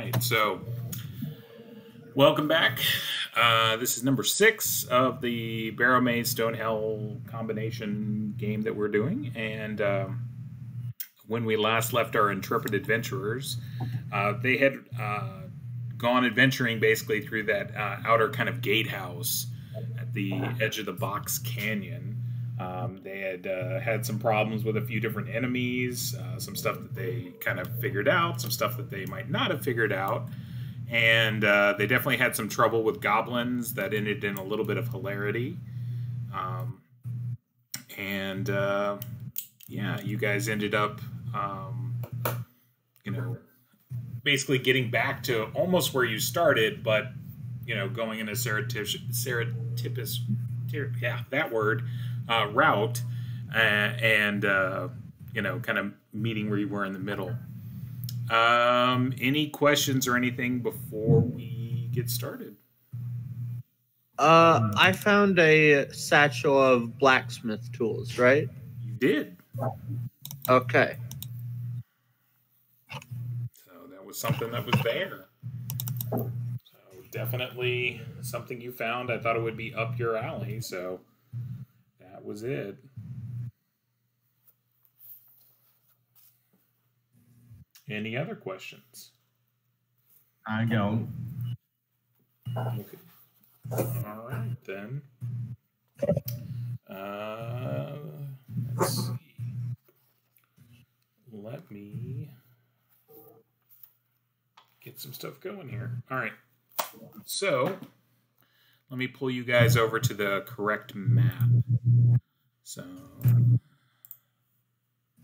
right, so welcome back. Uh, this is number six of the Barrowmaze Stonehell combination game that we're doing, and um, when we last left our intrepid adventurers, uh, they had uh, gone adventuring basically through that uh, outer kind of gatehouse at the edge of the Box Canyon. Um, they had uh, had some problems with a few different enemies, uh, some stuff that they kind of figured out, some stuff that they might not have figured out. And uh, they definitely had some trouble with goblins that ended in a little bit of hilarity. Um, and uh, yeah, you guys ended up, um, you know, basically getting back to almost where you started, but, you know, going in a yeah, that word uh, route uh, and uh, you know kind of meeting where you were in the middle. Um, any questions or anything before we get started? Uh, i found a satchel of blacksmith tools right? You did. Okay. So that was something that was there. So definitely something you found. I thought it would be up your alley so that was it. Any other questions? I don't. Okay. All right then. Uh, let's see. Let me get some stuff going here. All right. So let me pull you guys over to the correct map. So.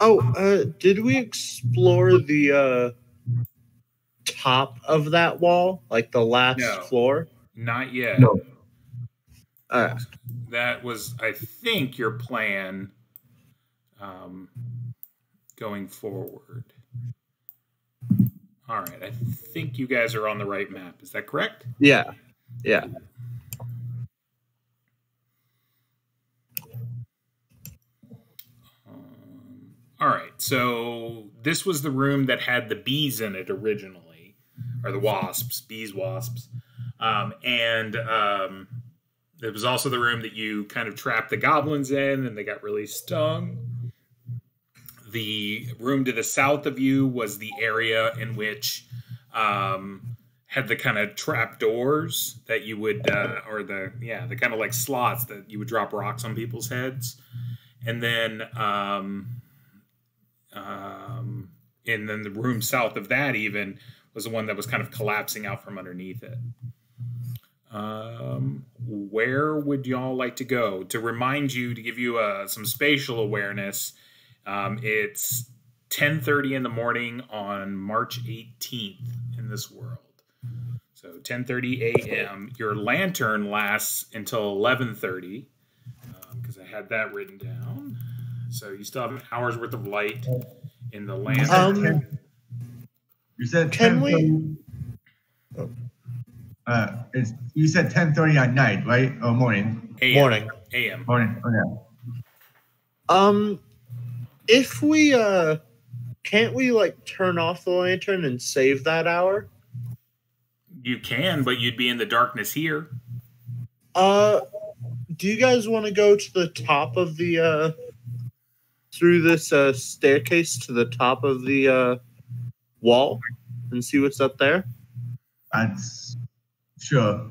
Oh, uh, did we explore the uh, top of that wall, like the last No. floor? Not yet. No. Uh, That was, I think, your plan um, going forward. All right. I think you guys are on the right map. Is that correct? yeah, yeah. All right. So this was the room that had the bees in it originally, or the wasps, bees, wasps, um, and um, it was also the room that you kind of trapped the goblins in, and they got really stung. The room to the south of you was the area in which um, had the kind of trap doors that you would, uh, or the yeah, the kind of like slots that you would drop rocks on people's heads and then um, um, and then the room south of that even was the one that was kind of collapsing out from underneath it. Um, where would y'all like to go? To remind you, to give you uh, some spatial awareness, um, it's 10:30 in the morning on March 18th in this world. So 10:30 a.m. Your lantern lasts until 11:30 because I had that written down. So you still have an hour's worth of light in the lantern. Um, You said Can 10 we- Uh, it's you said ten thirty at night, right? Or morning? AM. morning. AM. Morning. Okay. Um, if we uh, can't we like turn off the lantern and save that hour? You can, but you'd be in the darkness here. Uh, do you guys want to go to the top of the uh through this uh staircase to the top of the uh wall and see what's up there? That's sure.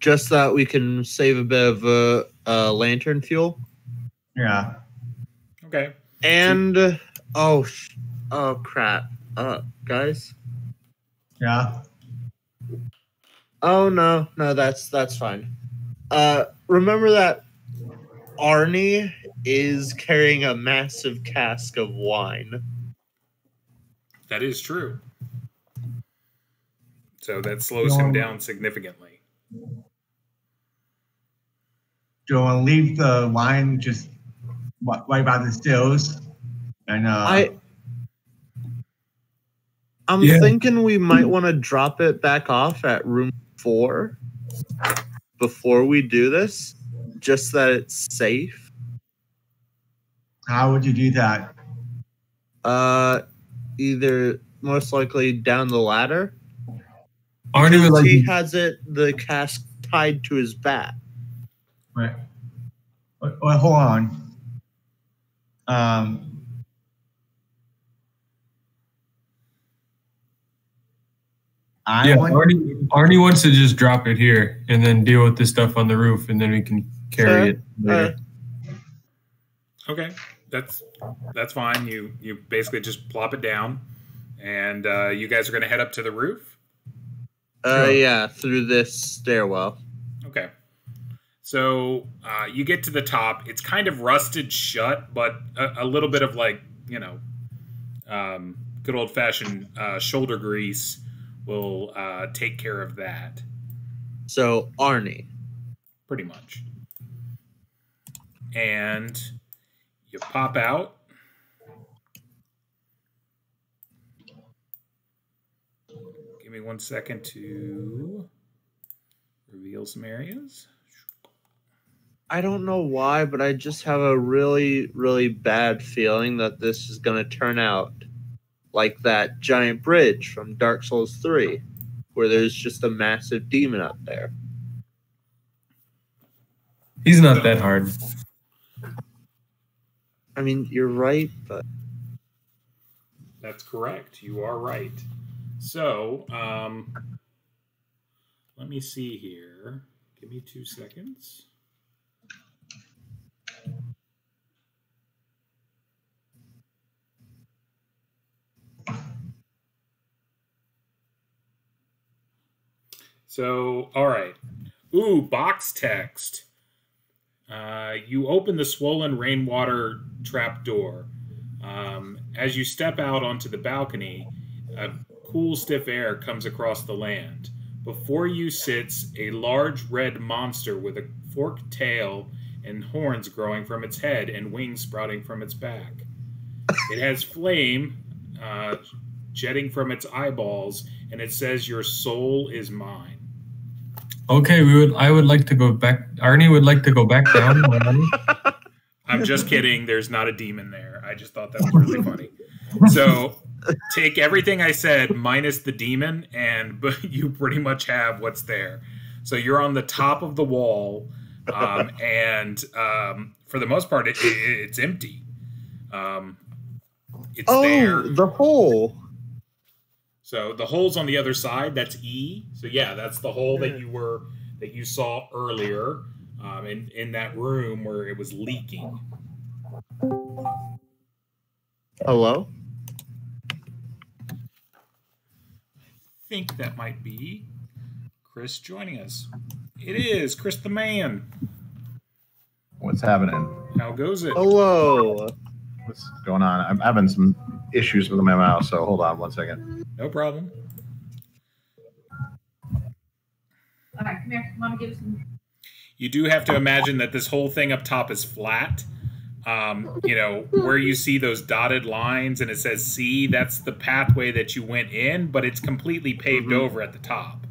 Just that we can save a bit of uh, uh lantern fuel. Yeah. Okay. And uh, oh, sh- oh crap, uh, guys. Yeah. Oh no, no, that's that's fine. Uh, remember that Arnie is carrying a massive cask of wine. That is true. So that slows him down significantly. Do you want to leave the wine just wa- right by the stills? And uh, I I'm Yeah. thinking we might want to drop it back off at room four before we do this, just that it's safe. How would you do that? Uh, either most likely down the ladder Arnie would like. he has it the cask tied to his back. Right. Wait, wait, hold on. Um, I Yeah, want, Arnie, Arnie wants to just drop it here and then deal with this stuff on the roof, and then we can carry Sure. it. later. Uh, Okay, that's that's fine. You you basically just plop it down, and uh, you guys are going to head up to the roof. uh, Sure. yeah, through this stairwell. Okay. So uh, you get to the top. It's kind of rusted shut, but a, a little bit of like you know, um, good old fashioned uh, shoulder grease will uh, take care of that So Arnie. pretty much. And you pop out. Give me one second to reveal some areas. I don't know why, but I just have a really, really bad feeling that this is going to turn out like that giant bridge from Dark Souls 3, where there's just a massive demon up there. He's not that hard. I mean, you're right, but That's correct. You are right. So, um, let me see here. Give me two seconds. So, all right. Ooh, box text. Uh, you open the swollen rainwater trap door. Um, as you step out onto the balcony, a cool, stiff air comes across the land. Before you sits a large red monster with a forked tail and horns growing from its head and wings sprouting from its back. It has flame uh, jetting from its eyeballs, and it says, Your soul is mine. Okay, we would. I would like to go back. Arnie would like to go back down. I'm just kidding. There's not a demon there. I just thought that was really funny. So take everything I said minus the demon, and but you pretty much have what's there. So you're on the top of the wall, um, and um, for the most part, it, it, it's empty. Um, it's oh, there. the hole. So the hole's on the other side. That's E. So yeah, that's the hole that you were that you saw earlier um, in in that room where it was leaking. Hello? think that might be Chris joining us. It is Chris the man. What's happening? How goes it? Hello. What's going on? I'm having some issues with my mouse, so hold on one second. No problem. All right, come here. Mama, give us some. You do have to imagine that this whole thing up top is flat. Um, you know, where you see those dotted lines and it says C, that's the pathway that you went in, but it's completely paved Mhm. over at the top.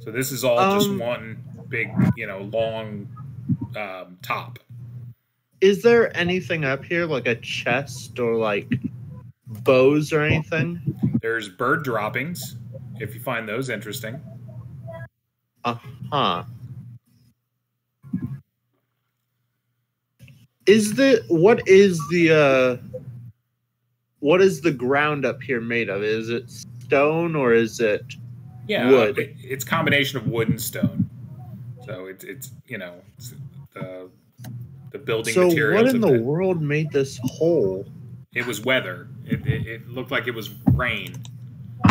So this is all just Um, one big, you know, long um, top. Is there anything up here, like a chest or like bows or anything? There's bird droppings, if you find those interesting. Uh Huh. Is the what is the uh what is the ground up here made of? Is it stone or is it Yeah, Wood. it- it's combination of wood and stone. So it's it's you know it's the the building so materials. what in the it. world made this hole? It was weather. It, it, it looked like it was rain.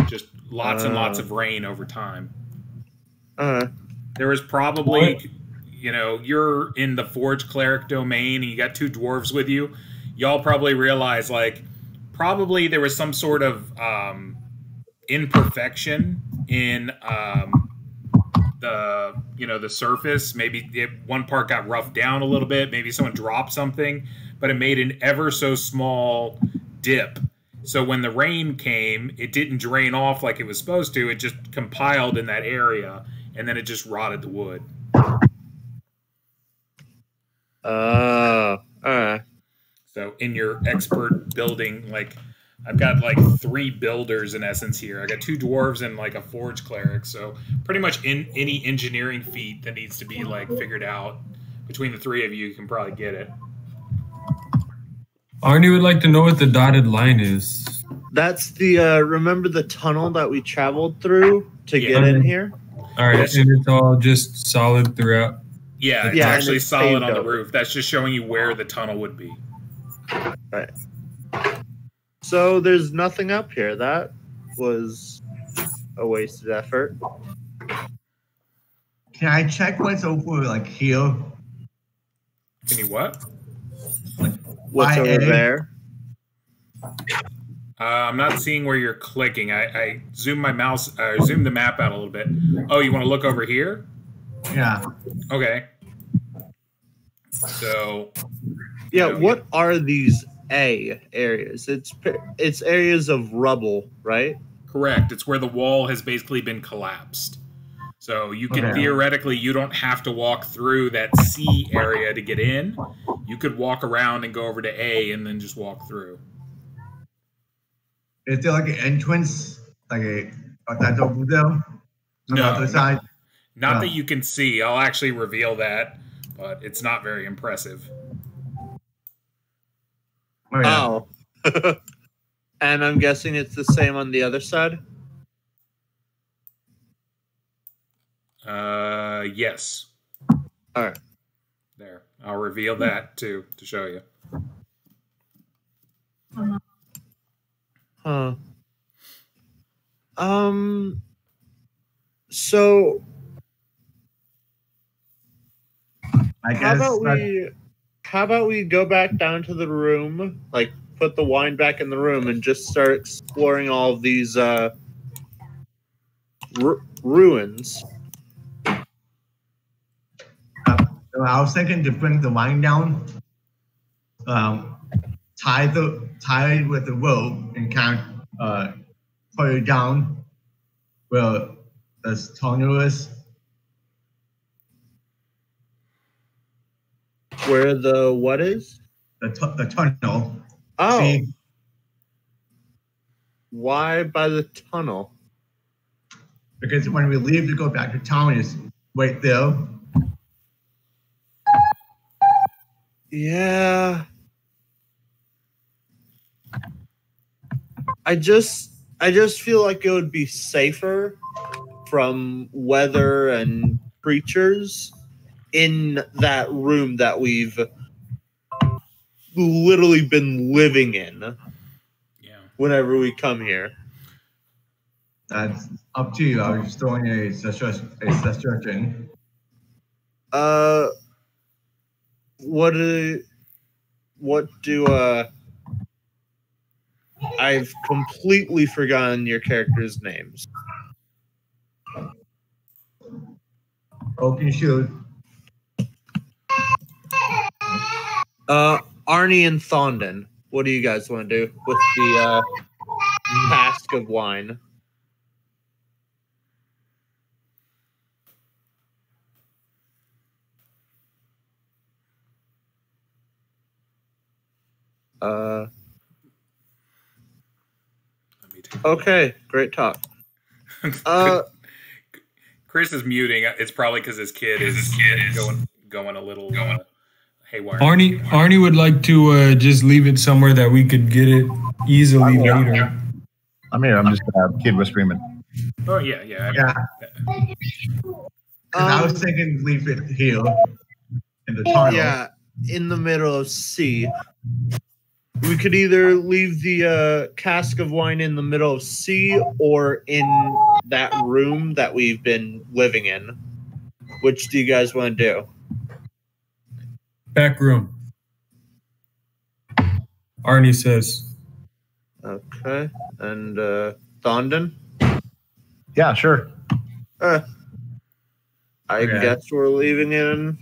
Just lots and lots Ah. of rain over time. Uh There was probably, you know, you're in the Forge Cleric domain and you got two dwarves with you. Y'all probably realize, like, probably there was some sort of um, imperfection in um, the, you know, the surface. Maybe it, one part got roughed down a little bit. Maybe someone dropped something, but it made an ever so small dip. So when the rain came, it didn't drain off like it was supposed to. It just compiled in that area and then it just rotted the wood. uh uh So in your expert building like I've got like three builders in essence here. I got two dwarves and like a forge cleric. So pretty much in any engineering feat that needs to be like figured out between the three of you, you can probably get it. Arnie would like to know what the dotted line is. That's the uh remember the tunnel that we traveled through to Yeah. get in here? All right, and it's all just solid throughout. Yeah, it's Yeah, actually it's solid on the over. roof. That's just showing you where the tunnel would be. Right. So there's nothing up here. That was a wasted effort. Can I check what's over like here? Can you what? What's YA? over there? Uh, I'm not seeing where you're clicking. I, I zoom my mouse, uh, zoom the map out a little bit. Oh, you want to look over here? Yeah. Okay. So Yeah, Yeah. what are these A areas? It's it's areas of rubble, right? correct. It's where the wall has basically been collapsed. So you can Okay. theoretically, you don't have to walk through that C area to get in. You could walk around and go over to A and then just walk through. Is there like an entrance? Like a like that's over there? On the No, other side? Not Oh. that you can see. I'll actually reveal that, but it's not very impressive. Oh, yeah. Oh. and I'm guessing it's the same on the other side. Uh, yes. All right. There. I'll reveal that too to show you. Huh. Um. So I guess how about that- we? How about we go back down to the room, like put the wine back in the room, and just start exploring all of these uh, ru- ruins. So I was thinking to bring the wine down, um, tie the tie it with the rope and kind of uh, put it down where the tunnel is. Where the what is? The, tu- the tunnel. Oh, See, why by the tunnel? because when we leave to go back to town, it's right there. Yeah. I just I just feel like it would be safer from weather and creatures in that room that we've literally been living in Yeah. whenever we come here. That's up to you. I was just throwing a suggestion. A suggestion. Uh what do what do uh I've completely forgotten your characters' names. Open shoot. Uh, Arnie and Thondon, what do you guys want to do with the uh, cask of wine? Uh, Let me take okay, great talk. Uh, Chris is muting. It's probably because his kid is going going a little going. uh, haywire. Arnie Arnie would like to uh, just leave it somewhere that we could get it easily Yeah. later. I'm here. I'm just uh, kid screaming. Oh yeah, yeah. Yeah. 'Cause I was um, thinking leave it here in the tunnel. yeah, in the middle of C. We could either leave the uh, cask of wine in the middle of C or in that room that we've been living in. Which do you guys want to do? Back room. Arnie says. Okay. And uh, Thondon? Yeah, sure. Uh, I Okay. guess we're leaving in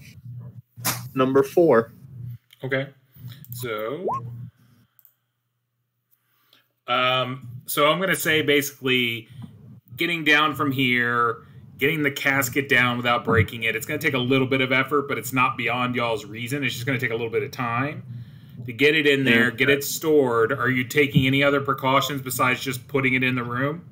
number four. Okay. So, um, so I'm gonna say basically getting down from here, getting the casket down without breaking it. It's gonna take a little bit of effort, but it's not beyond y'all's reason. It's just gonna take a little bit of time. to get it in there, get it stored. Are you taking any other precautions besides just putting it in the room?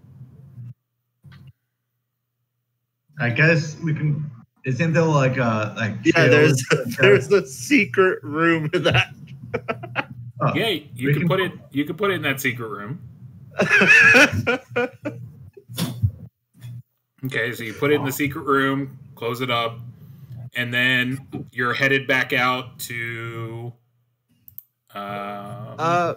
I guess we can. Isn't there like a like? Yeah, there's chills? there's a secret room in that. Oh, Yeah, you can can- put it. You can put it in that secret room. Okay, so you put it in the secret room, close it up, and then you're headed back out to. Um, uh,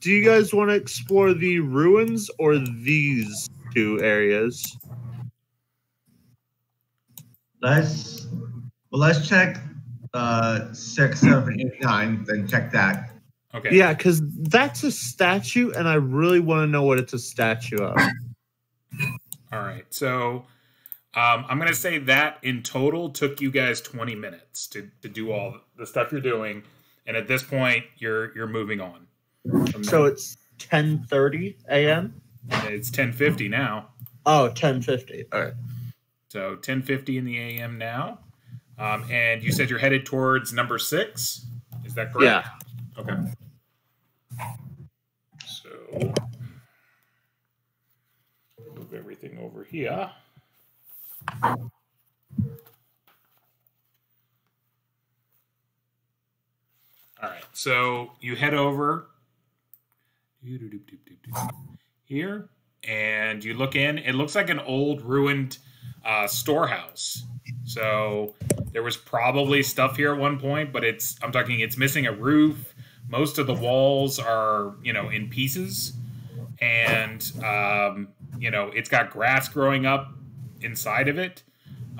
do you guys want to explore the ruins or these two areas? Let's well, let's check uh six, seven, eight, nine. Then check that. Okay. Yeah, because that's a statue, and I really want to know what it's a statue of. All right. So um, I'm going to say that in total took you guys 20 minutes to, to do all the stuff you're doing. And at this point, you're you're moving on. So it's 10:30 a.m. it's 10:50 now. Oh, 10:50. All right. So 10:50 in the AM now. Um, and you said you're headed towards number six. Is that correct? Yeah. Okay. Move everything over here. All right. So you head over here and you look in. It looks like an old ruined uh, storehouse. So there was probably stuff here at one point, but it's I'm talking it's missing a roof. Most of the walls are you know in pieces, and um, you know it's got grass growing up inside of it,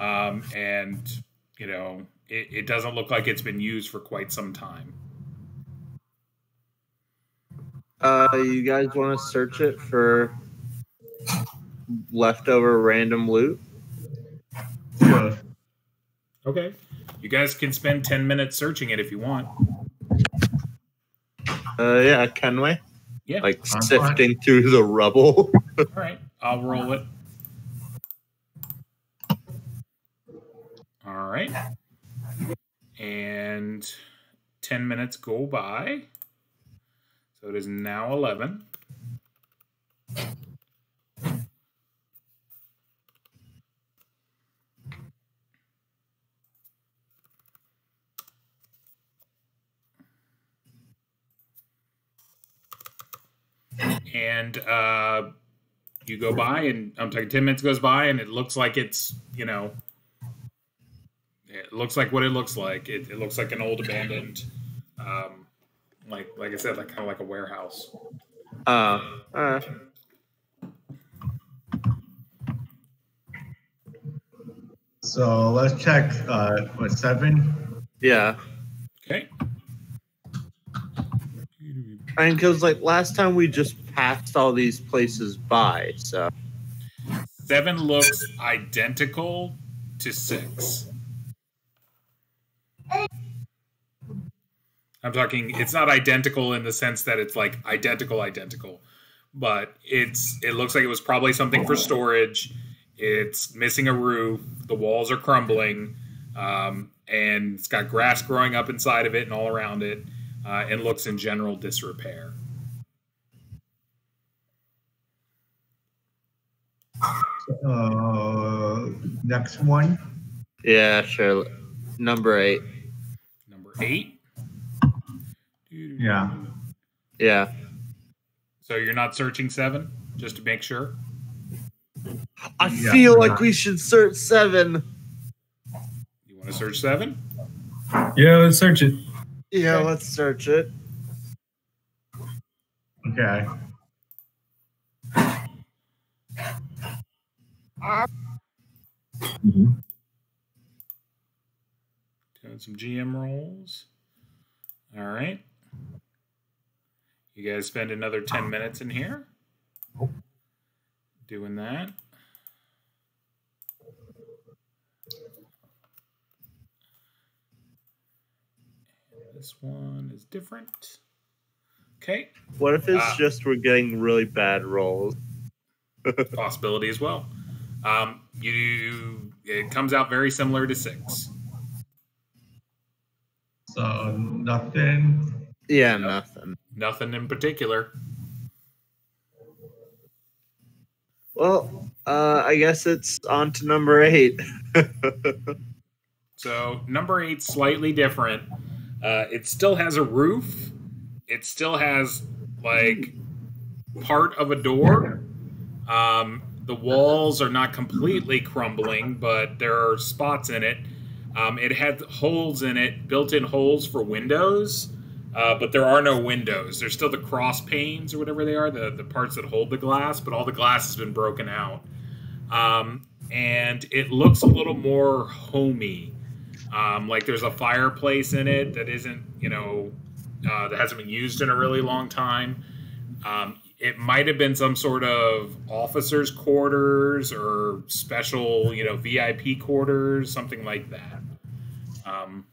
um, and you know it, it doesn't look like it's been used for quite some time. Uh, you guys want to search it for leftover random loot? Sure. Okay. You guys can spend 10 minutes searching it if you want. Uh, yeah, can we? Yeah. Like I'm fine. sifting through the rubble. All right. I'll roll it. All right. And 10 minutes go by. So it is now 11. And uh, you go by, and I'm talking ten minutes goes by, and it looks like it's you know, it looks like what it looks like. It, it looks like an old abandoned, um, like like I said, like kind of like a warehouse. Uh, uh, So let's check uh what seven. yeah. Okay. Mean, because like last time we just passed all these places by, so Seven looks identical to six. I'm talking it's not identical in the sense that it's like identical identical, but it's it looks like it was probably something for storage. It's missing a roof, the walls are crumbling, um, and it's got grass growing up inside of it and all around it, uh, and looks in general disrepair. Uh, next one. yeah, sure. Number eight. Number eight. Yeah. Yeah. So you're not searching seven, just to make sure. I Yeah, feel like not. we should search seven. You want to search seven? Yeah, let's search it. Yeah, let's search it. Okay. Mm-hmm. Doing some GM rolls. All right. You guys spend another 10 minutes in here doing that. This one is different. Okay. What if it's Ah. just we're getting really bad rolls? Possibility as well. Um, you it comes out very similar to six. So nothing. Yeah, nothing. Nothing in particular. Well, uh, I guess it's on to number eight. So number eight, slightly different. Uh, it still has a roof. It still has like part of a door. Um, the walls are not completely crumbling, but there are spots in it. Um, it had holes in it, built-in holes for windows, uh, but there are no windows. There's still the cross panes or whatever they are, the the parts that hold the glass, but all the glass has been broken out. Um, and it looks a little more homey. Um, like there's a fireplace in it that isn't, you know, uh, that hasn't been used in a really long time. Um, it might have been some sort of officers' quarters or special, you know, VIP quarters, something like that. Um,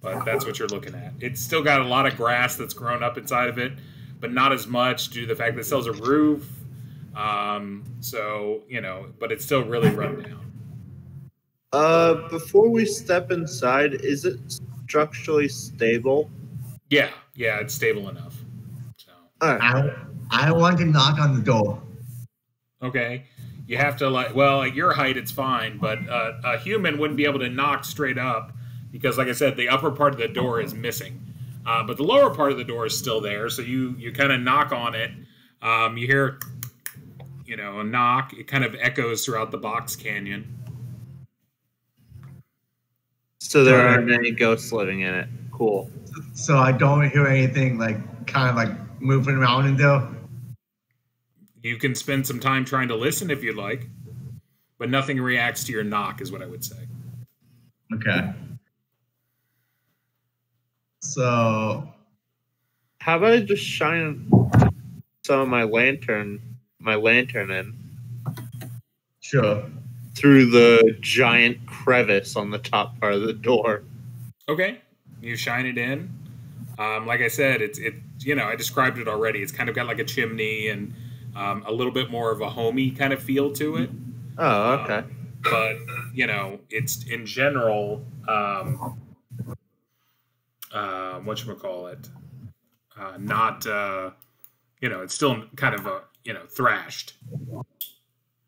but that's what you're looking at. It's still got a lot of grass that's grown up inside of it, but not as much due to the fact that it still has a roof. Um, so you know, but it's still really run down. Uh, before we step inside, is it structurally stable? Yeah, yeah, it's stable enough. So All right. I, I want to knock on the door. okay, you have to like, well, at your height it's fine, but uh, a human wouldn't be able to knock straight up because, like I said, the upper part of the door is missing, uh, but the lower part of the door is still there. So you you kind of knock on it. Um, you hear, you know, a knock. It kind of echoes throughout the box canyon. So there aren't any ghosts living in it. Cool. So I don't hear anything like kind of like moving around in there. You can spend some time trying to listen if you'd like, but nothing reacts to your knock, is what I would say. Okay. So How about I just shine some of my lantern, my lantern in sure. Through the giant crevice on the top part of the door? Okay, you shine it in. Um, like I said, it's it. You know, I described it already. It's kind of got like a chimney and um, a little bit more of a homey kind of feel to it. Oh, okay. But you know, it's in general. Um, uh, what you call it? Uh, not. Uh, you know, it's still kind of a you know thrashed. All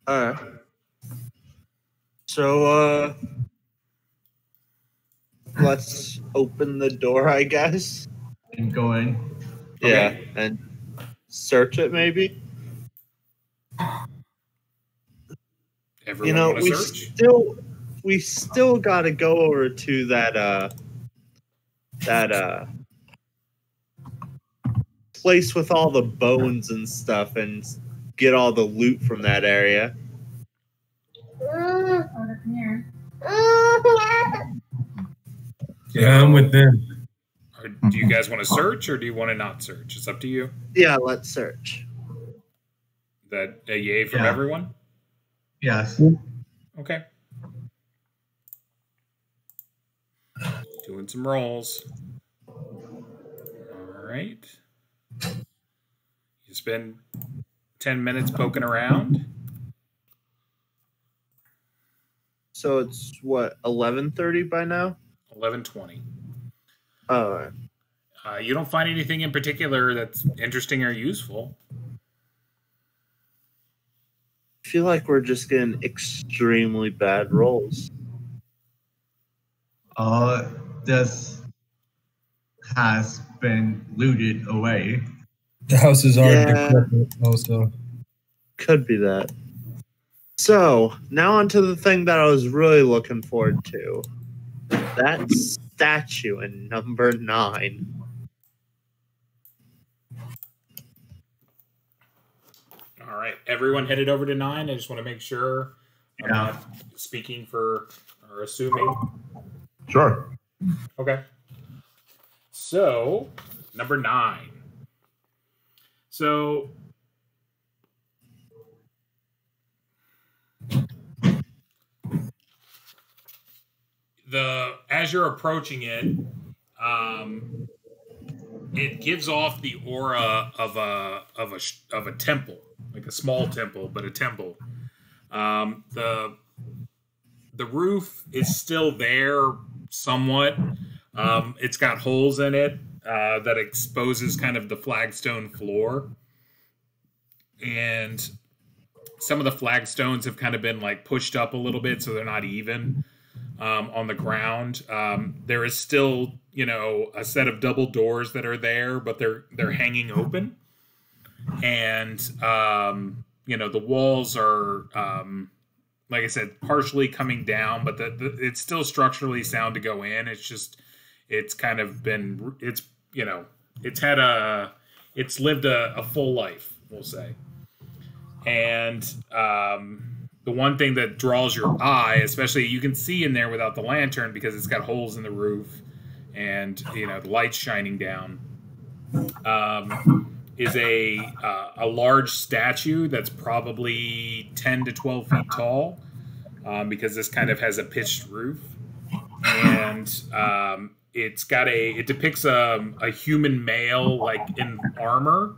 right. So, uh, let's open the door, I guess. And go in. Yeah, and search it maybe. Everyone you know, we search? still we still got to go over to that uh that uh place with all the bones and stuff and get all the loot from that area. Come here. Yeah, I'm with them. Or do you guys want to search or do you want to not search? It's up to you. Yeah, let's search. That a yay from Yeah. everyone. Yes. Okay. Doing some rolls. All right. You spend 10 minutes poking around. So it's what eleven thirty by now. 1120. Oh, all right. Uh, you don't find anything in particular that's interesting or useful. I feel like we're just getting extremely bad rolls. All this has been looted away. The houses are Yeah. decrepit also. Could be that. So now onto the thing that I was really looking forward to. That statue in number nine. All right. Everyone headed over to nine. I just want to make sure I'm Yeah. not speaking for or assuming. Sure. Okay. So, number nine. So, the as you're approaching it, um, it gives off the aura of a of a of a temple, like a small temple, but a temple. Um, the the roof is still there somewhat. Um, it's got holes in it, uh, that exposes kind of the flagstone floor, and some of the flagstones have kind of been like pushed up a little bit, so they're not even um, on the ground. Um, there is still, you know, a set of double doors that are there, but they're they're hanging open, and um, you know the walls are, um, like I said, partially coming down, but the, the, it's still structurally sound to go in. It's just it's kind of been it's you know it's had a it's lived a, a full life, we'll say, and um, the one thing that draws your eye, especially you can see in there without the lantern because it's got holes in the roof and you know the lights shining down. Um, is a uh, a large statue that's probably ten to twelve feet tall, um, because this kind of has a pitched roof, and um, it's got a it depicts a, a human male like in armor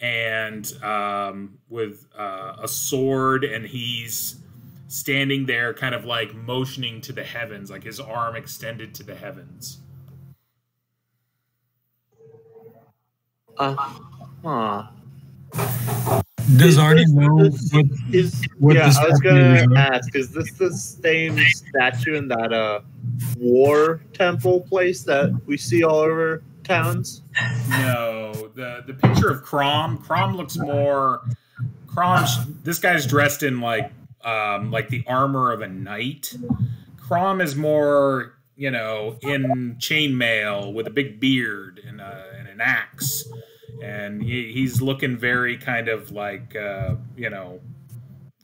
and um, with uh, a sword, and he's standing there, kind of like motioning to the heavens, like his arm extended to the heavens. Uh, huh. Does Is Arnie know what? Is What yeah, the I was gonna is, ask. Is this the same statue in that uh war temple place that we see all over towns? No, the the picture of Crom. Crom looks more. Crom's. This guy's dressed in like um, like the armor of a knight. Crom is more, you know, in chainmail with a big beard and, a, and an axe, and he, he's looking very kind of like uh, you know,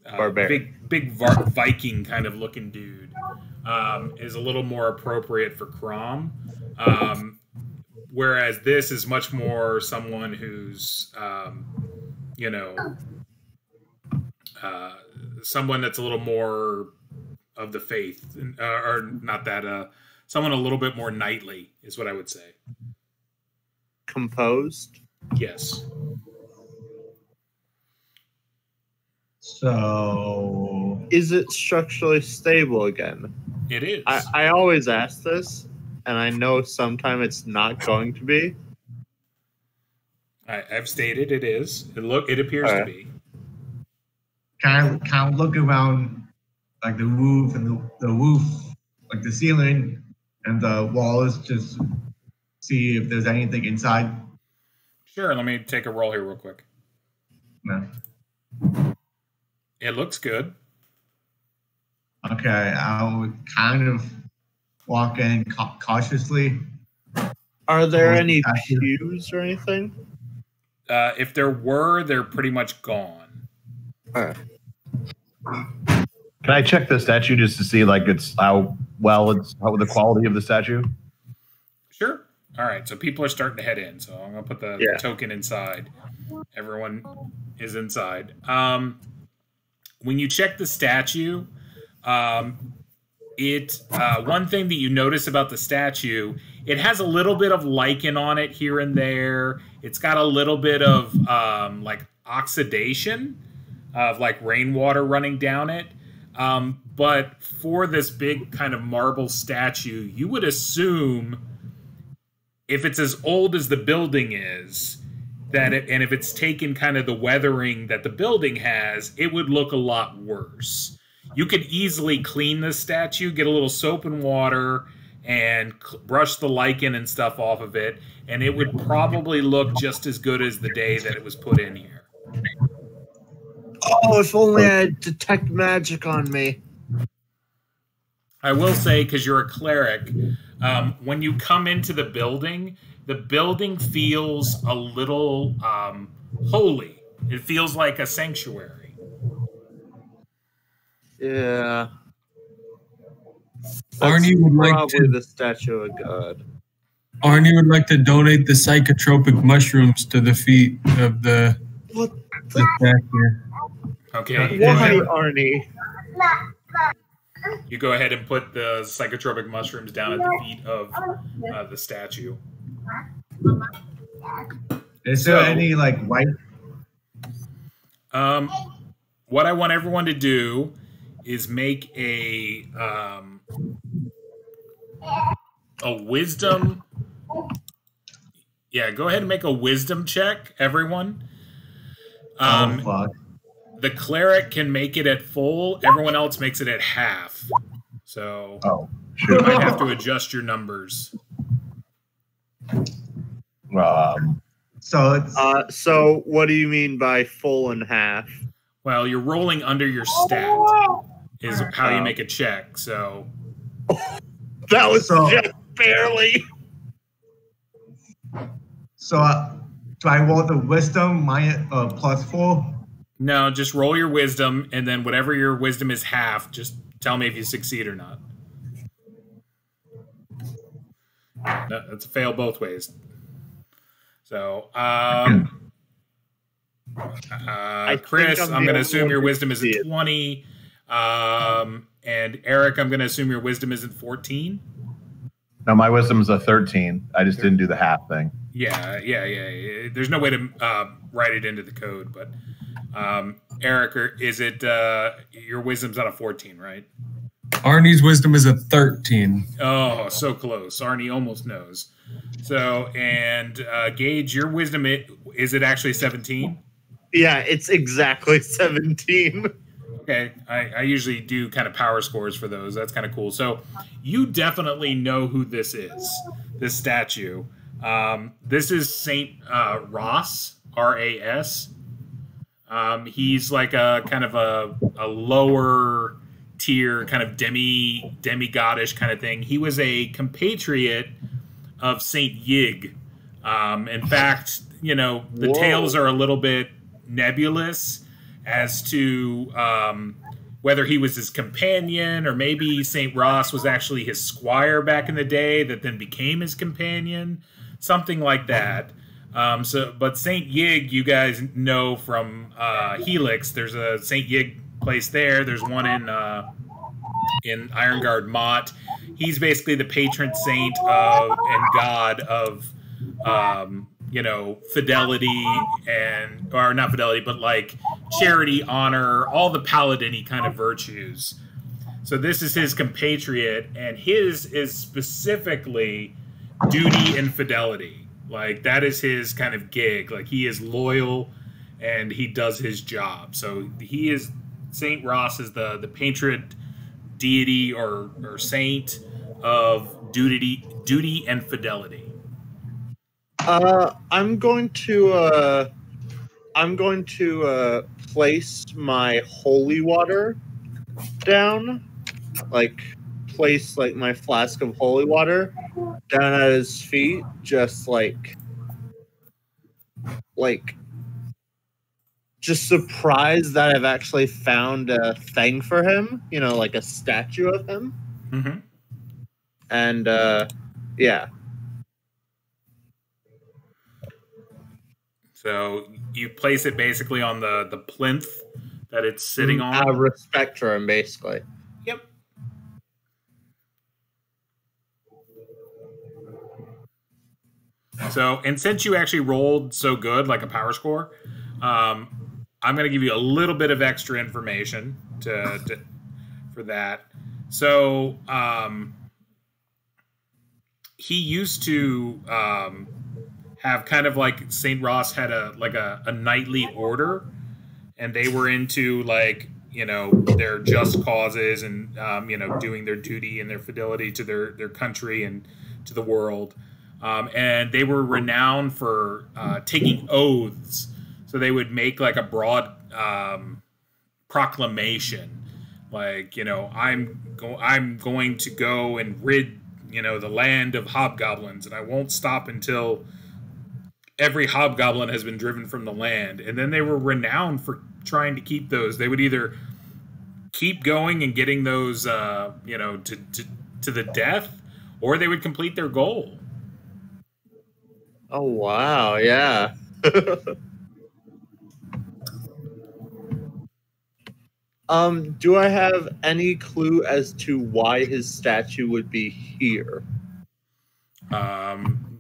uh, Barbarian. big big var- Viking kind of looking dude. Um, is a little more appropriate for Crom. Um, whereas this is much more someone who's um, you know uh, someone that's a little more of the faith uh, or not that uh, someone a little bit more knightly is what i would say. Composed. yes. So Is it structurally stable again? it is. I, I always ask this, and I know sometime it's not going to be. I, i've stated it is it look it appears to be kind of kind of look around like the roof and the, the roof, like the ceiling and the walls, just see if there's anything inside. sure let me take a roll here real quick No. it looks good Okay, I would kind of walk in cautiously. Are there any statue. pews or anything? uh, if there were they're pretty much gone Alright. Can I check the statue just to see like it's how well it's how the quality of the statue? Sure. All right. So people are starting to head in. So I'm gonna put the, the Yeah. token inside. Everyone is inside. Um, when you check the statue, um, it uh, one thing that you notice about the statue, it has a little bit of lichen on it here and there. It's got a little bit of um, like oxidation of like rainwater running down it. Um, but for this big kind of marble statue, you would assume if it's as old as the building is, that it, and if it's taken kind of the weathering that the building has, it would look a lot worse. You could easily clean this statue, get a little soap and water, and brush the lichen and stuff off of it, and it would probably look just as good as the day that it was put in here. Oh, if only I had detect magic on me. I will say, because you're a cleric, um, when you come into the building, the building feels a little um, holy. It feels like a sanctuary. Yeah. Arnie would like Probably to. the statue of God. Arnie would like to donate the psychotropic mushrooms to the feet of the What? the statue. Okay, Why, Arnie? you go ahead and put the psychotropic mushrooms down at the feet of uh, the statue. Is there So- any like white? Um, what I want everyone to do is make a um, a wisdom Yeah, go ahead and make a wisdom check, everyone. oh Um, fuck. the cleric can make it at full. Everyone else makes it at half. So Oh, you might have to adjust your numbers. Um, So it's Uh, so what do you mean by full and half? Well, you're rolling under your stat is how you make a check. So That was So- just barely. so. Uh, do I roll the wisdom minus uh, plus four? no, just roll your wisdom, and then whatever your wisdom is half, just tell me if you succeed or not. No, that's a fail both ways. So, um, uh, Chris, I'm I'm, going to assume your wisdom is can see a it. 20. Um, and Eric, I'm going to assume your wisdom isn't 14. no, my wisdom is a 13. I just didn't do the half thing. Yeah, yeah, yeah. yeah. There's no way to uh, write it into the code, but um, Eric, is it uh, your wisdom's not a 14, right? Arnie's wisdom is a 13. Oh, so close. Arnie almost knows. So, and uh, Gage, your wisdom i- is it actually 17? Yeah, it's exactly 17. Okay, I, I usually do kind of power scores for those. That's kind of cool. So, you definitely know who this is. This statue. Um, this is Saint uh, Ross, R A S. Um, he's like a kind of a, a lower tier, kind of demi demigodish kind of thing. He was a compatriot of Saint Yig. Um, in fact, you know the Whoa. tales are a little bit nebulous as to um, whether he was his companion or maybe Saint Ross was actually his squire back in the day that then became his companion, something like that. Um, so, but Saint Yig, you guys know from uh, Helix. There's a Saint Yig place there. There's one in uh, in Ironguard Mott. He's basically the patron saint of and god of um, you know fidelity and or not fidelity, but like charity, honor, all the paladin kind of virtues. So this is his compatriot, and his is specifically duty and fidelity. Like that is his kind of gig. Like he is loyal and he does his job. So he is Saint Ross is the the patron deity or or saint of duty duty and fidelity. Uh, I'm going to uh, I'm going to uh, place my holy water down, like place like my flask of holy water down at his feet, just like like just surprised that I've actually found a thing for him, you know, like a statue of him, Mm-hmm. and uh, yeah, So you place it basically on the the plinth that it's sitting on. out of respect basically. Yep. So, and since you actually rolled so good, like a power score, um, I'm going to give you a little bit of extra information to, to for that. So, um, he used to um, have kind of like Saint Ross had a like a, a knightly order, and they were into like you know their just causes and um, you know doing their duty and their fidelity to their their country and to the world. Um, and they were renowned for uh, taking oaths. So they would make like a broad um, proclamation like you know i'm go- i'm going to go and rid you know the land of hobgoblins and i won't stop until every hobgoblin has been driven from the land and then they were renowned for trying to keep those they would either keep going and getting those uh, you know to, to to the death or they would complete their goal Oh wow, yeah. um, do I have any clue as to why his statue would be here? um,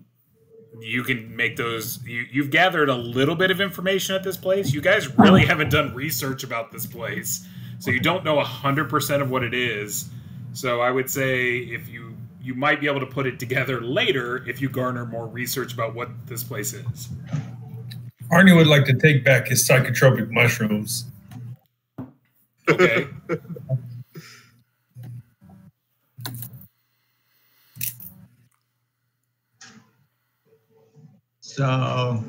you can make those you, you've gathered a little bit of information at this place you guys really haven't done research about this place so you don't know 100% of what it is so i would say if you you might be able to put it together later if you garner more research about what this place is. Arnie would like to take back his psychotropic mushrooms. Okay. So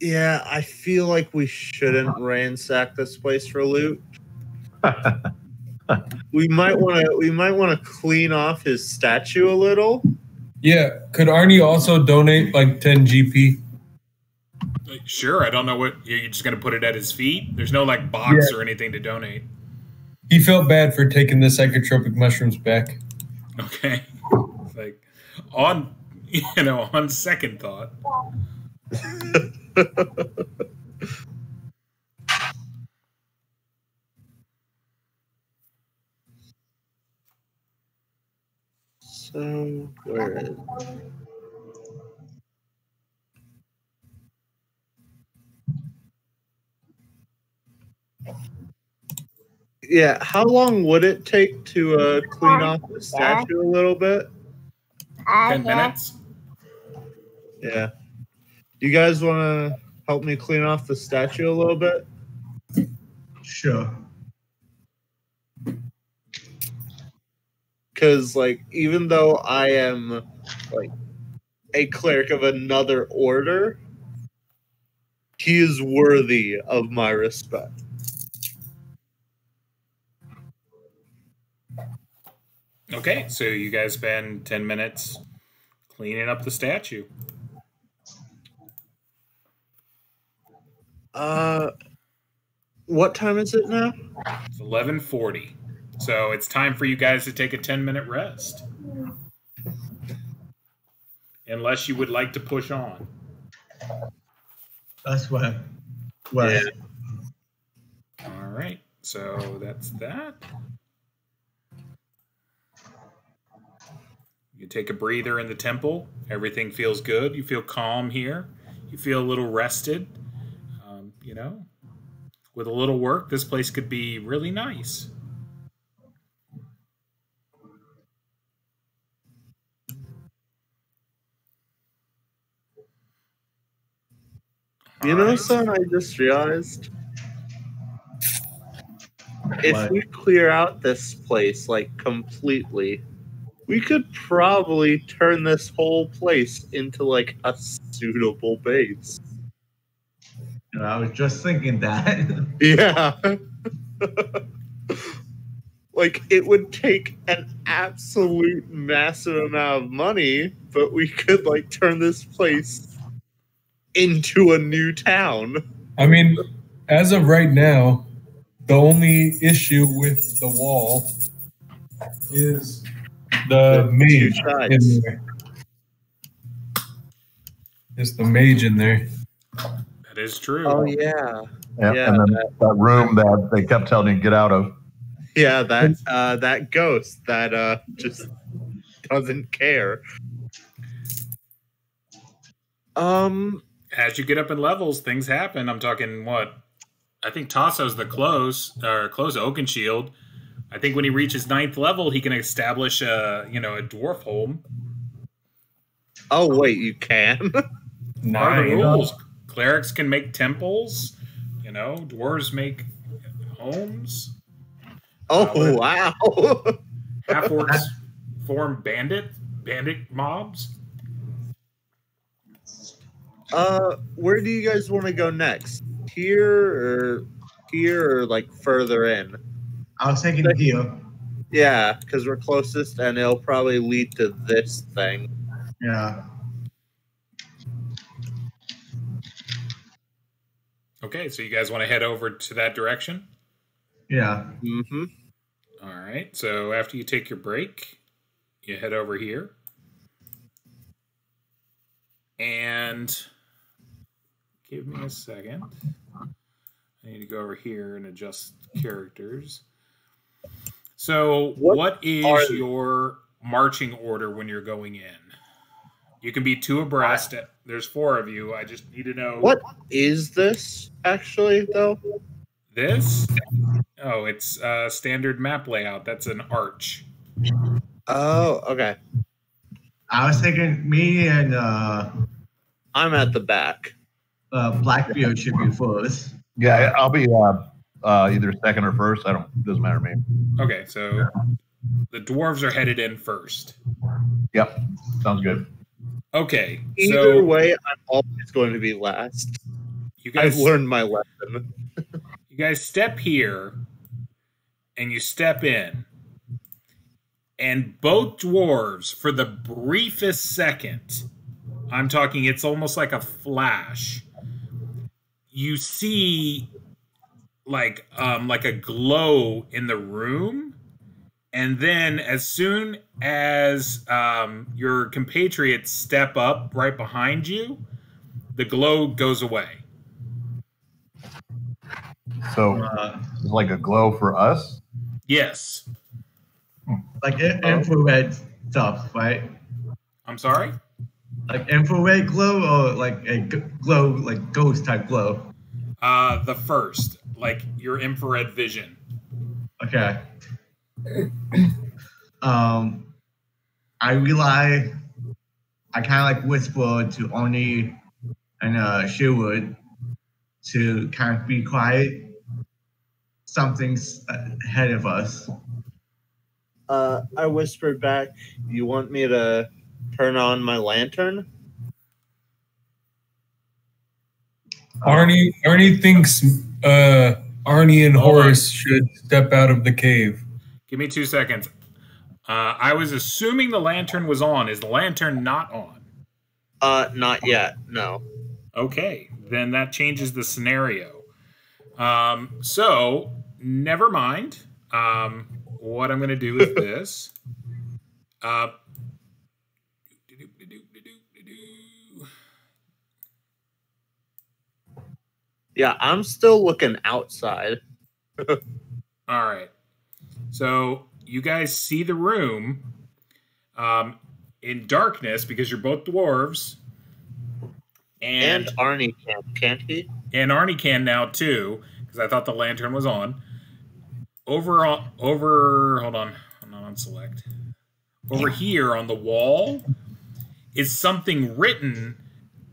Yeah, I feel like we shouldn't uh-huh. ransack this place for loot. we might want to. We might want to clean off his statue a little. Yeah, could Arnie also donate like 10 GP? sure. I don't know what you're just gonna put it at his feet. There's no like box or anything to donate. He felt bad for taking the psychotropic mushrooms back. Okay. like on you know, on second thought. So where is? Yeah, how long would it take to uh, clean off the statue a little bit? Ten minutes. Yeah. Do You guys want to help me clean off the statue a little bit? sure. Because, like, even though I am, like, a cleric of another order, he is worthy of my respect. Okay, so you guys spend ten minutes cleaning up the statue. Uh, what time is it now? It's eleven forty. So it's time for you guys to take a ten minute rest. Unless you would like to push on. That's what. What? Yeah. All right. So that's that. You take a breather in the temple. Everything feels good. You feel calm here. You feel a little rested. You know, with a little work, this place could be really nice. You All know, right. son, I just realized if What? we clear out this place like completely, we could probably turn this whole place into like a suitable base. You know, I was just thinking that. Yeah. like it would take an absolute massive amount of money, but we could like turn this place into a new town. I mean, as of right now, the only issue with the wall is the The mage sides. in there. Is the mage in there? That is true. Oh yeah. Yeah, Yeah, and then that room that they kept telling you to get out of. Yeah, that uh that ghost that uh just doesn't care. Um As you get up in levels, things happen. I'm talking what? I think Tasso's the close or close to Oakenshield. I think when he reaches ninth level, he can establish a you know a dwarf home. oh wait, you can. Are the Nine. rules? Clerics can make temples. You know, dwarves make homes. oh Uh, wow. Half orcs form bandit bandit mobs. uh where do you guys want to go next? Here or here or like further in? I was thinking here. Yeah, because we're closest and it'll probably lead to this thing. Yeah. Okay, so you guys want to head over to that direction? Yeah. Mm-hmm. All right. So after you take your break, you head over here. And give me a second. I need to go over here and adjust characters. So, What what is your marching order when you're going in? You can be two abreast. There's four of you. I just need to know What is this actually though? this. Oh, it's uh, standard map layout. That's an arch. Oh, okay. I was thinking me and uh, I'm at the back. uh, Blackbeard should be first. Yeah, I'll be uh, uh, either second or first. I don't. Doesn't matter to me. Okay, so the dwarves are headed in first. Yep, sounds good. Okay, Either so way, I'm always going to be last. you I've guys learned my lesson. you guys step here and you step in and both dwarves for the briefest second i'm talking it's almost like a flash you see like um like a glow in the room and then as soon as um your compatriots step up right behind you the glow goes away So Uh, it's like a glow for us. yes like infrared stuff, right? i'm sorry Like infrared glow or like a glow, like ghost type glow. Uh, the first, like your infrared vision. Okay. Um, I rely. I kind of like whisper to Oni and uh, Sherwood to kind of be quiet. Something's ahead of us. Uh, I whispered back, "You want me to turn on my lantern?" Arnie Arnie thinks uh, Arnie and Horace should step out of the cave. Give me two seconds. Uh, I was assuming the lantern was on. Is the lantern not on? Uh, not yet. No. Okay, then that changes the scenario. Um, so, never mind. Um, what I'm going to do is this. Uh, Yeah, I'm still looking outside. All right. So you guys see the room um, in darkness because you're both dwarves, And, and Arnie can, can't he? and Arnie can now too because I thought the lantern was on. Over on over. Hold on. I'm not on select. Over here on the wall is something written,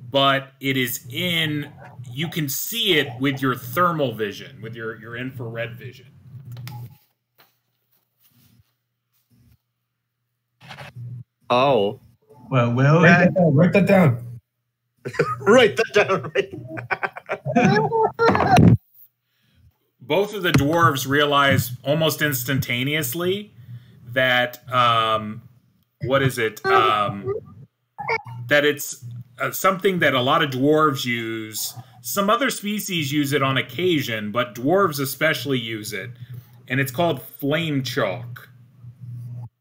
but it is in. You can see it with your thermal vision, with your your infrared vision. Oh, Well, will Write that? that down. Write that down. write that down. Right. both of the dwarves realize almost instantaneously that um, what is it? Um, that it's uh, something that a lot of dwarves use. Some other species use it on occasion, but dwarves especially use it, and it's called flame chalk.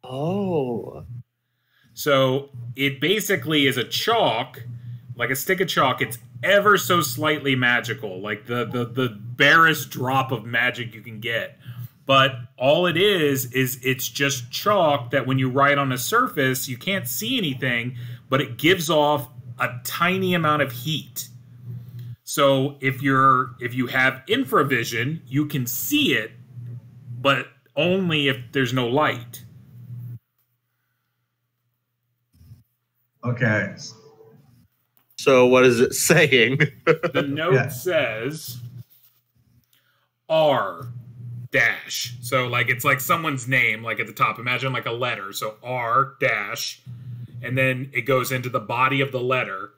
Oh, So it basically is a chalk, like a stick of chalk. It's ever so slightly magical, like the the the barest drop of magic you can get. But all it is is it's just chalk that when you write on a surface, you can't see anything, but it gives off a tiny amount of heat. So if you're if you have infravision, you can see it, but only if there's no light. Okay. so what is it saying? the note Yeah. says R dash. So like it's like someone's name, like at the top. Imagine like a letter. So R dash, and then it goes into the body of the letter,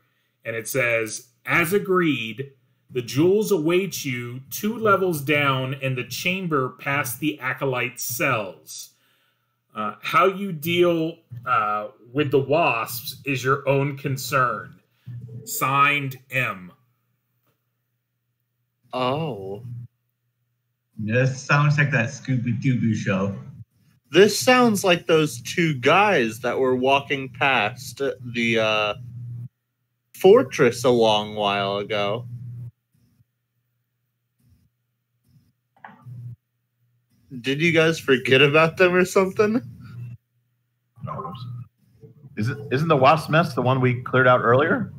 and it says, as agreed, the jewels await you two levels down in the chamber past the acolyte cells. Uh, how you deal uh, with the wasps is your own concern. Signed M. oh, This sounds like that Scooby Doo show. this sounds like those two guys that were walking past the uh, fortress a long while ago. Did you guys forget about them or something? No. Is it? Isn't the wasp nest the one we cleared out earlier?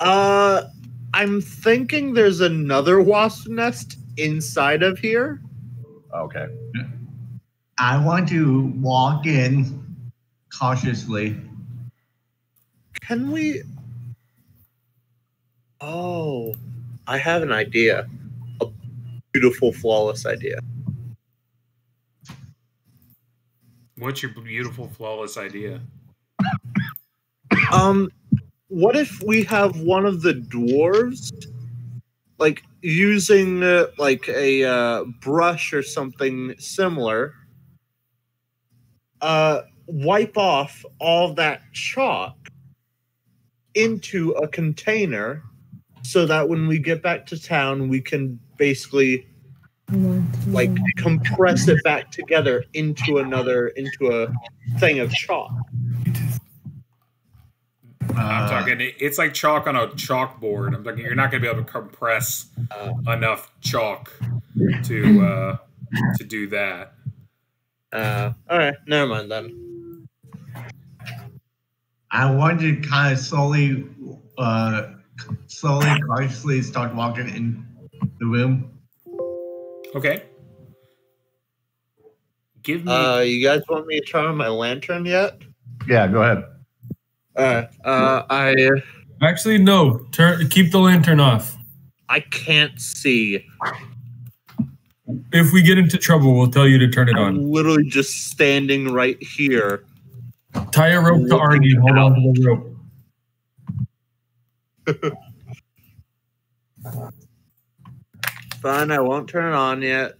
Uh, I'm thinking there's another wasp nest inside of here. Okay. I want to walk in cautiously. Can we? Oh, I have an idea. A beautiful, flawless idea. What's your beautiful, flawless idea? Um, what if we have one of the dwarves, like using uh, like a uh, brush or something similar, uh, wipe off all that chalk into a container, so that when we get back to town, we can basically like compress it back together into another into a thing of chalk. I'm Uh, talking. It's like chalk on a chalkboard. I'm talking. You're not going to be able to compress Uh, enough chalk to uh, to do that. Uh, all right, never mind then. I wanted to kind of slowly, uh, slowly, cautiously start walking in the room. Okay. Give me. Uh, you guys want me to turn on my lantern yet? Yeah, go ahead. Uh, uh, I Actually, no. Turn. Keep the lantern off. I can't see. If we get into trouble, we'll tell you to turn it on. I'm literally just standing right here. Tie a rope to Arnie and hold on to the rope. Fine, I won't turn it on yet.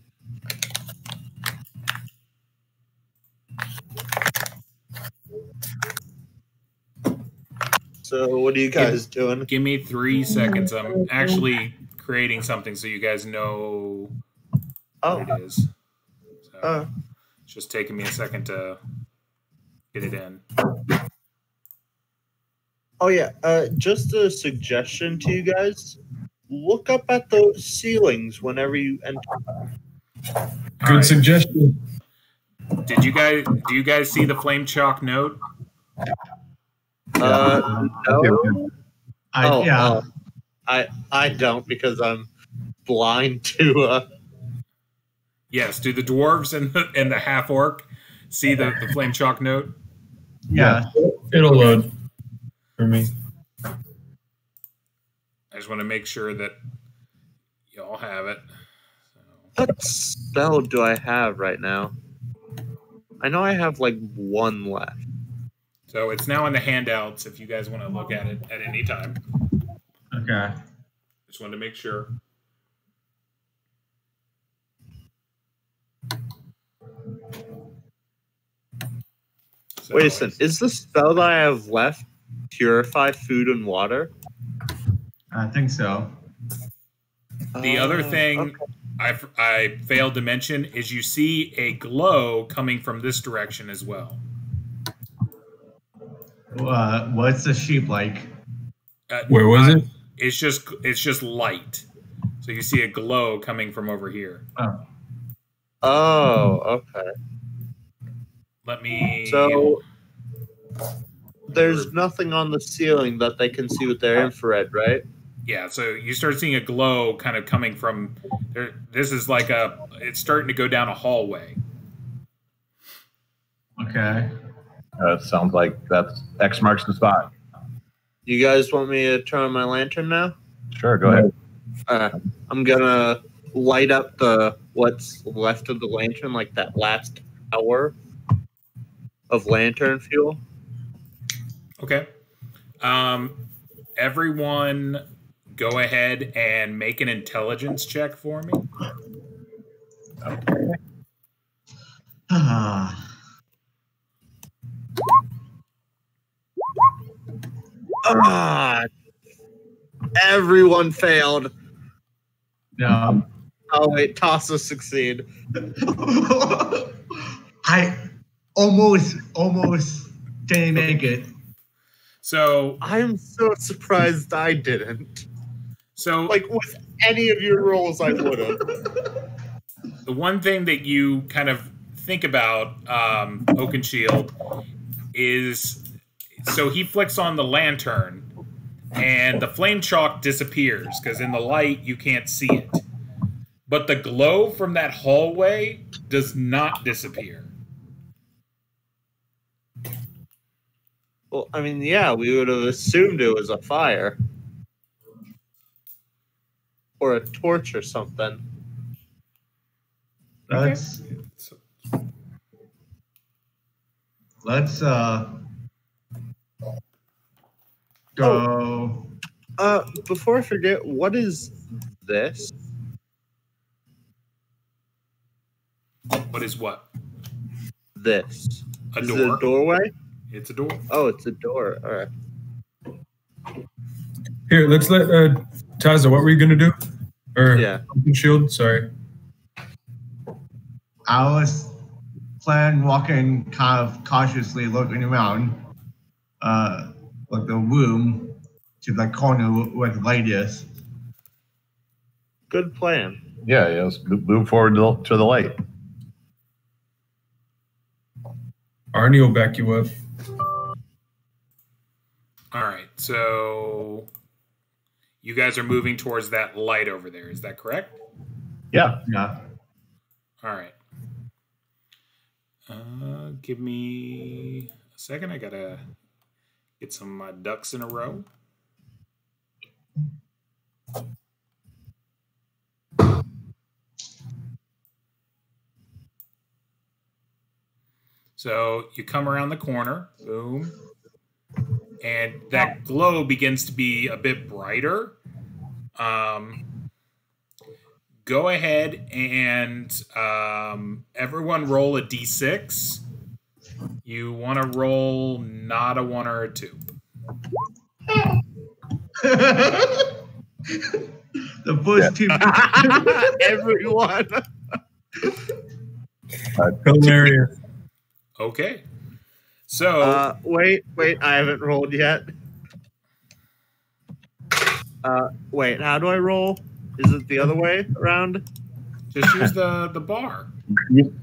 So, what are you guys doing? give me three seconds. I'm actually creating something so you guys know Oh, what it is. So uh, it's just taking me a second to get it in. oh yeah. Uh, just a suggestion to you guys: look up at the ceilings whenever you enter. Good right. suggestion. Did you guys do you guys see the flame chalk note? Uh, no. I, Oh, yeah, uh, I I don't because I'm blind to uh Yes. Do the dwarves and the, and the half orc see the, the flame chalk note? yeah. It'll load for me. I just want to make sure that y'all have it. So, what spell do I have right now? I know I have like one left. so it's now in the handouts if you guys want to look at it at any time. Okay. Just wanted to make sure. So, Wait a second, is the spell that I have left purify food and water? I think so. The other Uh, thing okay. I, I failed to mention is you see a glow coming from this direction as well. Uh, what's the sheep like? Uh, Where was it? It's just it's just light. So you see a glow coming from over here. Oh, Oh, okay. Let me. So there's nothing on the ceiling that they can see with their infrared, right? Yeah, so you start seeing a glow kind of coming from there. This is like a. It's starting to go down a hallway. okay. Uh, sounds like that's X marks the spot. You guys want me to turn on my lantern now? Sure, go ahead. Uh, I'm gonna light up the what's left of the lantern, like that last hour of lantern fuel. Okay. Um, everyone, go ahead and make an intelligence check for me. Ah, Ah, everyone failed. no. Oh wait, Tassa succeed. I almost, almost didn't make it. So, I'm so surprised I didn't. So Like with any of your rolls, I would have. the one thing that you kind of think about um, Oakenshield is so he flicks on the lantern and the flame chalk disappears because in the light you can't see it. But the glow from that hallway does not disappear. Well, I mean, yeah, we would have assumed it was a fire or a torch or something. Let's let's uh go. Uh, before I forget, what is this? what is what? This A is door. it a doorway? It's a door. Oh, it's a door. All right. Here, let's let uh, Taza. What were you gonna do? Or Yeah. shield? Sorry. I was planning walking kind of cautiously looking around uh like the room to the corner where the light is. Good plan. Yeah, yeah. Let's move forward to, to the light. Arnie will back you up. All right. So you guys are moving towards that light over there. Is that correct? Yeah. Yeah. All right. Uh, give me a second. I gotta get some uh, ducks in a row. So you come around the corner, boom, and that glow begins to be a bit brighter. Um, go ahead and um, everyone roll a d6. You want to roll not a one or a two. the first two Everyone. Hilarious. Okay. So Uh, wait, wait. I haven't rolled yet. Uh, wait. How do I roll? Is it the other way around? just use the the bar.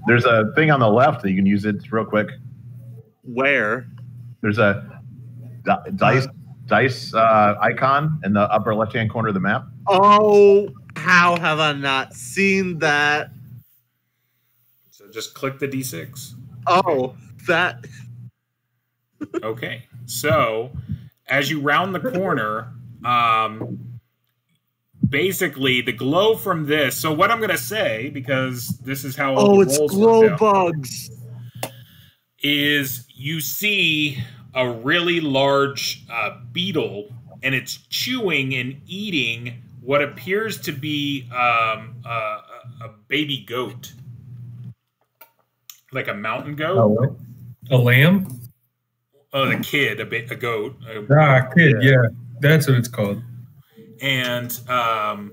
There's a thing on the left that you can use it real quick. Where? There's a dice dice uh, icon in the upper left hand corner of the map. Oh, how have I not seen that? So just click the d6. Oh, that. Okay. So as you round the corner, um, basically the glow from this. So what I'm going to say, because this is how all Oh, the it's rolls glow worked bugs. is you see a really large uh, beetle, and it's chewing and eating what appears to be um, a, a a baby goat, like a mountain goat. Oh, a lamb? Oh, the kid, a, ba- a goat, a- Ah, kid. Yeah, that's what it's called. and um,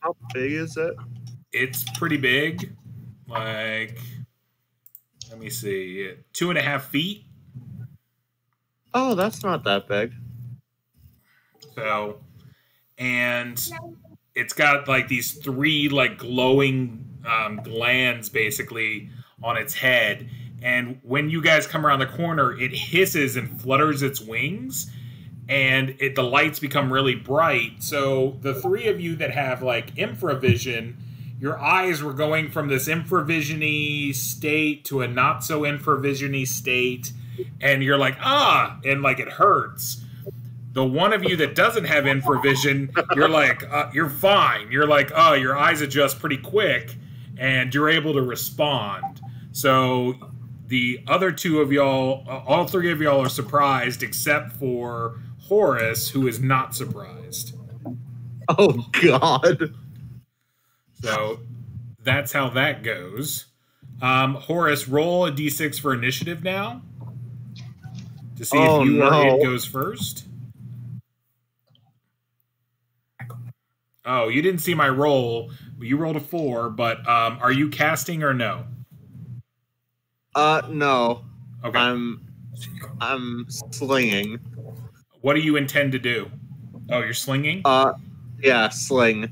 How big is it? it's pretty big. Like, let me see, two and a half feet. Oh, that's not that big. So, and it's got like these three like glowing um, glands basically on its head. And when you guys come around the corner, it hisses and flutters its wings, and it the lights become really bright. So the three of you that have like infravision, your eyes were going from this infravisiony state to a not so infravisiony state, and you're like ah, and like it hurts the one of you that doesn't have infravision, you're like, uh, you're fine. You're like, oh, your eyes adjust pretty quick, and you're able to respond. So the other two of y'all, uh, all three of y'all are surprised, except for Horace, who is not surprised. Oh God. So that's how that goes. Um, Horace, roll a d6 for initiative now to see Oh, if you or it goes first. Oh, you didn't see my roll. You rolled a four, but um, are you casting or no? Uh, no. Okay. I'm. I'm slinging. what do you intend to do? Oh, you're slinging? Uh, yeah, sling.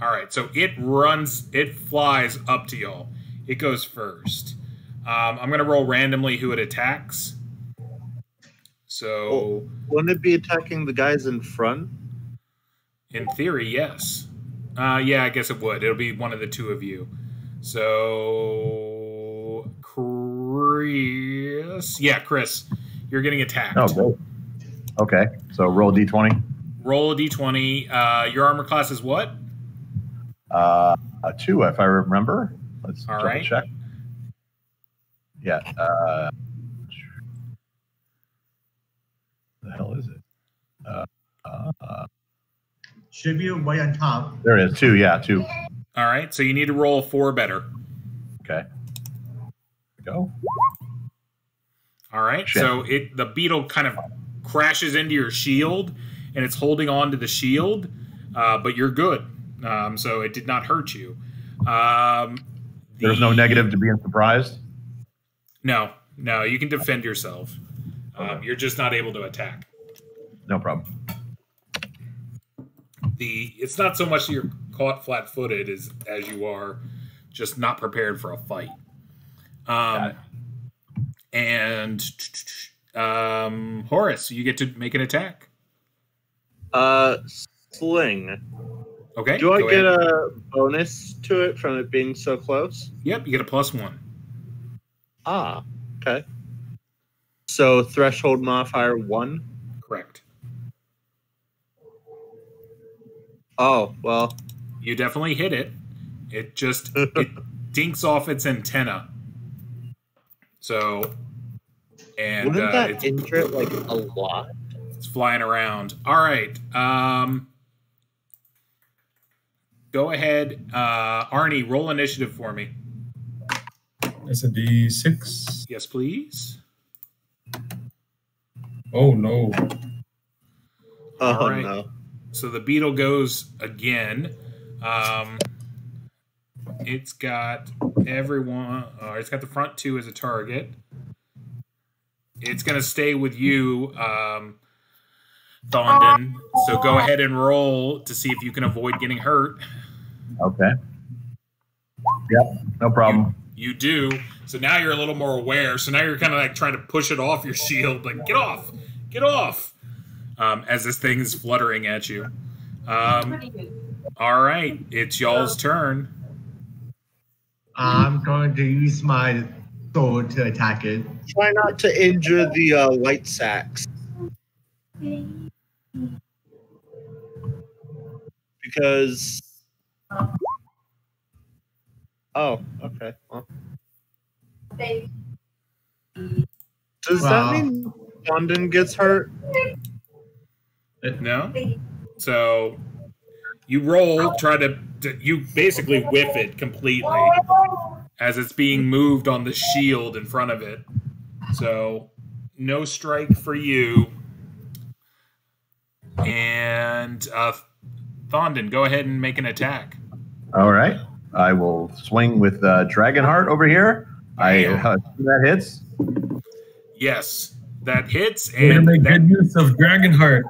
All right, so it runs, it flies up to y'all. It goes first. Um, I'm gonna roll randomly who it attacks. So, Wouldn't it be attacking the guys in front? in theory, yes. Uh, yeah, I guess it would. It'll be one of the two of you. So, Chris, yeah, Chris, You're getting attacked. Oh, great. Okay, so roll a d20. Roll a d20. Uh, your armor class is what? Uh, a two, if I remember. Let's All double right. check. Yeah. Uh, the hell is it? Uh, uh, uh, Should be right on top. there it is. Two. Yeah, two. All right. So you need to roll four better. Okay. Go. All right. Shit. So it the beetle kind of crashes into your shield, and it's holding on to the shield, uh, but you're good. Um, so it did not hurt you. Um, There's no negative to being surprised. No, no. You can defend yourself. Um, you're just not able to attack. No problem. the it's not so much that you're caught flat-footed as as you are just not prepared for a fight. Um, and um, Horace, you get to make an attack. Uh, sling. Okay. Do I get ahead. a bonus to it from it being so close? Yep, you get a plus one. Ah, okay. So threshold modifier one. Correct. Oh well. You definitely hit it. It just it dinks off its antenna. So, and Wouldn't uh, that it's, injure it like a lot? it's flying around. All right. Um, go ahead, uh, Arnie. Roll initiative for me. That's a D6. Yes, please. Oh no. Oh All right. no. So the beetle goes again. Um, it's got everyone. Uh, it's got the front two as a target. It's going to stay with you, um, Thondon. So go ahead and roll to see if you can avoid getting hurt. Okay. Yep. No problem. You do. So now you're a little more aware. So now you're kind of like trying to push it off your shield. Like, get off! Get off! Um, as this thing is fluttering at you. Um, all right. It's y'all's turn. I'm going to use my sword to attack it. Try not to injure the uh, light sacks. Because. Oh, okay. Well, does Wow. that mean London gets hurt? No. So you roll, try to, to you basically whiff it completely as it's being moved on the shield in front of it. So no strike for you. And uh Thondon, go ahead and make an attack. All right. I will swing with uh, Dragonheart over here. I uh, that hits. Yes, that hits, Way to and make that, good use of Dragonheart.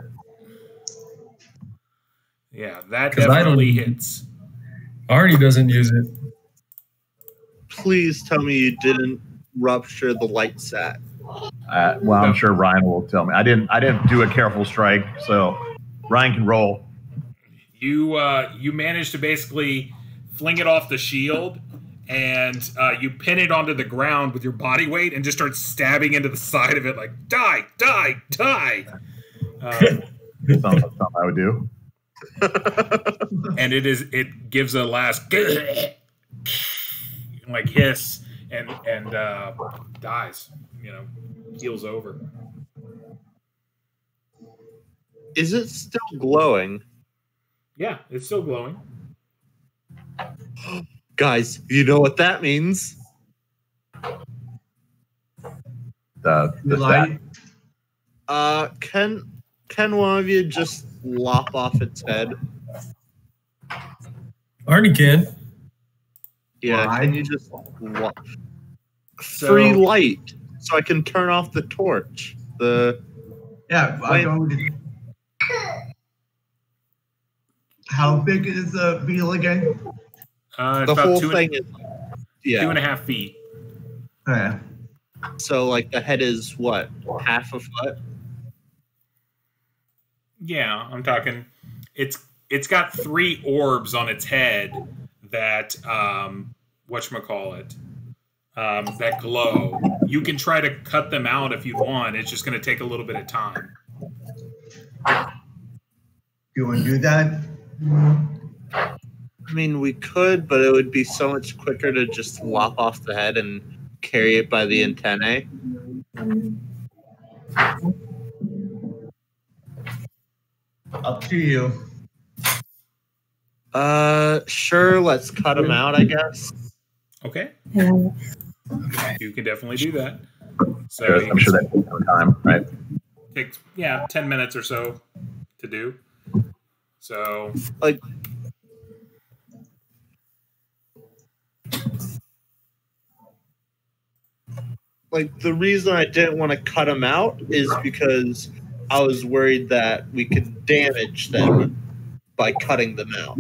Yeah, that 'Cause I don't- definitely hits. Arnie doesn't use it. Please tell me you didn't rupture the light sack. Uh, well, I'm sure Ryan will tell me. I didn't. I didn't do a careful strike, so Ryan can roll. you uh, you manage to basically fling it off the shield and uh, you pin it onto the ground with your body weight and just start stabbing into the side of it like die die die uh, Sounds like something I would do. and it is it gives a last like hiss and and uh, dies you know heals over Is it still glowing? yeah it's still glowing Guys, you know what that means. The, the Light. Uh, can can one of you just lop off its head? Arnie can. Yeah, Why? can you just lop? So- free light, so I can turn off the torch. The Yeah, I'm going to. How big is the beetle again? uh, the about whole two, thing is two yeah. and a half feet Yeah. So like the head is what half a foot. Yeah, I'm talking. It's it's got three orbs on its head that um, what call it? um, that glow. You can try to cut them out if you want. It's just going to take a little bit of time. You want to do that? I mean, we could, but it would be so much quicker to just lop off the head and carry it by the antennae. Up to you. Uh, sure. Let's cut them out. I guess. Okay, you can definitely do that. So Sure, I'm sure that takes some time, right? takes yeah ten minutes or so to do. So Like, like the reason I didn't want to cut them out is because I was worried that we could damage them by cutting them out.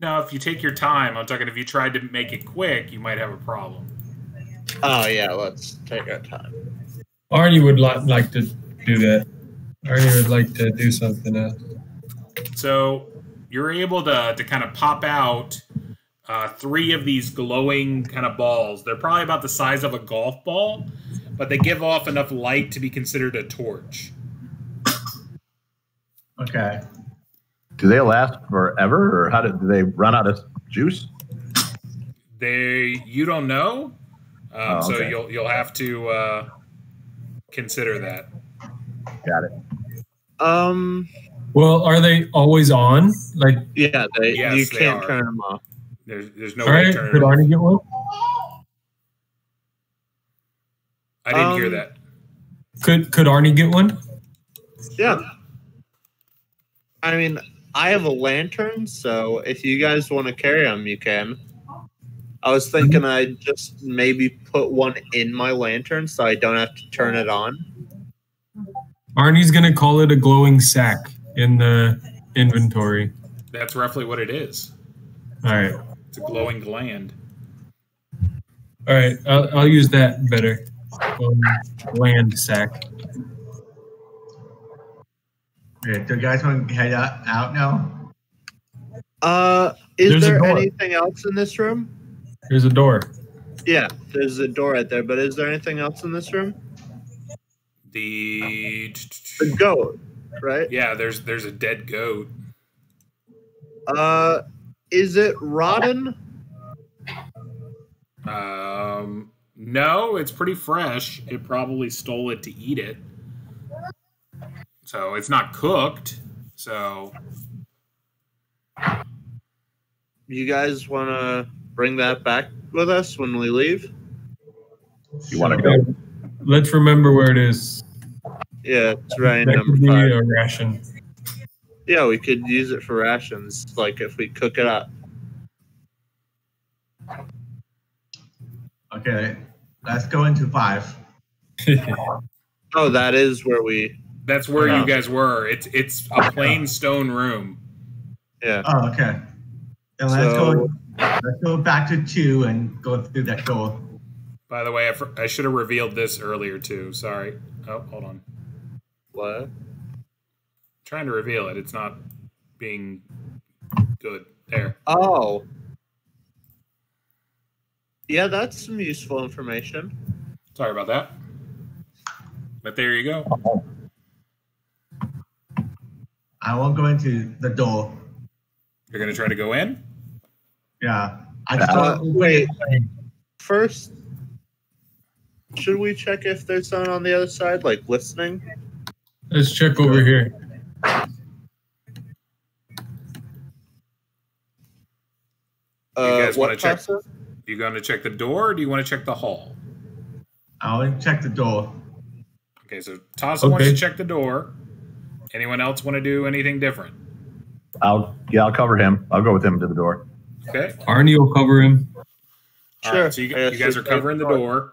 now, if you take your time, I'm talking. If you tried to make it quick, you might have a problem. Oh yeah, let's take our time. Arnie would li- like to do that. Arnie would like to do something else. So you're able to to kind of pop out uh, three of these glowing kind of balls. They're probably about the size of a golf ball, but they give off enough light to be considered a torch. Okay. Do they last forever, or how do, do they run out of juice? They you don't know, um, Oh, so you'll you'll have to uh, consider that. Got it. Um, Well, are they always on? Like, yeah, they, Yes, you they can't are. turn them off. There's there's no all way to right, turn could off. Arnie get one? I didn't hear Um, that. Could could Arnie get one? Yeah. I mean, I have a lantern, so if you guys want to carry them, you can. I was thinking I'd just maybe put one in my lantern so I don't have to turn it on. Arnie's gonna call it a glowing sack in the inventory. That's roughly what it is. All right, It's a glowing gland. all right. I'll, I'll use that better. Um, land sack. Okay, do you guys want to head out, out now? Uh, is There's there anything else in this room? There's a door. Yeah, there's a door right there, but is there anything else in this room? The The goat, right? yeah, there's there's a dead goat. Uh, is it rotten? Um, no, it's pretty fresh. It probably stole it to eat it. So it's not cooked. So You guys want to bring that back with us when we leave? You want to go? Let's remember where it is. Yeah, it's right in That number could be five. a ration. Yeah, we could use it for rations, like if we cook it up. Okay, let's go into five. Oh, that is where we. that's where you oh. guys were. It's it's a plain stone room. Yeah. Oh, okay. Then let's So- go. Let's go back to two and go through that door. By the way, I, fr- I should have revealed this earlier too. Sorry. Oh, hold on. What? trying to reveal it. It's not being good. There. Oh. Yeah, that's some useful information. Sorry about that. But there you go. I won't go into the door. You're gonna try to go in. Yeah. I just Uh, don't wait. First, should we check if there's someone on the other side, like listening? Let's check over here. Uh, guys wanna what check? process? You going to check the door, or do you want to check the hall? I'll check the door. Okay, so Tasso wants to check the door. Anyone else want to do anything different? I'll yeah, I'll cover him. I'll go with him to the door. Okay. Arnie will cover him. All Sure. right, so you, you guys are covering the the door. door.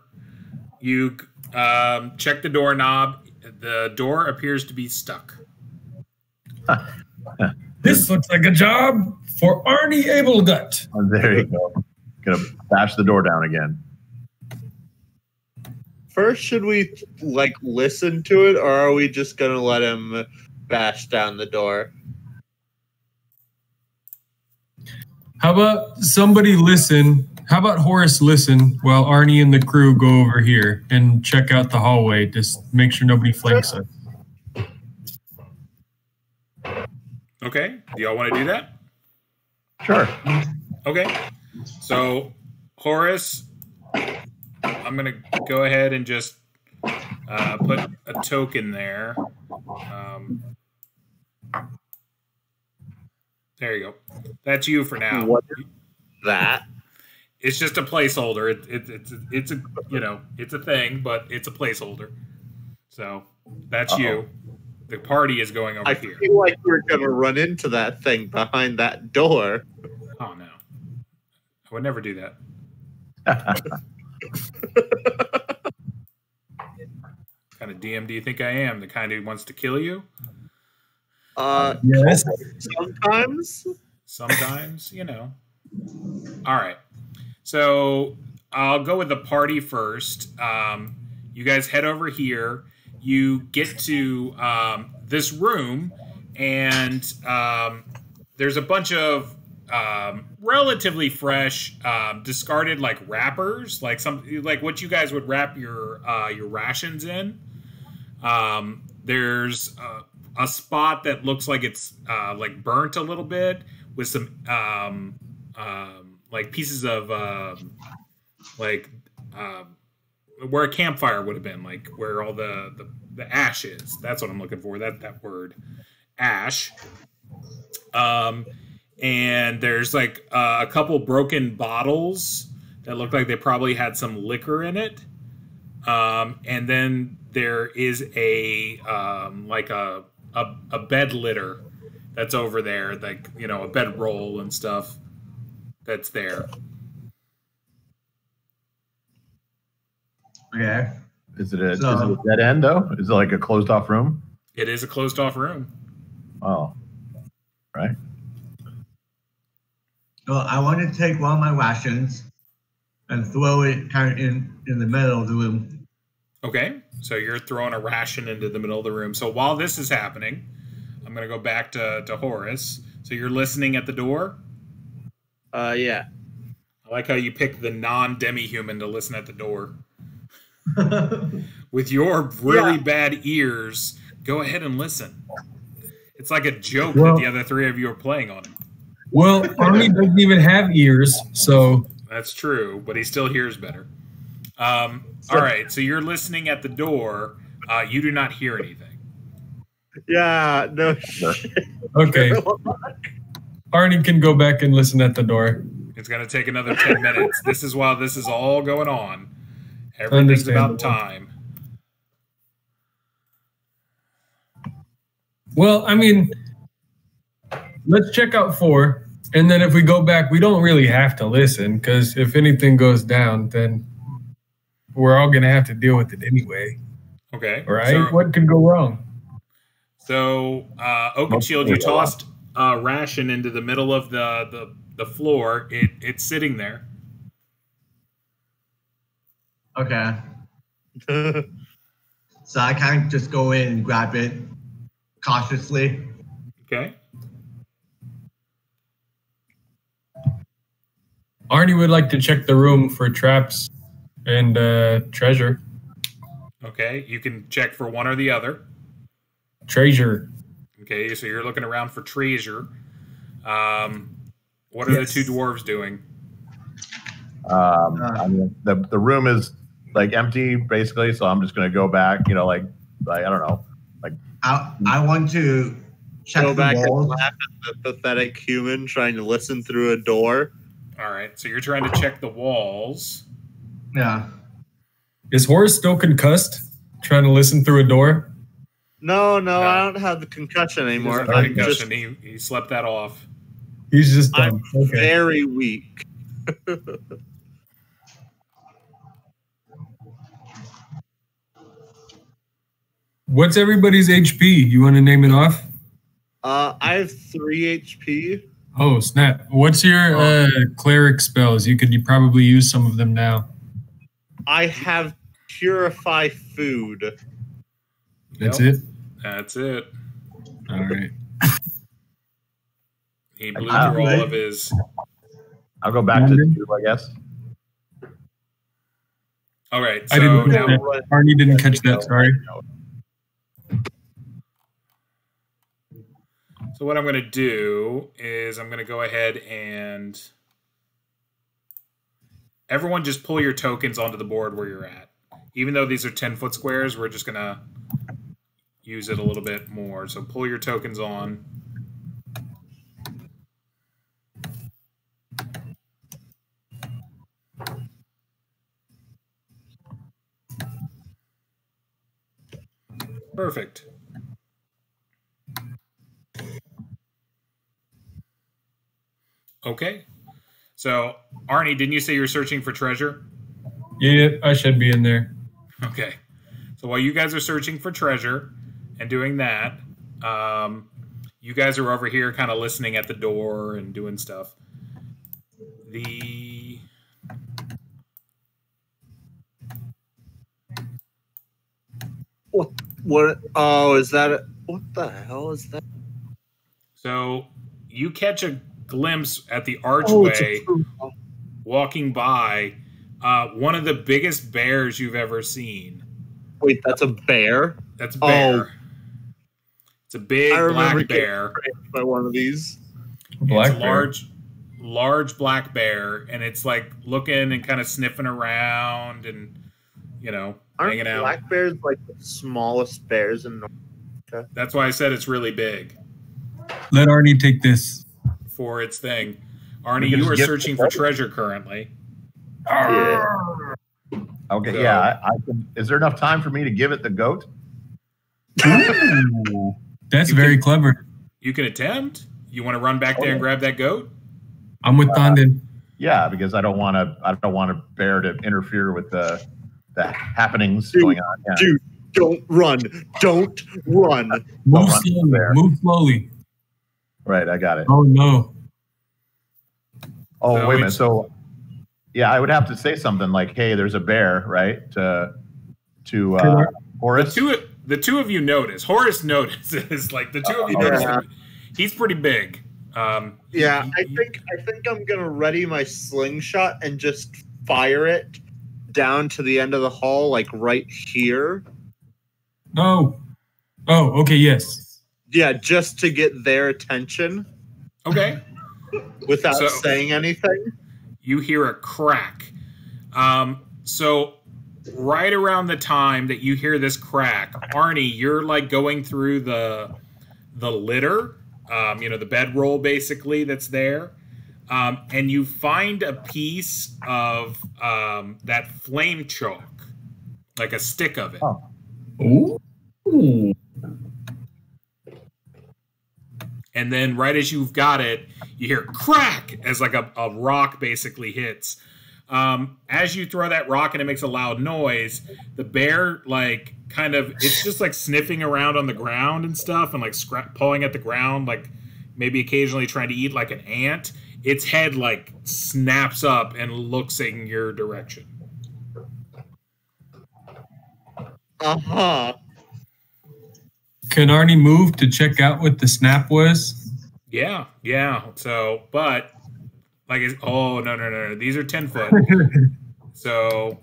You um, check the doorknob. The door appears to be stuck. This looks like a job for Arnie Ablegut. Oh, there you go. Gonna bash the door down again. First, should we like listen to it, or are we just gonna let him bash down the door? How about somebody listen How about Horace listen while Arnie and the crew go over here and check out the hallway? Just make sure nobody flanks us. Okay. Do y'all want to do that? Sure. Okay. So, Horace, I'm going to go ahead and just uh, put a token there. Um, there you go. That's you for now. What? That. It's just a placeholder. It, it, it's it's a you know it's a thing, but it's a placeholder. So that's you. The party is going over I here. feel like we're gonna run into that thing behind that door. No, I would never do that. kind of DM do you think I am? The kind who wants to kill you? Uh, Yes. sometimes. Sometimes, you know. All right. So I'll go with the party first. Um, you guys head over here. You get to um, this room, and um, there's a bunch of um, relatively fresh, um, discarded like wrappers, like some like what you guys would wrap your uh, your rations in. Um, there's uh, a spot that looks like it's uh, like burnt a little bit with some um, um, like pieces of um, like um, where a campfire would have been, like where all the, the the ash is. That's what I'm looking for. That that word, ash. Um, and there's like uh, a couple broken bottles that look like they probably had some liquor in it. Um, and then there is a um, like a, a a bed litter that's over there, like you know, a bed roll and stuff that's there. Okay. Is it a, is it a dead end though? Is it like a closed off room? It is a closed off room. Oh, right. So I want to take one of my rations and throw it kind of in in the middle of the room. Okay, so you're throwing a ration into the middle of the room. So while this is happening, I'm going to go back to, to Horace. So you're listening at the door. Uh, yeah. I like how you picked the non demi human to listen at the door. With your really Yeah. bad ears, go ahead and listen. It's like a joke Well- that the other three of you are playing on him. Well, Arnie doesn't even have ears, so That's true, but he still hears better. Um, all right, so you're listening at the door. Uh, you do not hear anything. Yeah. No. shit. okay. Arnie can go back and listen at the door. It's going to take another 10 minutes. This is while this is all going on. Everything's about time. Well, I mean, let's check out four, and then if we go back, we don't really have to listen because if anything goes down, then we're all gonna have to deal with it anyway, Okay. right? So, what could go wrong? so uh, Oak Shield, you tossed a ration into the middle of the, the, the floor. It, it's sitting there. Okay. So I kind of just go in and grab it cautiously. Okay. Arnie would like to check the room for traps and uh, treasure. Okay. You can check for one or the other. Treasure. Okay. So you're looking around for treasure. Um, what are Yes. the two dwarves doing? Um, I mean, the the room is like empty basically, so I'm just gonna go back. You know, like, like I don't know. Like I I want to check Go the back and laugh at the pathetic human trying to listen through a door. All right. So you're trying to check the walls. Yeah. Is Horace still concussed? Trying to listen through a door? No, no, No. I don't have the concussion anymore. doesn't I'm just concussion. He, he slept that off. He's just I'm. Okay. very weak. What's everybody's HP? You want to name it off? Uh, I have three HP. Oh snap! What's your uh, cleric spells? You could you probably use some of them now. I have purify food. That's Yep. it. That's it. All right. He blew through all right. of his. I'll go back to London? two, I guess. All right. I didn't now. Arnie didn't catch that. Sorry. So what I'm going to do is I'm going to go ahead and everyone just pull your tokens onto the board where you're at. Even though these are 10 foot squares, we're just going to use it a little bit more. So pull your tokens on. Perfect. Okay. So, Arnie, didn't you say you were searching for treasure? Yeah, I should be in there. Okay. So while you guys are searching for treasure and doing that, um, you guys are over here kind of listening at the door and doing stuff. The What? Oh, is that? A, what the hell is that? so you catch a glimpse at the Oh, archway a fruit. walking by uh, one of the biggest bears you've ever seen. Wait, that's a bear. That's a Oh. bear. It's a big black bear. By one of these. Black it's a bear. large large black bear and it's like looking and kind of sniffing around and you know Aren't hanging out black bears like the smallest bears in? North? that's why i said it's really big Let Arnie take this. For its thing arnie you are searching for treasure currently Yeah. Okay, So- yeah. I, I can, is there enough time for me to give it the goat? That's You very can- clever. you can attempt you want to run back there and oh. grab that goat I'm with uh, Thondon. Yeah, because I don't want to. I don't want a bear to interfere with the the happenings Dude, going on. Yeah. Dude, don't run! Don't run! Uh, move run slowly. there. Move slowly. Right, I got it. Oh no. Oh, So wait a minute. So, yeah, I would have to say something like, "Hey, there's a bear," right? To to uh, the two the two of you notice horace notices like the two of you Oh, notice yeah. he's pretty big um Yeah, he- I think I think I'm gonna ready my slingshot and just fire it down to the end of the hall, like right here. No. Oh, okay, yes. Yeah, just to get their attention okay without So- saying anything. you hear a crack. Um, so right around the time that you hear this crack, Arnie, you're like going through the the litter, um, you know, the bedroll basically that's there, um, and you find a piece of um, that flame chalk, like a stick of it. Oh. Ooh. And then right as you've got it, you hear crack as like a, a rock basically hits. Um, as you throw that rock and it makes a loud noise, the bear like kind of it's just like sniffing around on the ground and stuff and like scra- pulling at the ground, like maybe occasionally trying to eat like an ant. Its head like snaps up and looks in your direction. Uh huh. Can Arnie move to check out what the snap was? Yeah, yeah. So, but like, it's, oh no, no, no, no. These are ten foot. So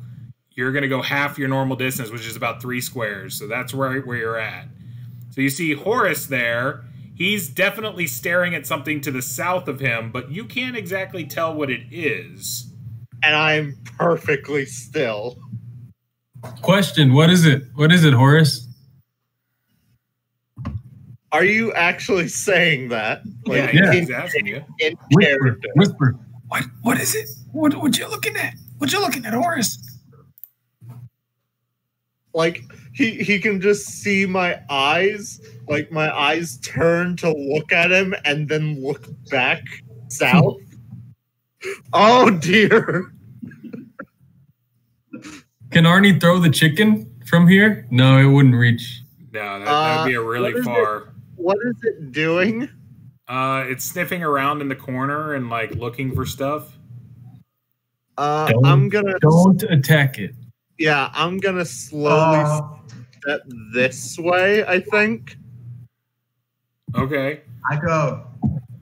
you're going to go half your normal distance, which is about three squares. So that's right where you're at. So you see Horace there. He's definitely staring at something to the south of him, but you can't exactly tell what it is. And I'm perfectly still. Question, what is it? What is it, Horace? Are you actually saying that? yeah, yeah. he's asking you. in Whisper. character. Whisper. What what is it? What what you looking at? What you looking at, Horace? Like he he can just see my eyes, like my eyes turn to look at him and then look back south. oh dear. Can Arnie throw the chicken from here? No, it wouldn't reach. No, that, that would be a really Uh, what is far. What is it doing? Uh, it's sniffing around in the corner and like looking for stuff. Uh, Don't- I'm gonna Don't attack it. yeah, I'm gonna slowly Uh, step this way. I think. Okay. I go,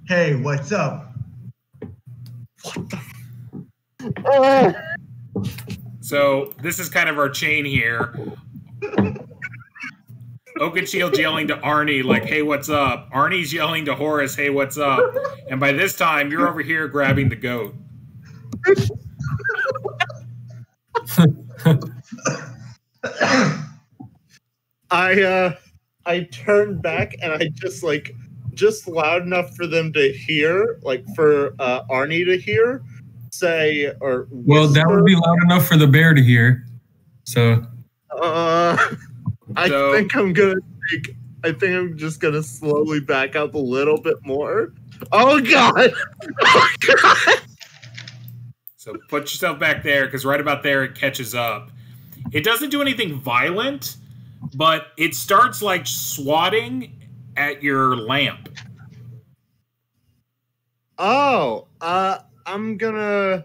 hey, what's up? Oh, So this is kind of our chain here. Oakenshield yelling to Arnie, like, hey, what's up? Arnie's yelling to Horace, hey, what's up? And by this time, you're over here grabbing the goat. I uh I turned back and I just like just loud enough for them to hear, like for uh Arnie to hear, say or Well, that would be loud enough for the bear to hear. So uh I So- think I'm gonna take I think I'm just gonna slowly back up a little bit more. Oh god! Oh god! So put yourself back there because right about there it catches up. It doesn't do anything violent, but it starts like swatting at your lamp. Oh, uh, I'm gonna,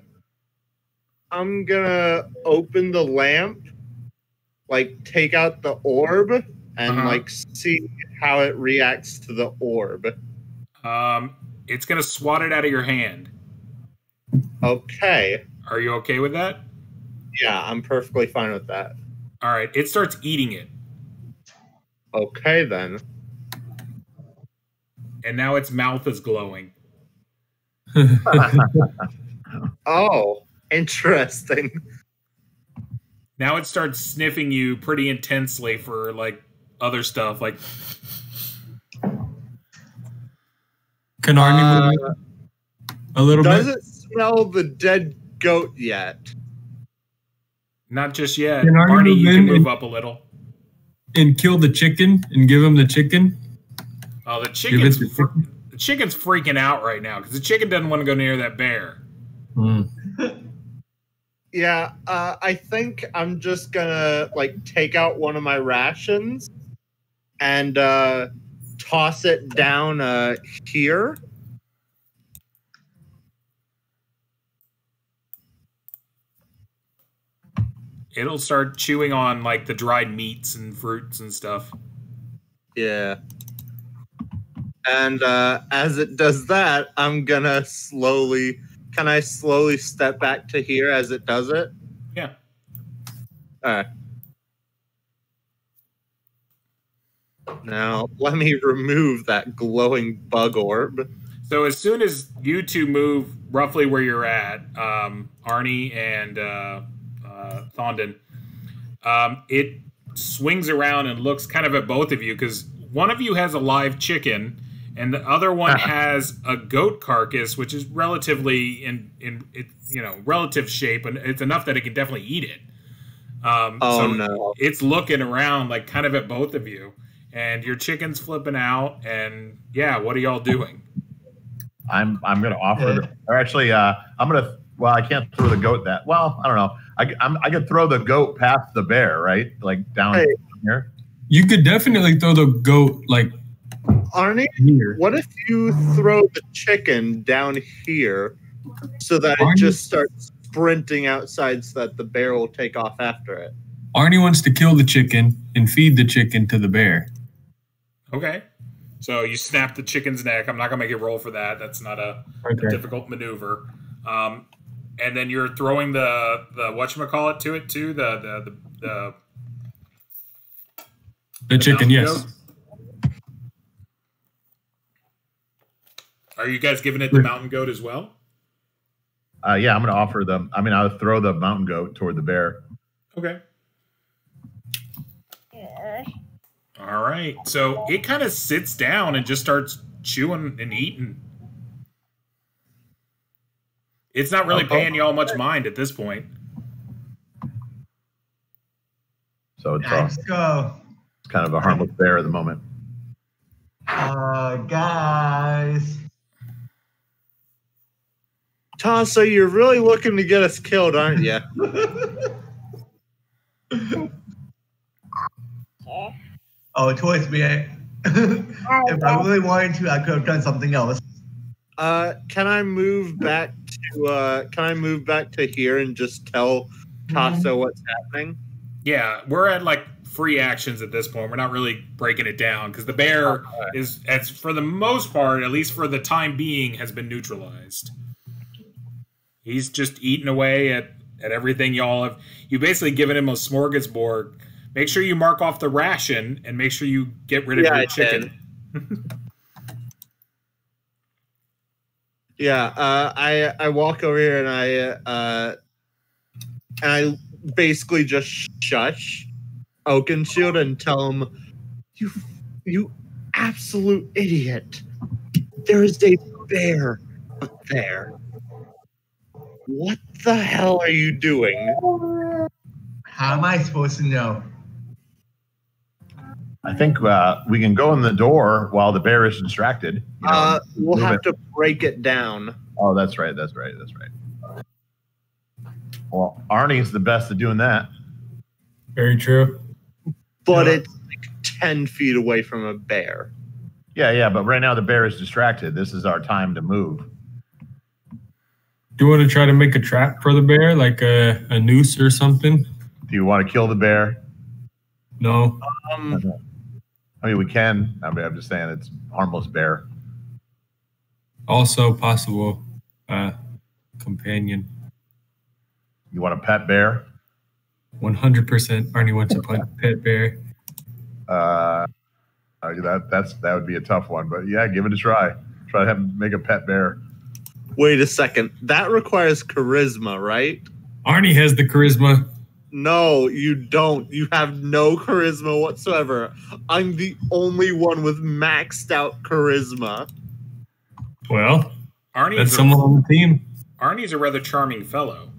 I'm gonna open the lamp, like take out the orb, and Uh-huh. like see how it reacts to the orb. Um, it's gonna swat it out of your hand. Okay, Are you okay with that? yeah, I'm perfectly fine with that. All right. It starts eating it, Okay then. and now its mouth is glowing. Oh, interesting. Now it starts sniffing you pretty intensely for like other stuff, like can Arnie Uh, move a little Does bit? it smell the dead goat yet? not just yet. Can Arnie Arnie, move you can move and- up a little. And kill the chicken and give him the chicken? Oh, the chicken's the fr- chicken? the chicken's freaking out right now because the chicken doesn't want to go near that bear. Hmm. Yeah, uh, I think I'm just gonna like take out one of my rations and uh, toss it down uh, here. It'll start chewing on like the dried meats and fruits and stuff. Yeah. And uh, as it does that, I'm gonna slowly. Can I slowly step back to here as it does it? Yeah. All right. Now let me remove that glowing bug orb. So as soon as you two move roughly where you're at, um, Arnie and uh, uh, Thondon, um, it swings around and looks kind of at both of you because one of you has a live chicken and the other one has a goat carcass, which is relatively in in it, you know relative shape, and it's enough that it can definitely eat it. Um, Oh so no! it's looking around like kind of at both of you, and your chicken's flipping out, and yeah, what are y'all doing? I'm I'm gonna offer, the, or actually, uh, I'm gonna. Well, I can't throw the goat that. Well, I don't know. I I'm, I could throw the goat past the bear, right? Like down Hey. here. You could definitely throw the goat like Arnie, what if you throw the chicken down here so that it just starts sprinting outside so that the bear will take off after it? Arnie wants to kill the chicken and feed the chicken to the bear. Okay. So you snap the chicken's neck. I'm not gonna make you roll for that. That's not a, a difficult maneuver. Um, and then you're throwing the the whatchamacallit to it too. The the the, the, The chicken, mountain yes. Are you guys giving it the mountain goat as well? Uh, yeah, I'm gonna offer them. I mean, I'll throw the mountain goat toward the bear. Okay. All right. So it kind of sits down and just starts chewing and eating. It's not really paying y'all much mind at this point. So it's, uh, Let's go. it's kind of a harmless bear at the moment. Uh, guys. Tom, so you're really looking to get us killed, aren't you? oh, towards me. I- if I really wanted to, I could have done something else. Uh, can I move back to uh, can I move back to here and just tell Tasso what's happening? Yeah, we're at like free actions at this point. We're not really breaking it down because the bear is, as for the most part, at least for the time being, has been neutralized. He's just eating away at at everything y'all have. You basically given him a smorgasbord. Make sure you mark off the ration and make sure you get rid of Yeah, your I chicken. Yeah, uh, I I walk over here and I uh, and I basically just shush Oakenshield and tell him, "You, you absolute idiot! There is a bear up there. What the hell are you doing?" How am I supposed to know? I think uh, we can go in the door while the bear is distracted. you know. Uh, we'll have it. to break it down. oh, that's right. That's right. That's right. Well, Arnie's the best at doing that. Very true. But Yeah. it's like ten feet away from a bear. Yeah, yeah. But right now the bear is distracted. This is our time to move. Do you want to try to make a trap for the bear, like a, a noose or something? Do you want to kill the bear? No. Um, I mean, we can. I mean, I'm just saying it's harmless bear. Also possible uh, companion. You want a pet bear? 100% Arnie wants a pet pet bear. Uh, uh, that that's that would be a tough one, but yeah, give it a try. Try to have, make a pet bear. Wait a second. That requires charisma, right? Arnie has the charisma. No, you don't. You have no charisma whatsoever. I'm the only one with maxed out charisma. Well, Arnie's that's a, someone on the team. Arnie's a rather charming fellow.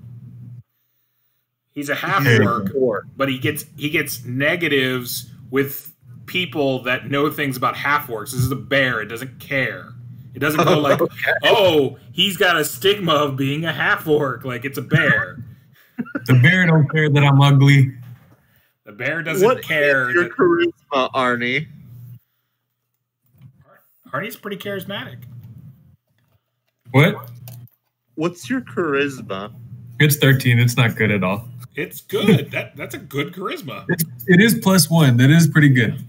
He's a half Very orc, but he gets he gets negatives with people that know things about half orcs. This is a bear; it doesn't care. It doesn't go like, "Oh, he's got a stigma of being a half orc." Like it's a bear. The bear don't care that I'm ugly. The bear doesn't What is care. your that- charisma, Arnie? Arnie's pretty charismatic. What? What's your charisma? It's 13. It's not good at all. It's good. that that's a good charisma. It's, it is plus one. That is pretty good.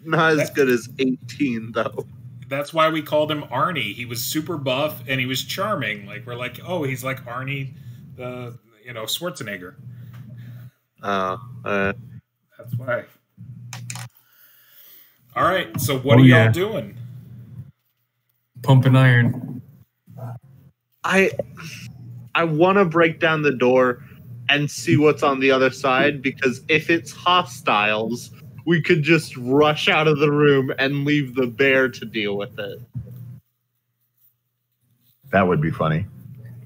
Not as That- good as 18, though. That's why we called him Arnie. He was super buff and he was charming. Like we're like, oh, he's like Arnie, the you know Schwarzenegger. Uh, uh, That's why. All right. So what Oh, are y'all yeah. doing? Pumping iron. I I want to break down the door and see what's on the other side because if it's hostiles, we could just rush out of the room and leave the bear to deal with it. That would be funny.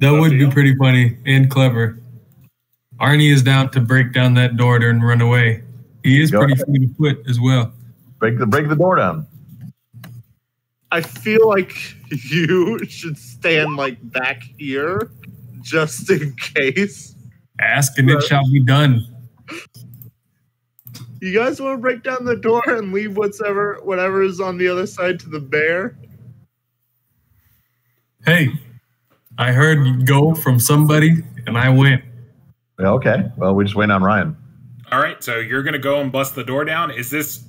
That Good would be pretty funny and clever. Arnie is down to break down that door and run away. He is Go pretty ahead. fleet of foot as well. Break the break the door down. I feel like you should stand like back here just in case. Ask and it shall be done. You guys want to break down the door and leave whatever whatever is on the other side to the bear? Hey, I heard go from somebody and I went. Yeah, okay. Well, we just wait on Ryan. All right. So you're gonna go and bust the door down. Is this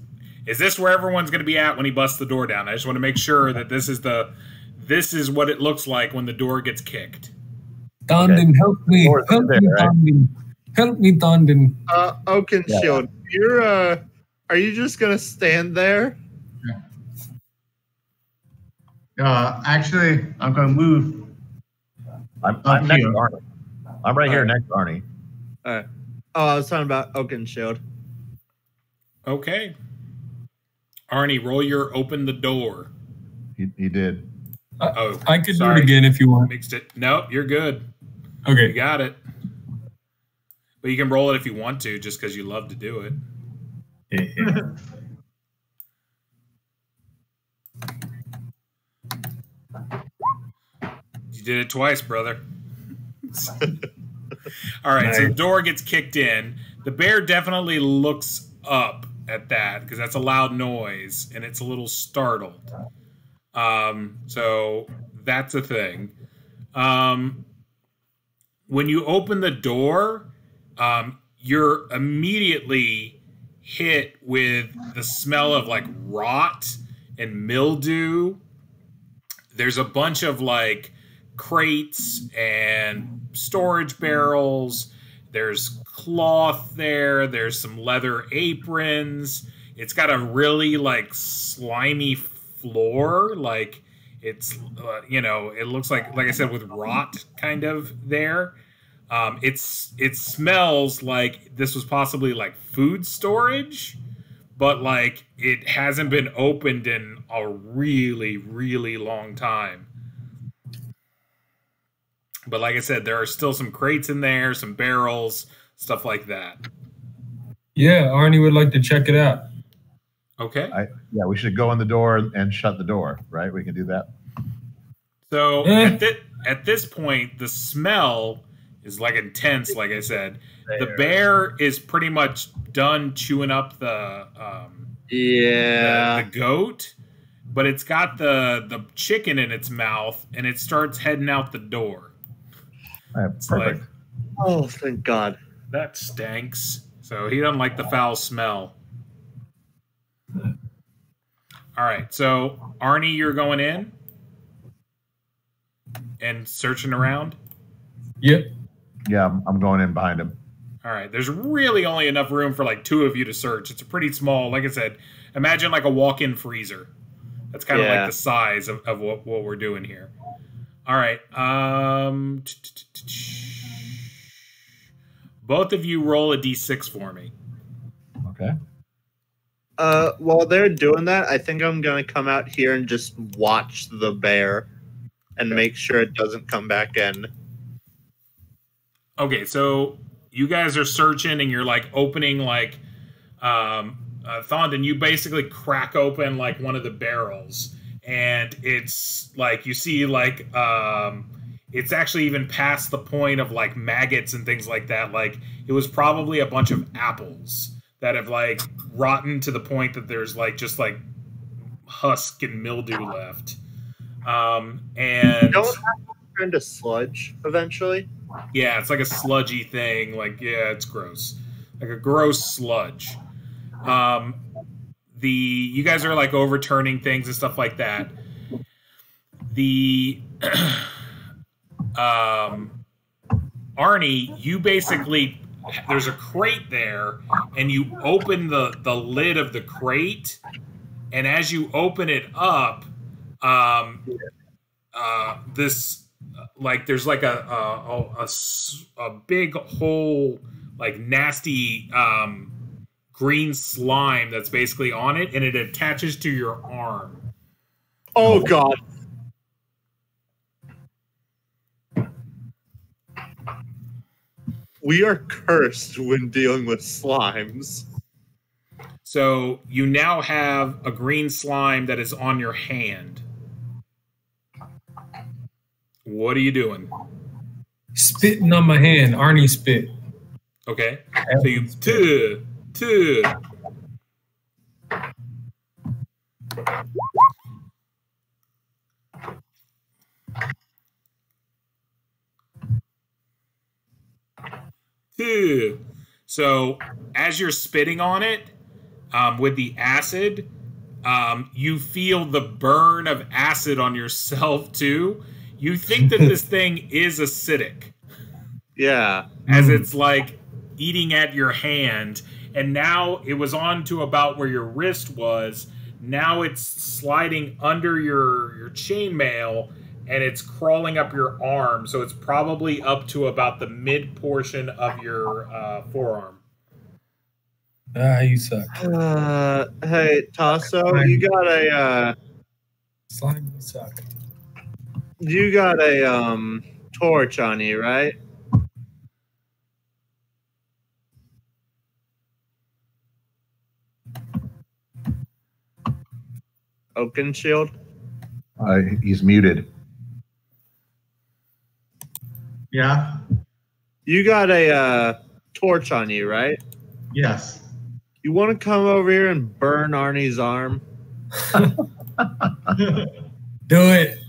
is this where everyone's gonna be at when he busts the door down? I just want to make sure that this is the this is what it looks like when the door gets kicked. Dondon, help me. Help there, me, right? Dondon. Help me, Dondon. Uh Oakenshield, you're uh are you just gonna stand there? Uh, actually, I'm gonna move. I'm, I'm next to. Arnie. I'm right here Alright. next to Arnie. Oh, I was talking about Oakenshield. Okay. Arnie, roll your open the door. He, he did. Oh, I could sorry. do it again if you want. Mixed it. No, you're good. You Okay. got it. But you can roll it if you want to, just because you love to do it. You did it twice, brother. All right, so the door gets kicked in. The bear definitely looks up at that because that's a loud noise and it's a little startled. Um, so that's a thing. Um, when you open the door, um, you're immediately hit with the smell of like rot and mildew. There's a bunch of like crates and storage barrels. There's cloth there. There's some leather aprons. It's got a really like slimy floor. Like it's uh, you know it looks like like I said with rot kind of there. Um, it's it smells like this was possibly like food storage, but like it hasn't been opened in a really really long time. But like I said, there are still some crates in there, some barrels, stuff like that. Yeah, Arnie would like to check it out. Okay. I, yeah, we should go in the door and shut the door, right? We can do that. So Eh. at, thi- at this point, the smell is like intense. Like I said, the bear is pretty much done chewing up the um, Yeah. the goat, but it's got the the chicken in its mouth, and it starts heading out the door. All right, perfect. like Oh, thank God. that stinks. So he doesn't like the foul smell. All right, so Arnie, you're going in and searching around. Yep. Yeah, I'm, I'm going in behind him. All right, there's really only enough room for like two of you to search. It's a pretty small, like I said, imagine like a walk-in freezer. That's kind of Yeah. like the size of, of what, what we're doing here. All right, um, both of you roll a d6 for me. Okay. Uh, while they're doing that, I think I'm gonna come out here and just watch the bear, and make sure it doesn't come back in. Okay, so you guys are searching and you're like opening like um uh, Thondon, you basically crack open like one of the barrels and it's like you see like um it's actually even past the point of like maggots and things like that. Like it was probably a bunch of apples that have like rotten to the point that there's like just like husk and mildew left. Um and Don't turn to sludge eventually. Yeah, it's like a sludgy thing. Like, yeah, it's gross. Like a gross sludge. Um, the you guys are like overturning things and stuff like that. The um, Arnie, you basically there's a crate there, and you open the the lid of the crate, and as you open it up, um, uh, this like there's like a a a big hole like nasty um green slime that's basically on it and it attaches to your arm Oh God. We are cursed when dealing with slimes. so you now have a green slime that is on your hand what are you doing Spitting on my hand. Arnie spit. okay so you tuh, tuh. Ew. So as you're spitting on it um, with the acid, um, you feel the burn of acid on yourself too. You think that this thing is acidic Yeah. as it's like eating at your hand, and now it was on to about where your wrist was. Now it's sliding under your your chainmail and it's crawling up your arm, so it's probably up to about the mid portion of your uh, forearm. Ah, you suck. Uh, hey, Tasso, you got a uh, Slime, you suck. You got a um torch on you, right? Oakenshield. Uh, he's muted. Yeah. You got a uh, torch on you, right? Yes. You want to come over here and burn Arnie's arm? Do it.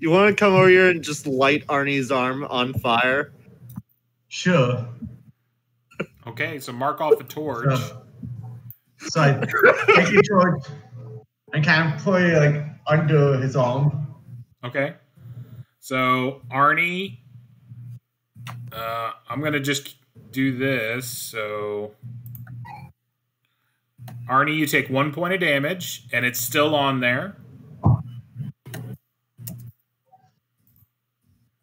You want to come over here and just light Arnie's arm on fire? Sure. Okay, so mark off a torch. So, so I take the torch and kind of put it like under his arm. Okay. So Arnie, uh, I'm gonna just do this. So Arnie, you take one point of damage, and it's still on there.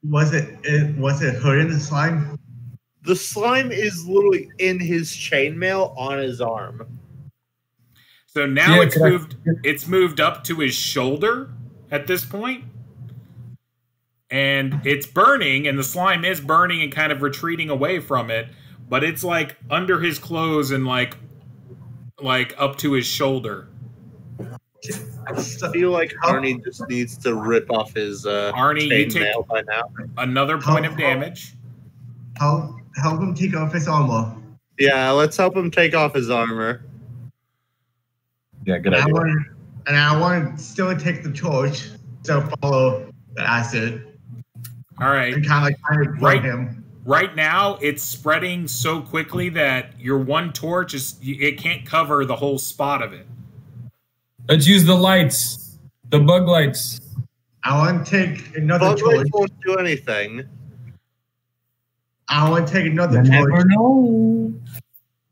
Was it, it was it hurting the slime? The slime is literally in his chainmail on his arm. So now Yeah, it's can I- moved. It's moved up to his shoulder at this point, and it's burning, and the slime is burning and kind of retreating away from it. But it's like under his clothes and like, like up to his shoulder. I feel like Arnie just needs to rip off his uh, Arnie, you take chainmail by now. another point of damage. Help, help him take off his armor. Yeah, let's help him take off his armor. Yeah, good And I idea. want, and I want to still take the torch, so follow the acid, All right. and kind of like kind of Right. right him. Right now, it's spreading so quickly that your one torch is it can't cover the whole spot of it. Let's use the lights, the bug lights. I want to take another Bug torch. lights won't do anything. I want to take another You torch never know.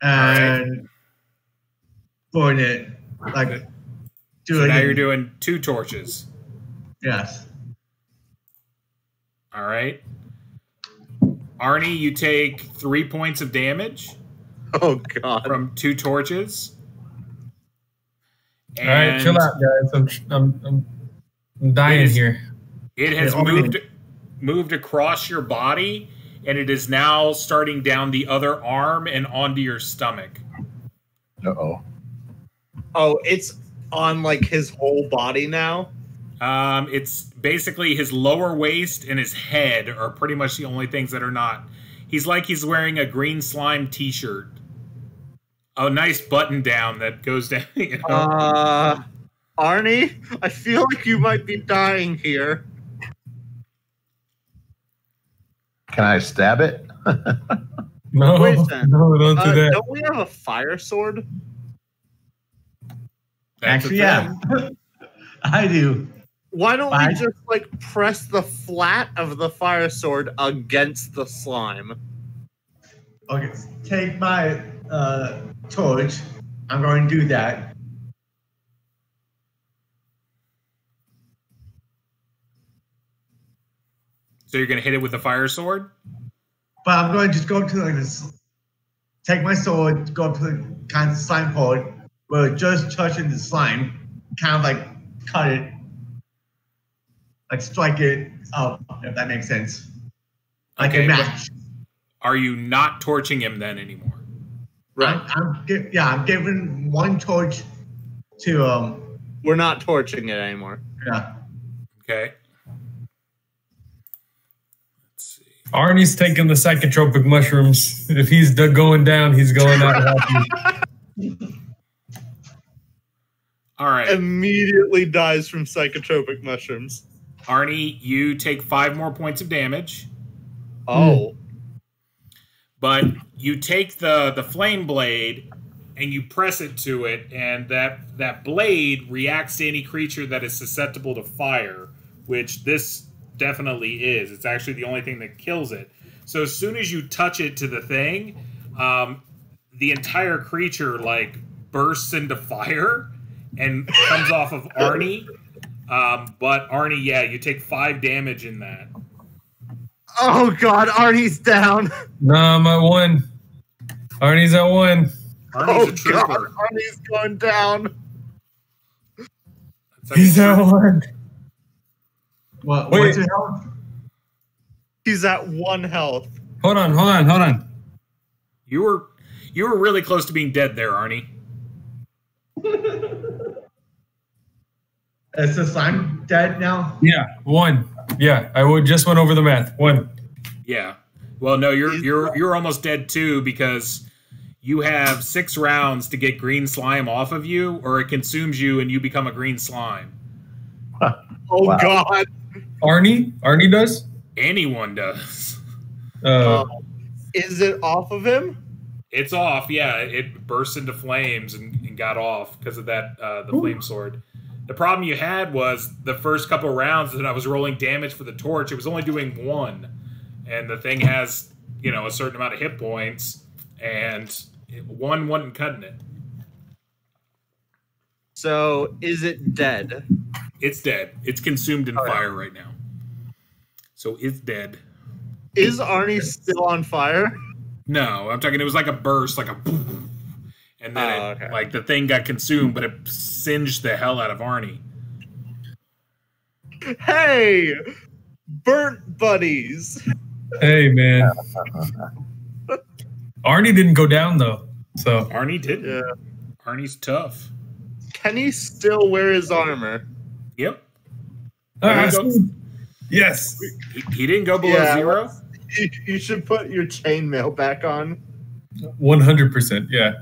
and burn it. Like, do So it. now again. you're doing two torches. Yes. All right. Arnie, you take three points of damage Oh god. from two torches. All right, chill out, guys. I'm I'm I'm, I'm dying It is- here. It has Yeah, Arnie. moved moved across your body, and it is now starting down the other arm and onto your stomach. Uh oh. Oh, it's on like his whole body now. Um, it's basically his lower waist and his head are pretty much the only things that are not. He's like he's wearing a green slime T-shirt, a nice button down that goes down. You know? Uh Arnie, I feel like you might be dying here. Can I stab it? No, Wait a second. no, don't do Uh, that. don't we have a fire sword? That's Actually, yeah. I do. Why don't Fine. we just like press the flat of the fire sword against the slime? Okay, take my uh, torch. I'm going to do that. So you're gonna hit it with the fire sword. But I'm going to just go to like this. Take my sword, go up to the kind of slime hole where just touching the slime, kind of like cut it, like strike it up, if that makes sense. Like Okay, a match. Are you not torching him then anymore? Right. I'm, I'm yeah, I'm giving one torch to um We're not torching it anymore. yeah. Okay. Let's see. Arnie's taking the psychotropic mushrooms. If he's d- going down, he's going out happy. All right, Immediately dies from psychotropic mushrooms. Arnie, you take five more points of damage, Oh. But you take the the flame blade and you press it to it, and that that blade reacts to any creature that is susceptible to fire, which this definitely is. It's actually the only thing that kills it. So as soon as you touch it to the thing, um, the entire creature like bursts into fire and comes off of Arnie. Um, but Arnie, yeah, you take five damage in that. Oh god, Arnie's down. no, I'm at one. Arnie's at one. Arnie's oh god, Arnie's going down. It's like a He's at one. What, Wait. what's your health? He's at one health. Hold on, hold on, hold on. You were you were really close to being dead there, Arnie. Is the slime dead now? Yeah, one. Yeah, I would just went over the math. One. Yeah. Well, no, you're you're you're almost dead too because you have six rounds to get green slime off of you, or it consumes you and you become a green slime. Oh Wow. god. Arnie? Arnie does? Anyone does. Uh, Uh, is it off of him? It's off. Yeah, it burst into flames and, and got off because of that uh, the flame sword. The problem you had was the first couple rounds that I was rolling damage for the torch, it was only doing one. And the thing has, you know, a certain amount of hit points, and one wasn't cutting it. So is it dead? It's dead. It's consumed in Oh, yeah. fire right now. So it's dead. Is Arnie still on fire? No, I'm talking. It was like a burst, like a, and then Oh, it, like the thing got consumed, but it singed the hell out of Arnie. Hey, burnt buddies. Hey man. Arnie didn't go down though. So Arnie didn't. Yeah. Arnie's tough. Can he still wear his armor? Yep. Uh, go. yes. He, he didn't go below Yeah. zero. You, you should put your chainmail back on. One hundred percent. Yeah.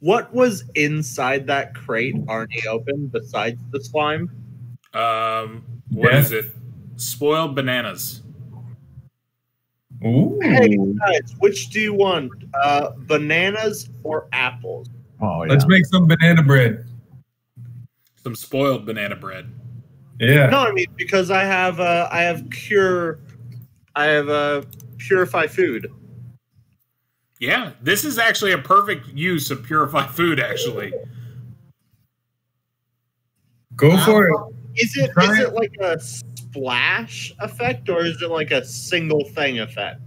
What was inside that crate Arnie opened besides the slime? Um, what Yeah. is it? Spoiled bananas. Ooh. Hey guys, which do you want? Uh, bananas or apples? Oh yeah. Let's make some banana bread. Some spoiled banana bread. Yeah. No, I mean because I have uh, I have cure, I have uh, purify food. Yeah, this is actually a perfect use of purified food. Actually, Go for it. Is it Try is it. it like a splash effect or is it like a single thing effect?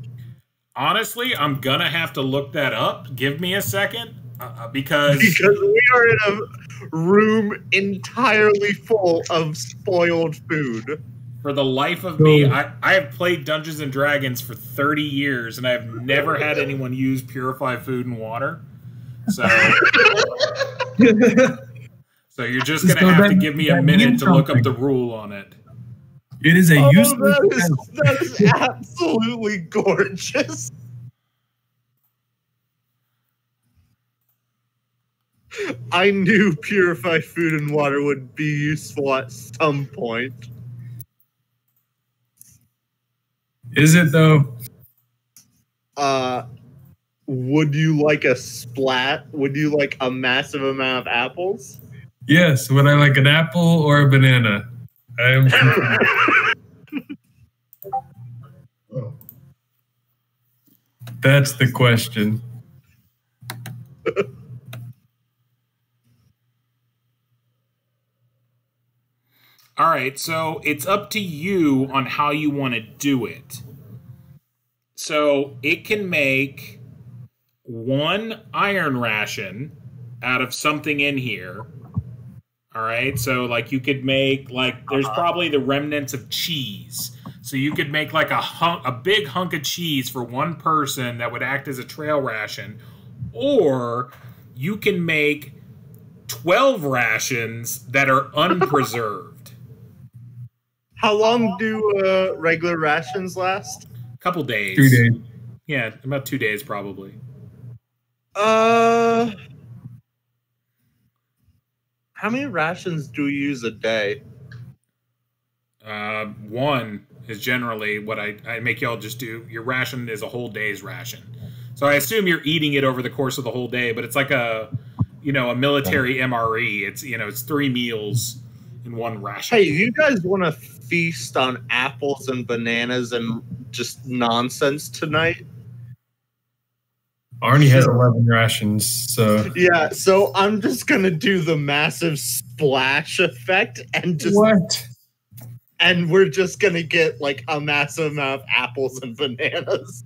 honestly, I'm gonna have to look that up. Give me a second, uh, because Because we are in a room entirely full of spoiled food. For the life of me, I, I have played Dungeons and Dragons for 30 years, and I've never had anyone use purify food and water. So, so you're just gonna So have to give me a minute to look up the rule on it. it is a Oh, useless. that is, that's absolutely gorgeous. I knew purified food and water would be useful at some point. Is it though? Uh, would you like a splat? Would you like a massive amount of apples? Yes. Would I like an apple or a banana? I am. That's the question. All right, so it's up to you on how you want to do it. So it can make one iron ration out of something in here. All right, so like you could make like there's uh-huh. probably the remnants of cheese. So you could make like a hunk, a big hunk of cheese for one person that would act as a trail ration, or you can make 12 rations that are unpreserved. How long do uh, regular rations last? A couple days. Two days. Yeah, about two days probably. Uh, how many rations do you use a day? Uh, one is generally what I, I make y'all just do. Your ration is a whole day's ration. So I assume you're eating it over the course of the whole day, but it's like a, you know, a military MRE. It's, you know, it's three meals in one ration. Hey, you guys want to feast on apples and bananas and just nonsense tonight? Arnie has 11 rations, so. Yeah, so I'm just gonna do the massive splash effect and just What? and we're just gonna get like a massive amount of apples and bananas.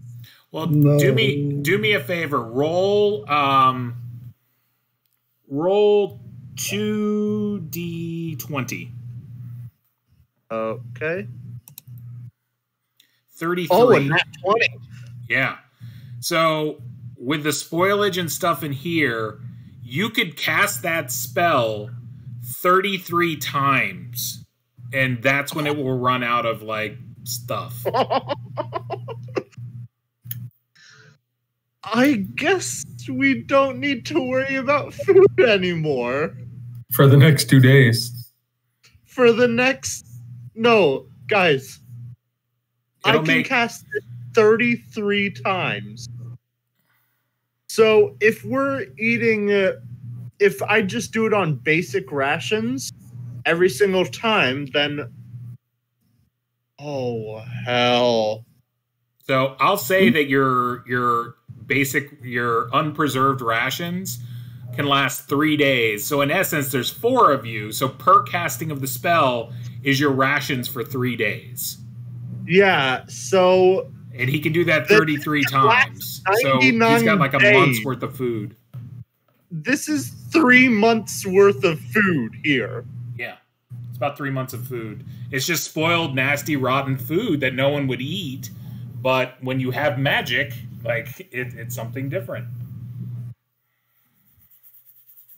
Well, No. do me do me a favor. Roll um roll two D twenty. Okay. Thirty three. Oh, and that twenty. Yeah. So with the spoilage and stuff in here, you could cast that spell 33 times and that's when it will run out of like stuff. I guess we don't need to worry about food anymore For the next two days. for the next. No, guys, I It'll can make cast it 33 times. So if we're eating, uh, if I just do it on basic rations, every single time, then oh hell. So I'll say that your your basic your unpreserved rations can last three days. So in essence, there's four of you. So per casting of the spell is your rations for three days, Yeah, so and he can do that 33 times. So he's got like a days. month's worth of food. this is three months worth of food here. Yeah, it's about three months of food. It's just spoiled, nasty, rotten food that no one would eat. But when you have magic, like it, it's something different.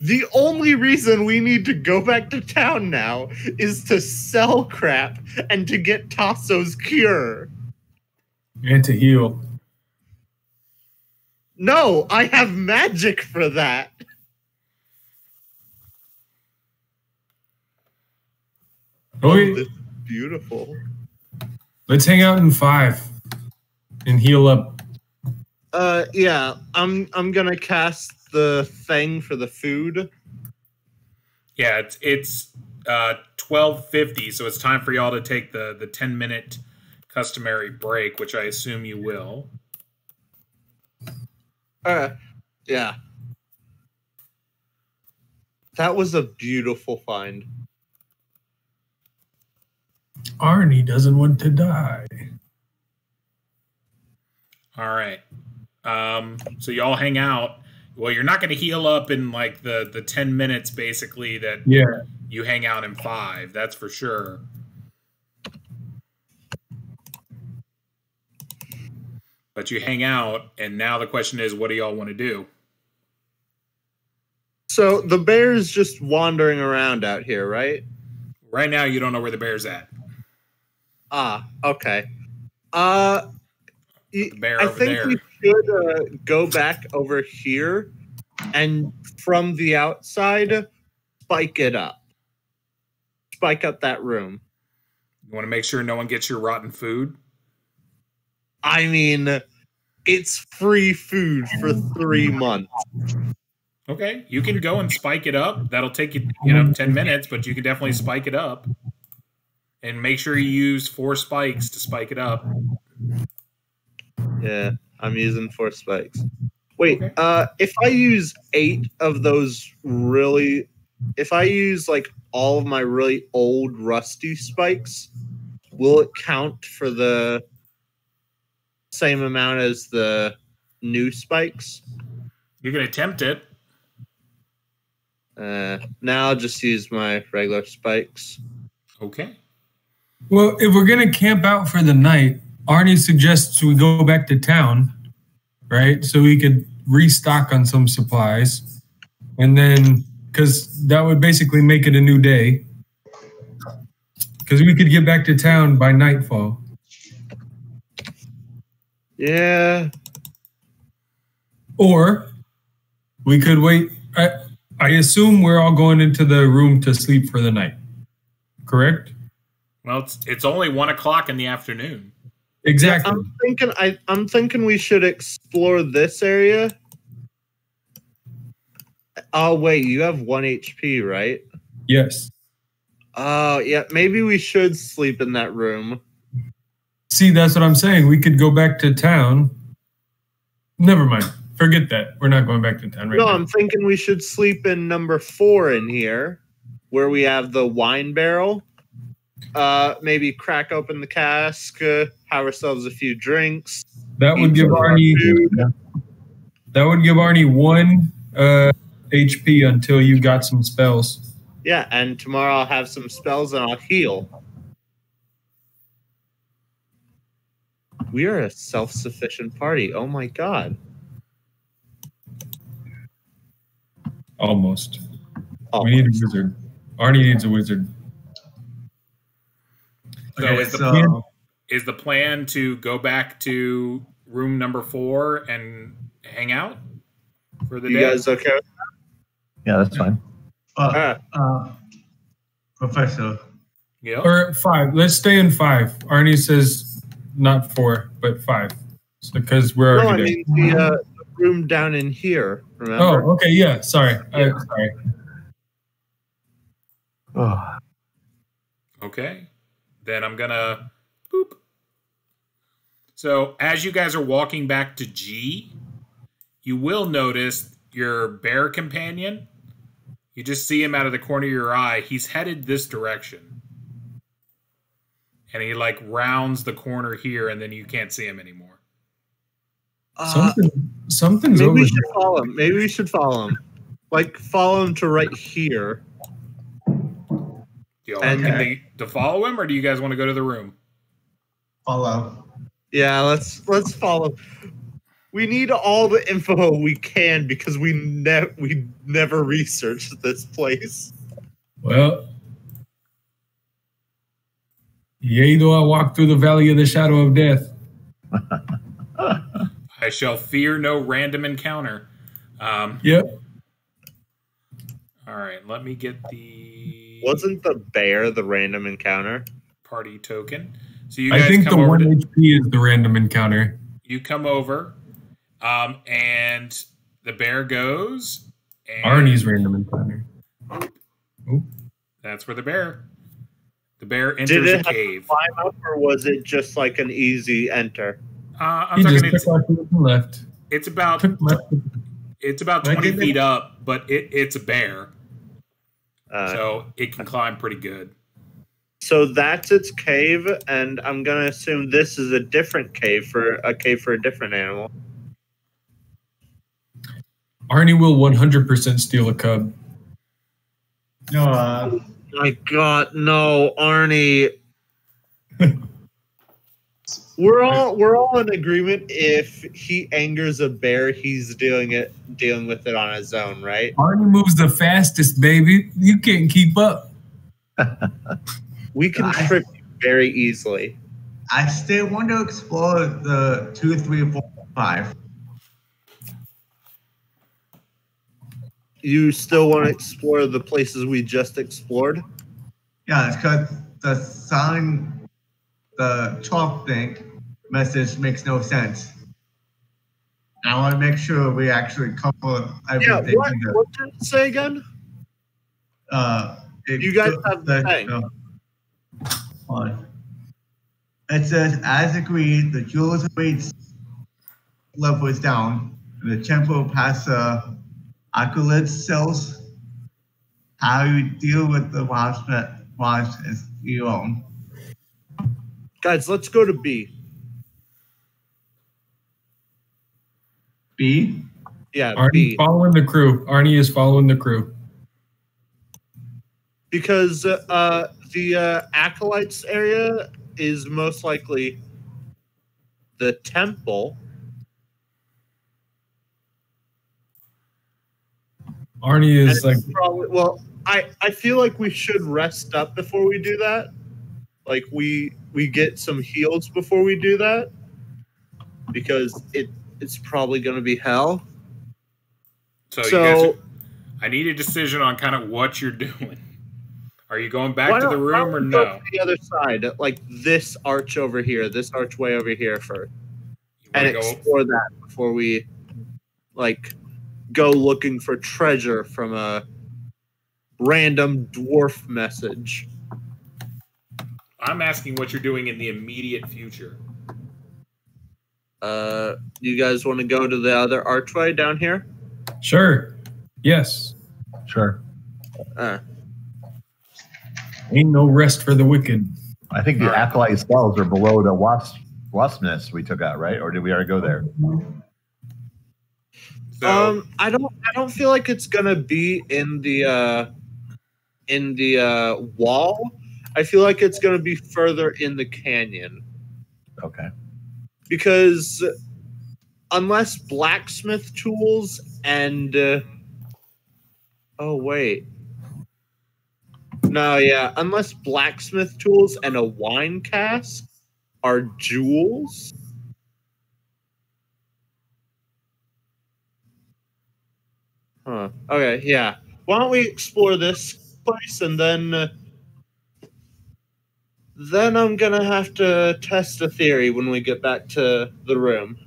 The only reason we need to go back to town now is to sell crap and to get Tasso's cure. And to heal. No, I have magic for that. Okay, is beautiful. let's hang out in five and heal up. Uh, yeah, I'm I'm gonna cast the thing for the food. Yeah, it's it's uh, twelve fifty, so it's time for y'all to take the the ten minute customary break, which I assume you will. Uh, yeah. That was a beautiful find. Arnie doesn't want to die. All right. Um, so y'all hang out. Well, you're not going to heal up in like the the ten minutes, basically that Yeah. you hang out in five. That's for sure. But you hang out, and now the question is, what do y'all want to do? So the bear's just wandering around out here, right? Right now, you don't know where the bear's at. Ah, okay. Uh, The bear I over think there. Should uh, go back over here and from the outside spike it up. Spike up that room. You want to make sure no one gets your rotten food. I mean, it's free food for three months. Okay, you can go and spike it up. That'll take you, you know, ten minutes, but you can definitely spike it up. And make sure you use four spikes to spike it up. Yeah, I'm using four spikes. Wait, Okay. uh, if I use eight of those really, if I use like all of my really old rusty spikes, will it count for the same amount as the new spikes? You can attempt it. Uh, now I'll just use my regular spikes. Okay. Well, if we're gonna camp out for the night, Arnie suggests we go back to town, right? So we could restock on some supplies, and then because that would basically make it a new day. Because we could get back to town by nightfall. Yeah, Or we could wait. I, I assume we're all going into the room to sleep for the night. Correct? Well, it's it's only one o'clock in the afternoon. Exactly. I'm thinking. I I'm thinking we should explore this area. Oh wait, you have one HP, right? yes. Oh yeah, maybe we should sleep in that room. See, that's what I'm saying. We could go back to town. Never mind. Forget that. We're not going back to town right No, now. I'm thinking we should sleep in number four in here, where we have the wine barrel. Uh, maybe crack open the cask, uh, have ourselves a few drinks. that would give some of our Arnie. food. That would give Arnie one uh, HP until you got some spells. Yeah, and tomorrow I'll have some spells and I'll heal. We are a self-sufficient party. Oh my god. Almost. Oh, We need a wizard. Arnie needs a wizard. Okay, is the so- plan is the plan to go back to room number four and hang out for the you day? guys okay? with Yeah, that's fine. Uh, uh, Professor, Yep. Or five. Let's stay in five. Arnie says not four, but five. Because we're no, I already mean the, uh, room down in here. Remember? Oh, okay. Yeah. Sorry. I, sorry. Oh, Okay. Then I'm gonna boop. So as you guys are walking back to G, you will notice your bear companion. You just see him out of the corner of your eye. He's headed this direction. And he like rounds the corner here and then you can't see him anymore. Uh, Something, something's maybe over we should follow him. Maybe we should follow him. Like follow him to right here. Do y'all And- to follow him or do you guys want to go to the room? Follow. Yeah, let's let's follow. We need all the info we can because we ne- we never researched this place. Well, yea, though I walk through the valley of the shadow of death. I shall fear no random encounter. Um, Yep. all right, let me get the Wasn't the bear the random encounter? party token. So you guys I think the over one to, HP is the random encounter. you come over, um, and the bear goes. And Arnie's random encounter. That's where the bear. The bear Did enters it a have to cave. climb up, or was it just like an easy enter? Uh, I'm He just talking. took It's, off to the left. it's about left. it's about twenty did feet up, but it, it's a bear, Uh, so it can climb pretty good. So that's its cave, and I'm gonna assume this is a different cave for a cave for a different animal. Arnie will 100% steal a cub. No, uh, My God, no, Arnie. we're all we're all in agreement. If he angers a bear, he's dealing it dealing with it on his own, right? Arnie moves the fastest, baby. You can't keep up. We can I- trip you very easily. I still want to explore the two, three, four, five. You still want to explore the places we just explored? Yeah, it's because the sign, the chalk thing message makes no sense. I want to make sure we actually cover Yeah. everything. What, what did it say again? uh, You guys have the thing. uh, hold on. It says, as agreed, the jewel's weight level is down. and The temple past the acolyte cells. How you deal with the watch that watch is your own. Guys, let's go to B. B. Yeah, Arnie B. following the crew. Arnie is following the crew. Because uh, the uh, acolytes area is most likely the temple. Arnie And is like, probably well, I I feel like we should rest up before we do that. Like we we get some heals before we do that because it it's probably going to be hell. So, you So, guys, are, I need a decision on kind of what you're doing. Are you going back why to the room don't or no? the other side, like this arch over here, this archway over here first, and wanna go- explore that before we like go looking for treasure from a random dwarf message. I'm asking what you're doing in the immediate future. Uh, you guys want to go to the other archway down here? sure. Yes. Sure. Uh, Ain't no rest for the wicked. I think the acolyte cells are below the wasp wasp nest we took out, right? Or did we already go there? So, um, I don't, I don't feel like it's gonna be in the uh, in the uh, wall. I feel like it's gonna be further in the canyon Okay. because unless blacksmith tools and uh, oh wait, no, yeah, unless blacksmith tools and a wine cask are jewels. Huh. Okay, yeah. Why don't we explore this place and then uh, then I'm gonna have to test a theory when we get back to the room.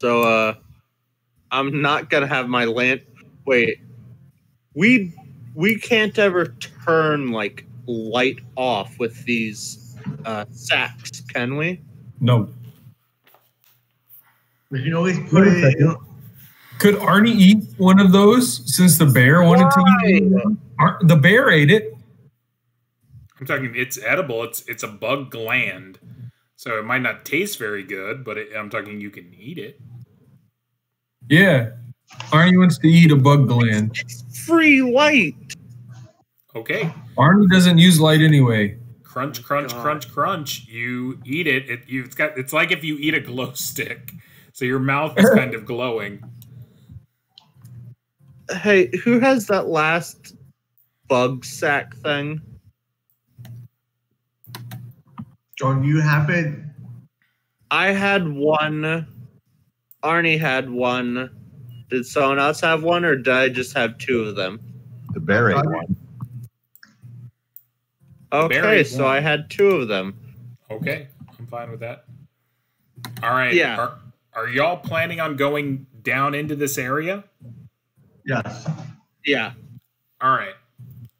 So uh I'm not gonna have my lan Wait. We we can't ever turn like light off with these uh, sacks, can we? No. We can always put Wait a it. Could Arnie eat one of those since the bear wanted to eat? Why? one? Ar- The bear ate it. I'm talking. It's edible. It's it's a bug gland, so it might not taste very good, but it, I'm talking you can eat it. Yeah. Arnie wants to eat a bug gland. It's free light. Okay. Arnie doesn't use light anyway. Crunch, crunch, God. crunch, crunch. You eat it. It you, it's got. It's like if you eat a glow stick. So your mouth is kind of glowing. Hey, who has that last bug sack thing? Don't you have it? I had one. Arnie had one. Did someone else have one, or did I just have two of them? The bear ate one. Okay, Barry so won. I had two of them. Okay, I'm fine with that. All right. Yeah. Are, are y'all planning on going down into this area? Yes. Yeah. All right.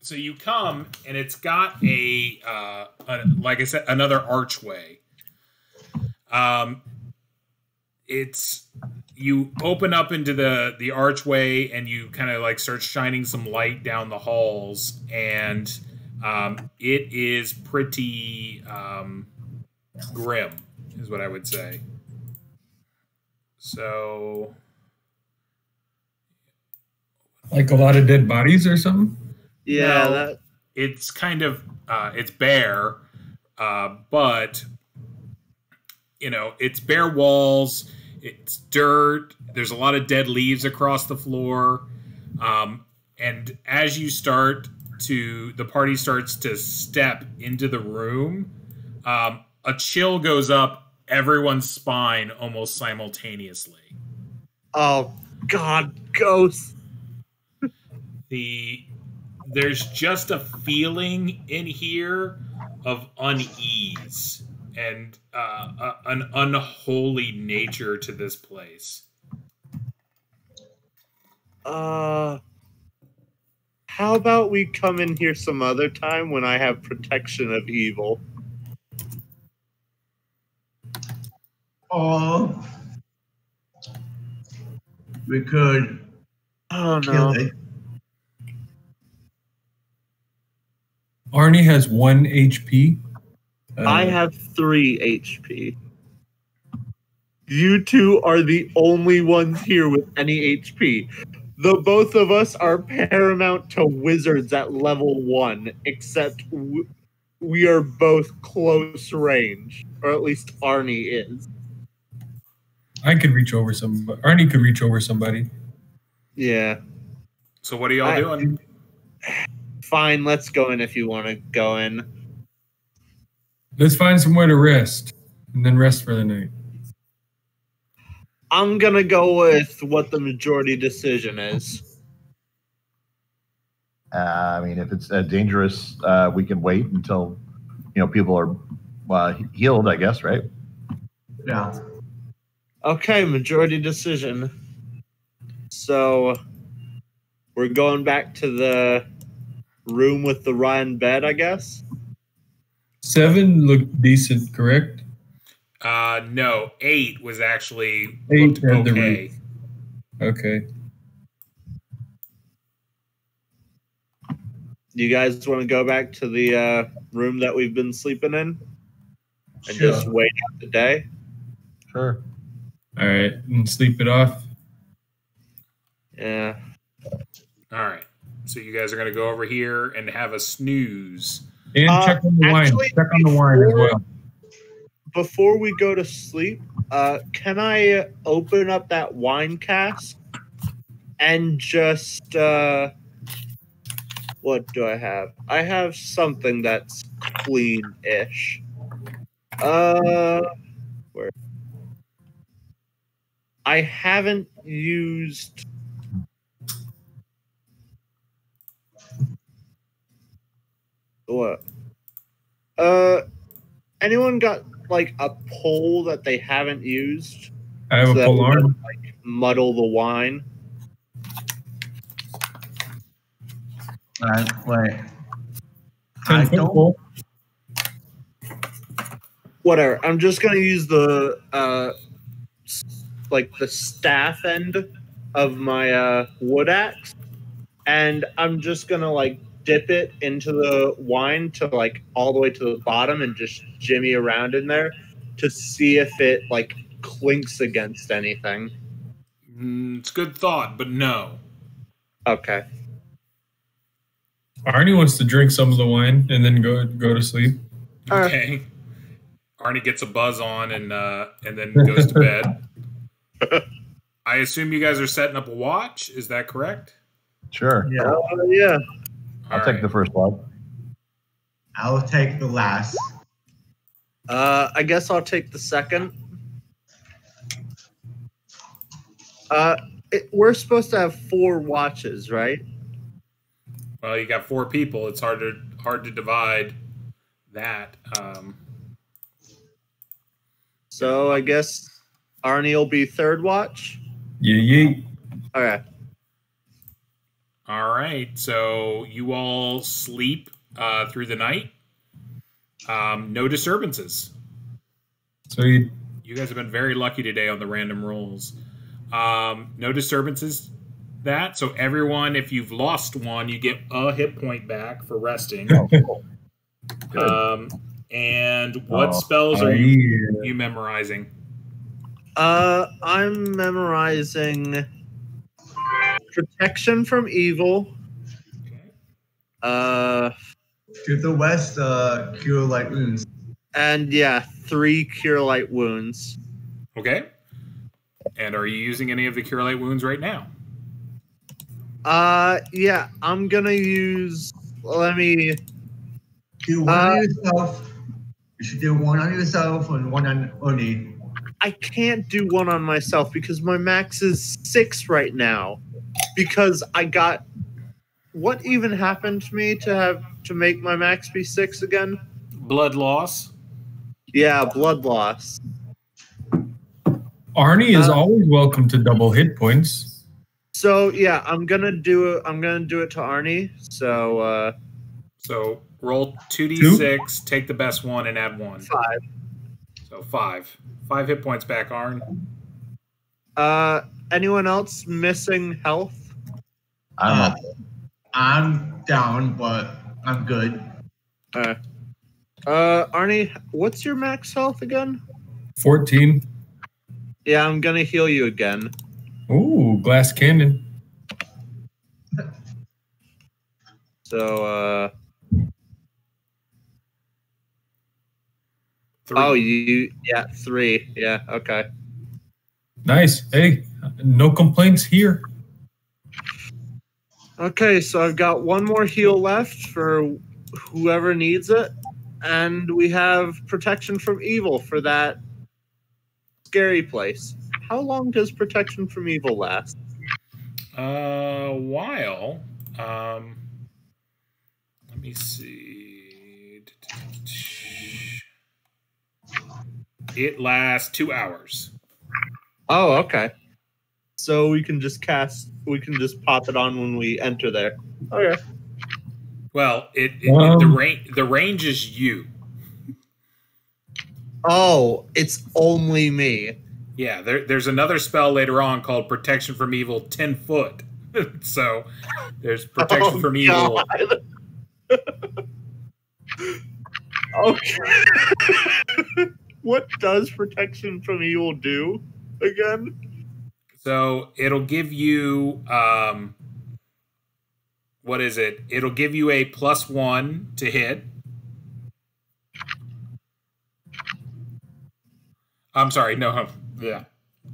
So you come and it's got a, uh, a like I said, another archway. Um, it's you open up into the the archway and you kind of like start shining some light down the halls and um, it is pretty um, grim, is what I would say. So Like a lot of dead bodies or something? Yeah, No. that it's kind of uh, it's bare, uh, but you know it's bare walls. It's dirt. There's a lot of dead leaves across the floor, um, and as you start to the party starts to step into the room, um, a chill goes up everyone's spine almost simultaneously. Oh God, ghosts. the there's just a feeling in here of unease and uh, a, an unholy nature to this place. Uh, how about we come in here some other time when I have protection of evil? Or we could Oh kill no. it. Arnie has one HP. Uh, I have three HP. You two are the only ones here with any HP. The both of us are paramount to wizards at level one, except w- we are both close range, or at least Arnie is. I could reach over some. Arnie could reach over somebody. Yeah. So what are y'all I- doing? Fine, let's go in if you want to go in. Let's find somewhere to rest, and then rest for the night. I'm gonna go with what the majority decision is. Uh, I mean, if it's uh, dangerous, uh, we can wait until you know people are uh, healed. I guess, right? Yeah. Okay, majority decision. So we're going back to the room with the Ryan bed, I guess. Seven looked decent, correct? Uh, no, eight was actually Eight looked okay. Okay. Do you guys want to go back to the uh, room that we've been sleeping in and Sure. just wait out the day? Sure. All right, and sleep it off. Yeah. All right. So you guys are gonna go over here and have a snooze. And Uh, check on the actually, wine. Check on the wine as well. Before we go to sleep, uh, can I open up that wine cask and just uh, what do I have? I have something that's clean-ish. Uh, where? I haven't used. What? Uh, anyone got like a pole that they haven't used? I have so a that pole arm. like, muddle the wine. Uh, wait. Ten I foot don't- pole. Whatever. I'm just gonna use the uh, like the staff end of my uh, wood axe, and I'm just gonna like dip it into the wine to like all the way to the bottom and just jimmy around in there to see if it like clinks against anything. Mm, it's a good thought, but no. Okay. Arnie wants to drink some of the wine and then go go to sleep. All right. Okay. Arnie gets a buzz on and uh, and then goes to bed. I assume you guys are setting up a watch. Is that correct? Sure. Yeah. Uh, yeah. I'll All take right. the first one. I'll take the last. Uh, I guess I'll take the second. Uh, it, we're supposed to have four watches, right? Well, you got four people. It's hard to hard to divide that. Um, So I guess Arnie will be third watch. Yeah, yeah. Okay. All right. So you all sleep uh, through the night. Um, no disturbances. So you, You guys have been very lucky today on the random rolls. Um, no disturbances. That so everyone, if you've lost one, you get a hit point back for resting. Oh, cool. Um, and what Oh, spells are you you memorizing? Uh, I'm memorizing protection from evil. Uh, To the west, uh, cure light wounds. and yeah, three cure light wounds. Okay. And are you using any of the cure light wounds right now? Uh, yeah, I'm gonna use. Let me. Do one Uh, on yourself. You should do one on yourself and one on Arnie. I can't do one on myself because my max is six right now. Because I got. What even happened to me to have to make my max be six again? Blood loss. Yeah, blood loss. Arnie is Uh, always welcome to double hit points. So yeah, I'm gonna do it. I'm gonna do it to Arnie. So uh, So roll two d six, take the best one, and add one. five. So five. Five hit points back, Arn. Uh, anyone else missing health? I'm Uh, up. I'm down, but I'm good. Uh, uh, Arnie, what's your max health again? 14. Yeah, I'm gonna heal you again. Ooh, glass cannon. So uh, Three. oh, you yeah three. Yeah, okay. Nice. Hey, no complaints here. Okay, so I've got one more heal left for whoever needs it, and we have protection from evil for that scary place. How long does protection from evil last? A while. Um, let me see. It lasts two hours. Oh, okay. So we can just cast. We can just pop it on when we enter there. Okay. Well, it, it Um, the range the range is you. Oh, it's only me. Yeah, there, there's another spell later on called Protection from Evil 10 foot. so there's Protection Oh, from Evil. Okay. what does protection from evil do again? So it'll give you um what is it? It'll give you a plus one to hit. I'm sorry, no, yeah,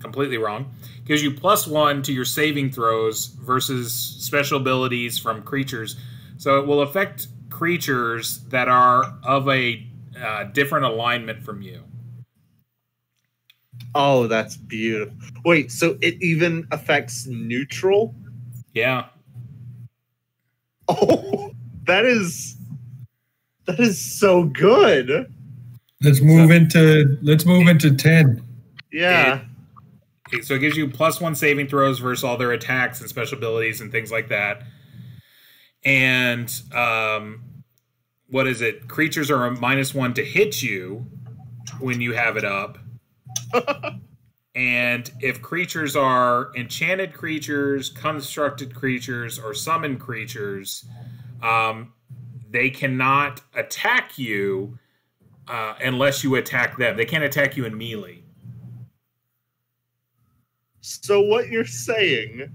completely wrong. Gives you plus one to your saving throws versus special abilities from creatures. So it will affect creatures that are of a uh, different alignment from you. Oh, that's beautiful. Wait, so it even affects neutral? Yeah, Oh, that is that is so good. Let's move into let's move into 10. Yeah. Okay, So it gives you plus one saving throws versus all their attacks and special abilities and things like that. and um, what is it? Creatures are a minus one to hit you when you have it up. and if creatures are enchanted creatures, constructed creatures, or summoned creatures, um, they cannot attack you uh, unless you attack them. They can't attack you in melee. So what you're saying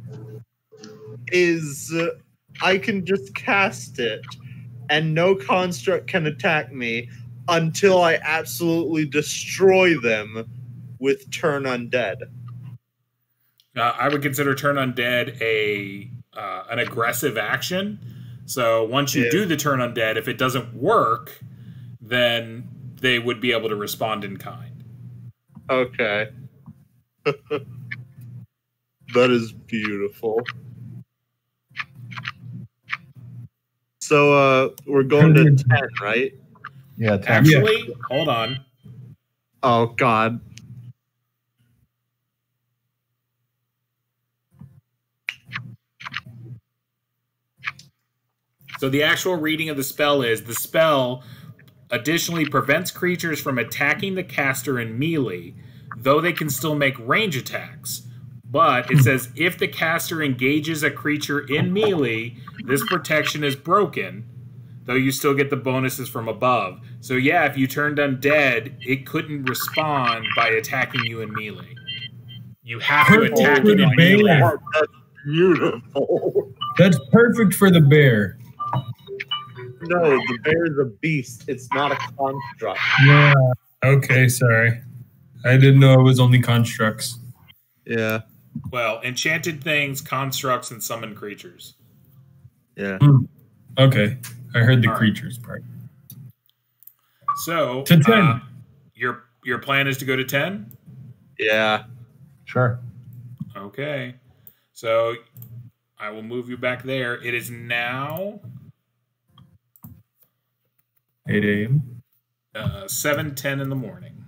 is uh, I can just cast it and no construct can attack me until I absolutely destroy them with turn undead. Uh, I would consider turn undead a uh, an aggressive action. So once you Yeah. do the turn undead, if it doesn't work, then they would be able to respond in kind. Okay. that is beautiful. So uh we're going to 10, right? Yeah, ten. Actually, hold on. Oh god. So the actual reading of the spell is the spell additionally prevents creatures from attacking the caster in melee, though they can still make range attacks. But it says if the caster engages a creature in melee, this protection is broken, though you still get the bonuses from above. So yeah, if you turned undead, it couldn't respond by attacking you in melee. You have to attack for it the in melee. bear. That's beautiful. That's perfect for the bear. No, the bear is a beast. It's not a construct. Yeah. Okay, sorry. I didn't know it was only constructs. Yeah. Well, enchanted things, constructs, and summoned creatures. Yeah. Okay. I heard the All right. creatures part. So To 10. uh, your your plan is to go to ten. Yeah. Sure. Okay. So I will move you back there. It is now 8 a.m. uh, seven ten in the morning.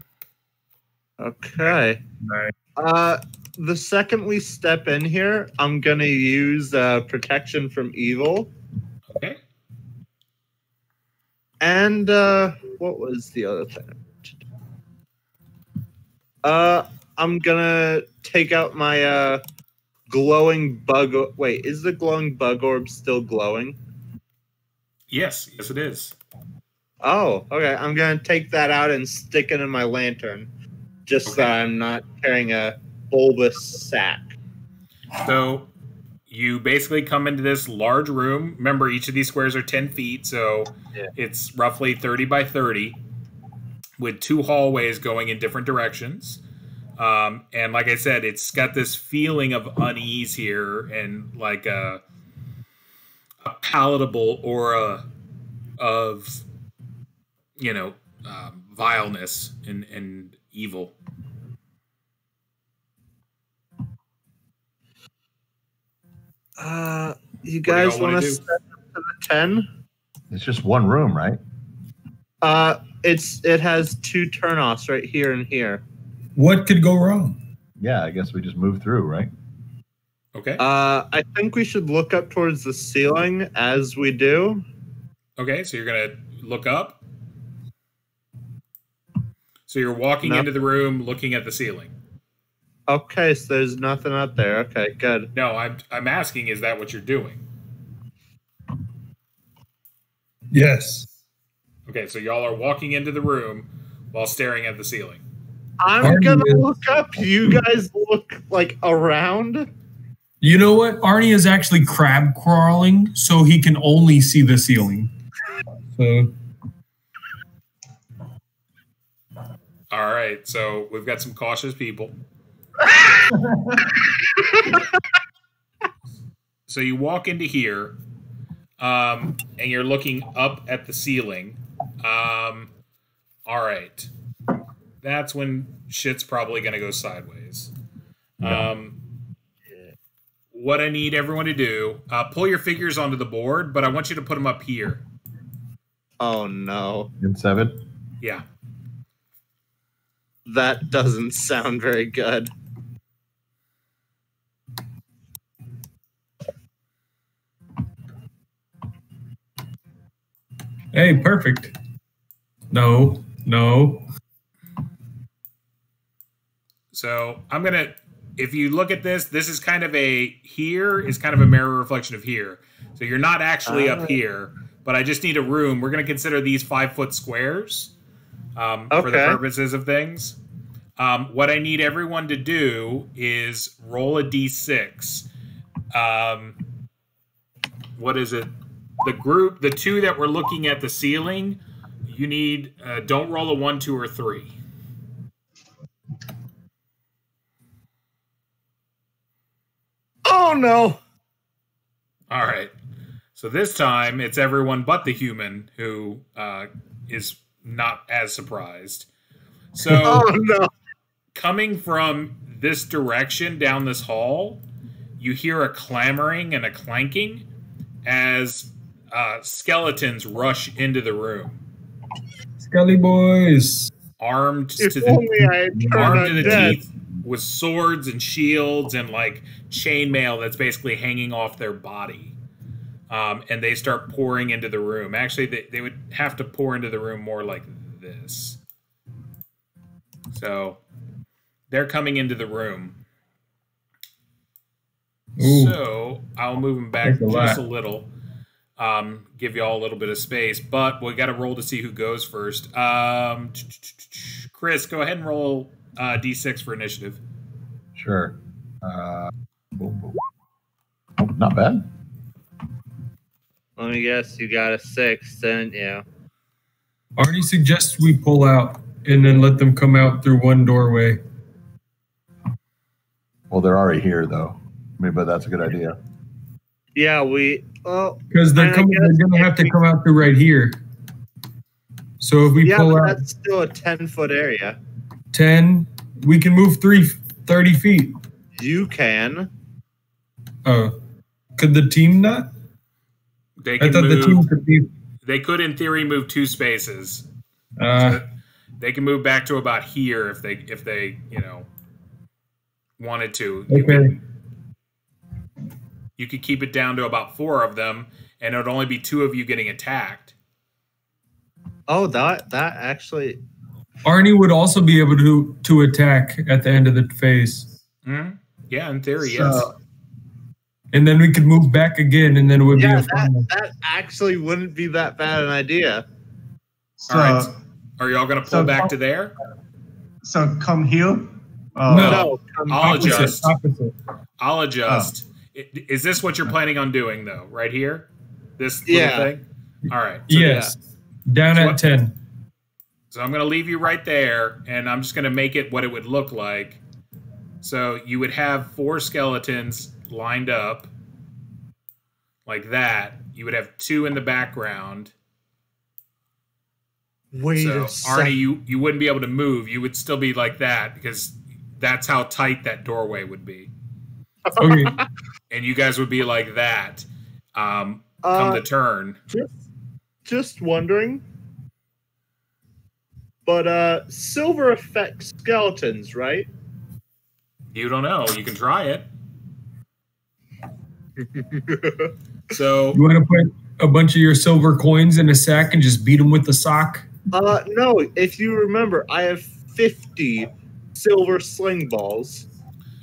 Okay. Right. Uh the second we step in here, I'm gonna use uh protection from evil. Okay. And uh what was the other thing? Uh I'm gonna take out my uh glowing bug wait, is the glowing bug orb still glowing? Yes. Yes, it is. Oh, okay. I'm gonna take that out and stick it in my lantern. Just so I'm not carrying a bulbous sack. So you basically come into this large room. Remember, each of these squares are ten feet, so Yeah. it's roughly thirty by thirty, with two hallways going in different directions. Um, and like I said, it's got this feeling of unease here and like a, a palatable aura of, you know, um, vileness and, and evil. Uh you What do y'all guys wanna wanna step up to the ten? It's just one room, right? Uh it's it has two turnoffs right here and here. What could go wrong? Yeah, I guess we just move through, right? Okay. Uh I think we should look up towards the ceiling as we do. Okay, so you're gonna look up. So you're walking No. into the room, looking at the ceiling. Okay, so there's nothing up there. Okay, good. No, I'm I'm asking, is that what you're doing? Yes. Okay, so y'all are walking into the room while staring at the ceiling. I'm Arnie gonna is- look up. You guys look like around. You know what? Arnie is actually crab crawling, so he can only see the ceiling. So All right, so we've got some cautious people. so you walk into here, um, and you're looking up at the ceiling. Um, all right, that's when shit's probably going to go sideways. Um, what I need everyone to do: uh, pull your figures onto the board, but I want you to put them up here. Oh no, In seven. Yeah. That doesn't sound very good. Hey, perfect. No, no. So I'm gonna. If you look at this, this is kind of a here is kind of a mirror reflection of here. So you're not actually Ah. up here, but I just need a room. We're gonna consider these five foot squares um, for the purposes of things. Um, what I need everyone to do is roll a d6. Um, what is it? The group, the two that were looking at the ceiling, you need. Uh, don't roll a one, two, or three. Oh no! All right. So this time it's everyone but the human who uh, is not as surprised. So Oh no! coming from this direction down this hall, you hear a clamoring and a clanking as uh, skeletons rush into the room, Skelly boys. armed to the only I had turned armed to the undead. teeth with swords and shields and like chainmail that's basically hanging off their body. Um, and they start pouring into the room. Actually, they, they would have to pour into the room more like this. So they're coming into the room. Ooh. So I'll move them back a just a little. Um, give you all a little bit of space, but we got to roll to see who goes first. Um, Chris, go ahead and roll uh, d6 for initiative. Sure. Uh. Oh, not bad. Let me guess, you got a six, didn't you? Arnie suggests we pull out and then let them come out through one doorway. Well, they're already here, though. Maybe but that's a good idea. Yeah, we. Well, Because they're coming, they're gonna have to we- come out through right here. So if we yeah, pull but out that's still a ten foot area. 10, we can move three, 30 feet. You can. Oh, could the team not? They I can thought the team could be. They could, in theory, move two spaces. Uh, They can move back to about here if they if they you know wanted to. You could, you could keep it down to about four of them, and it would only be two of you getting attacked. Oh, that that actually. Arnie would also be able to to attack at the end of the phase, hmm Yeah, in theory, yes. So, and then we could move back again, and then it would yeah, be a that, final. that actually wouldn't be that bad an idea. So, All right. Are y'all going to pull So- back to there? so come here. Uh, No. No, come I'll Opposite, adjust. opposite. I'll adjust. I- Is this what you're planning on doing, though? Right here, this little Yeah. thing. All right. So, Yes, down So at what- ten. so I'm going to leave you right there, and I'm just going to make it what it would look like. So you would have four skeletons lined up like that. You would have two in the background. Wait so a second. Arnie, you you wouldn't be able to move. You would still be like that because that's how tight that doorway would be, Okay, and you guys would be like that. Um, come Uh, the turn. just, just wondering. But uh, silver affects skeletons, right? You don't know. You can try it. So you want to put a bunch of your silver coins in a sack and just beat them with the sock? Uh, no. If you remember, I have fifty silver sling balls.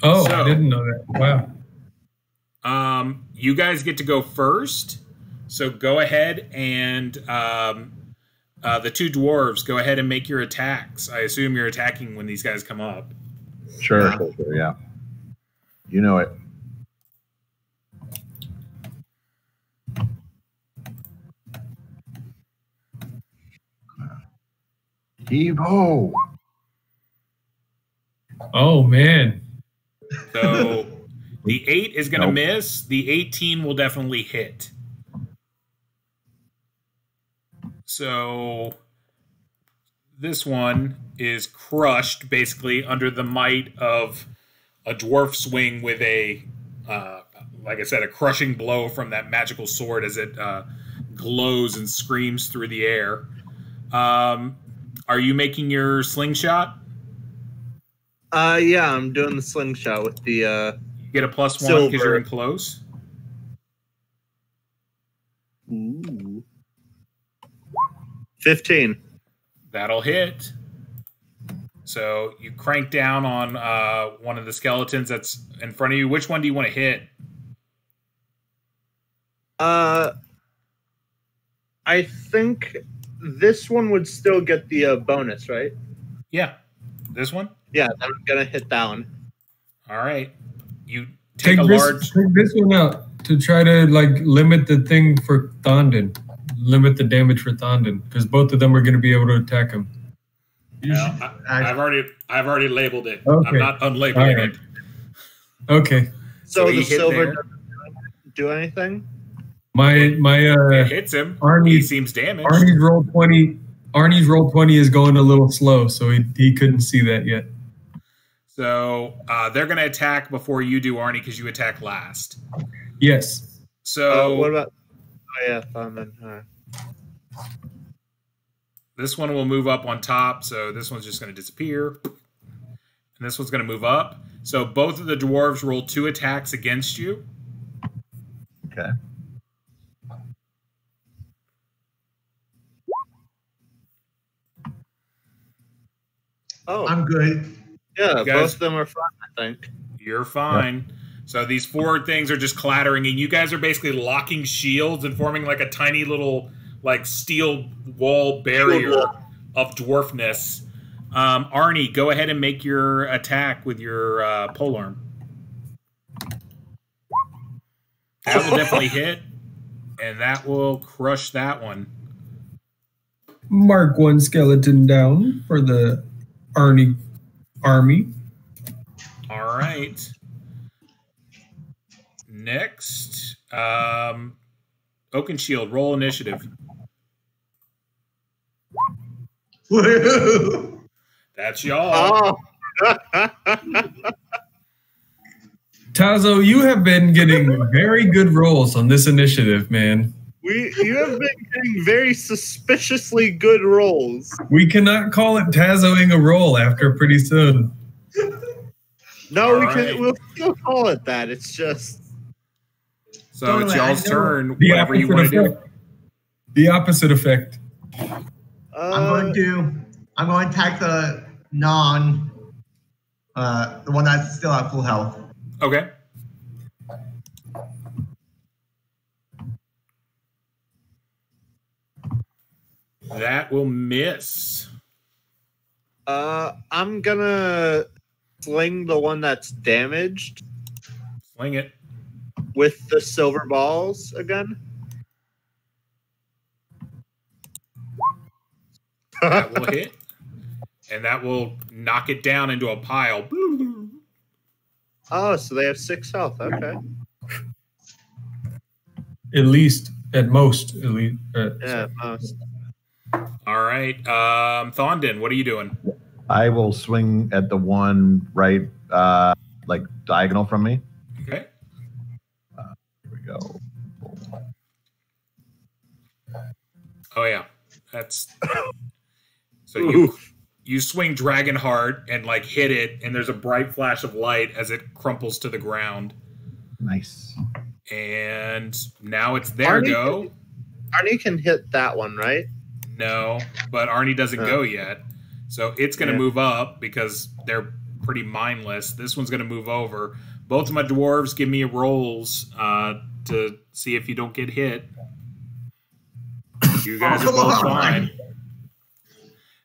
Oh, So- I didn't know that. Wow. Um, you guys get to go first. So go ahead and um, uh, the two dwarves go ahead and make your attacks. I assume you're attacking when these guys come up. Sure, Yeah. sure, sure, yeah. You know it. Evo. Oh man. So the eight is going to Nope. miss. The 18 will definitely hit. So this one is crushed basically under the might of a dwarf swing with a, uh, like I said, a crushing blow from that magical sword as it uh, glows and screams through the air. Um, are you making your slingshot? Uh, yeah, I'm doing the slingshot with the uh. You get a plus one because you're in close. Ooh. 15. That'll hit. So you crank down on uh, one of the skeletons that's in front of you. Which one do you want to hit? Uh, I think this one would still get the uh, bonus, right? Yeah, this one. Yeah, I'm gonna hit that one. All right. You take, Take, a this, large. take this one out to try to like limit the thing for Thondon. Limit the damage for Thondon because both of them are going to be able to attack him. You No, should I, have already I've already labeled it. Okay. I'm not unlabeling All right. it. Okay, So, So he the silver there. doesn't do anything. My my uh It hits him. Arnie- he seems damaged. Arnie's roll twenty. Arnie's roll twenty is going a little slow, so he he couldn't see that yet. So uh, they're going to attack before you do, Arnie, because you attack last. Yes. So Uh, what about? Oh yeah, Thunman. All right. this one will move up on top. So this one's just going to disappear. And this one's going to move up. So both of the dwarves roll two attacks against you. Okay. Oh, I'm good. yeah, You guys- both of them are fine. I think. You're fine. So these four things are just clattering, and you guys are basically locking shields and forming like a tiny little like steel wall barrier wall. of dwarfness. Um, Arnie, go ahead and make your attack with your uh, polearm. That will definitely hit, and that will crush that one. Mark one skeleton down for the Arnie army. All right. Next, um, Oakenshield, roll initiative. That's y'all. Oh. Tazo, you have been getting very good rolls on this initiative, man. We you have been getting very suspiciously good rolls. We cannot call it Tazoing a roll after pretty soon. No, we All can. We'll still call it that. It's just. So Don't it's y'all's turn. The Whatever you want to do. The opposite effect. I'm Uh, going to I'm going to attack the non uh the one that's still at full health. Okay. That will miss. uh, I'm gonna sling the one that's damaged Sling it. with the silver balls again. That will hit. And that will knock it down into a pile. oh, so they have six health. Okay. At least, at most, at least. Uh, Yeah. Most. All right. Um, Thondon, what are you doing? I will swing at the one right, uh, like diagonal from me. Okay. Here we go. Oh yeah, that's so you you swing dragon hard and like hit it, and there's a bright flash of light as it crumples to the ground, Nice. and now it's their Arnie- go. Arnie can hit that one, right? No, but Arnie doesn't Oh. go yet, so it's gonna Yeah. move up because they're pretty mindless. This one's gonna move over. Both of my dwarves give me rolls uh, to see if you don't get hit. You guys are both fine.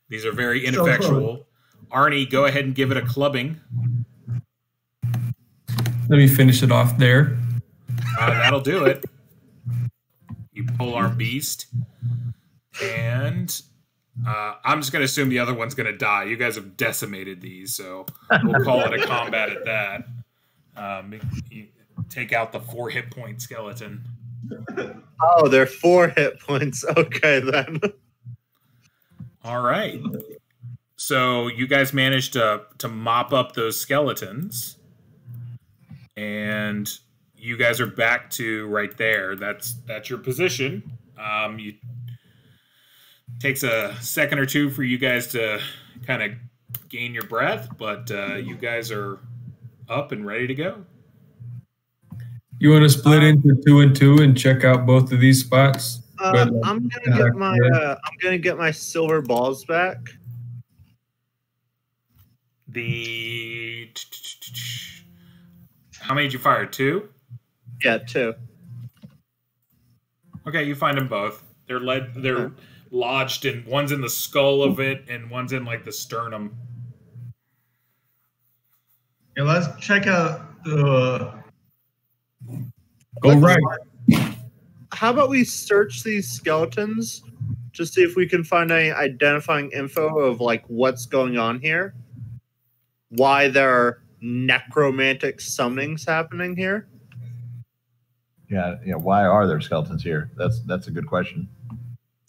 These are very So ineffectual. Arnie, go ahead and give it a clubbing. let me finish it off there. Uh, that'll do it. You polearm beast. And uh, I'm just going to assume the other one's going to die. You guys have decimated these, so we'll call it a combat at that. Um, take out the four hit point skeleton. Oh, they're four hit points. Okay, then. All right. So you guys managed to to mop up those skeletons, and you guys are back to right there. That's that's your position. Um, you takes a second or two for you guys to kind of gain your breath, but uh, you guys are up and ready to go. You want to split into two and two and check out both of these spots? Uh, But, like, I'm gonna uh, get my uh, I'm gonna get my silver balls back. The how many did you fire? Two. Yeah, two. Okay, you find them both. They're led. They're lodged in. One's in the skull of it, and one's in like the sternum. Yeah, let's check out the. Go Let's- right. How about we search these skeletons to see if we can find any identifying info of like what's going on here, why there are necromantic summonings happening here. Yeah, yeah. Why are there skeletons here? That's that's a good question.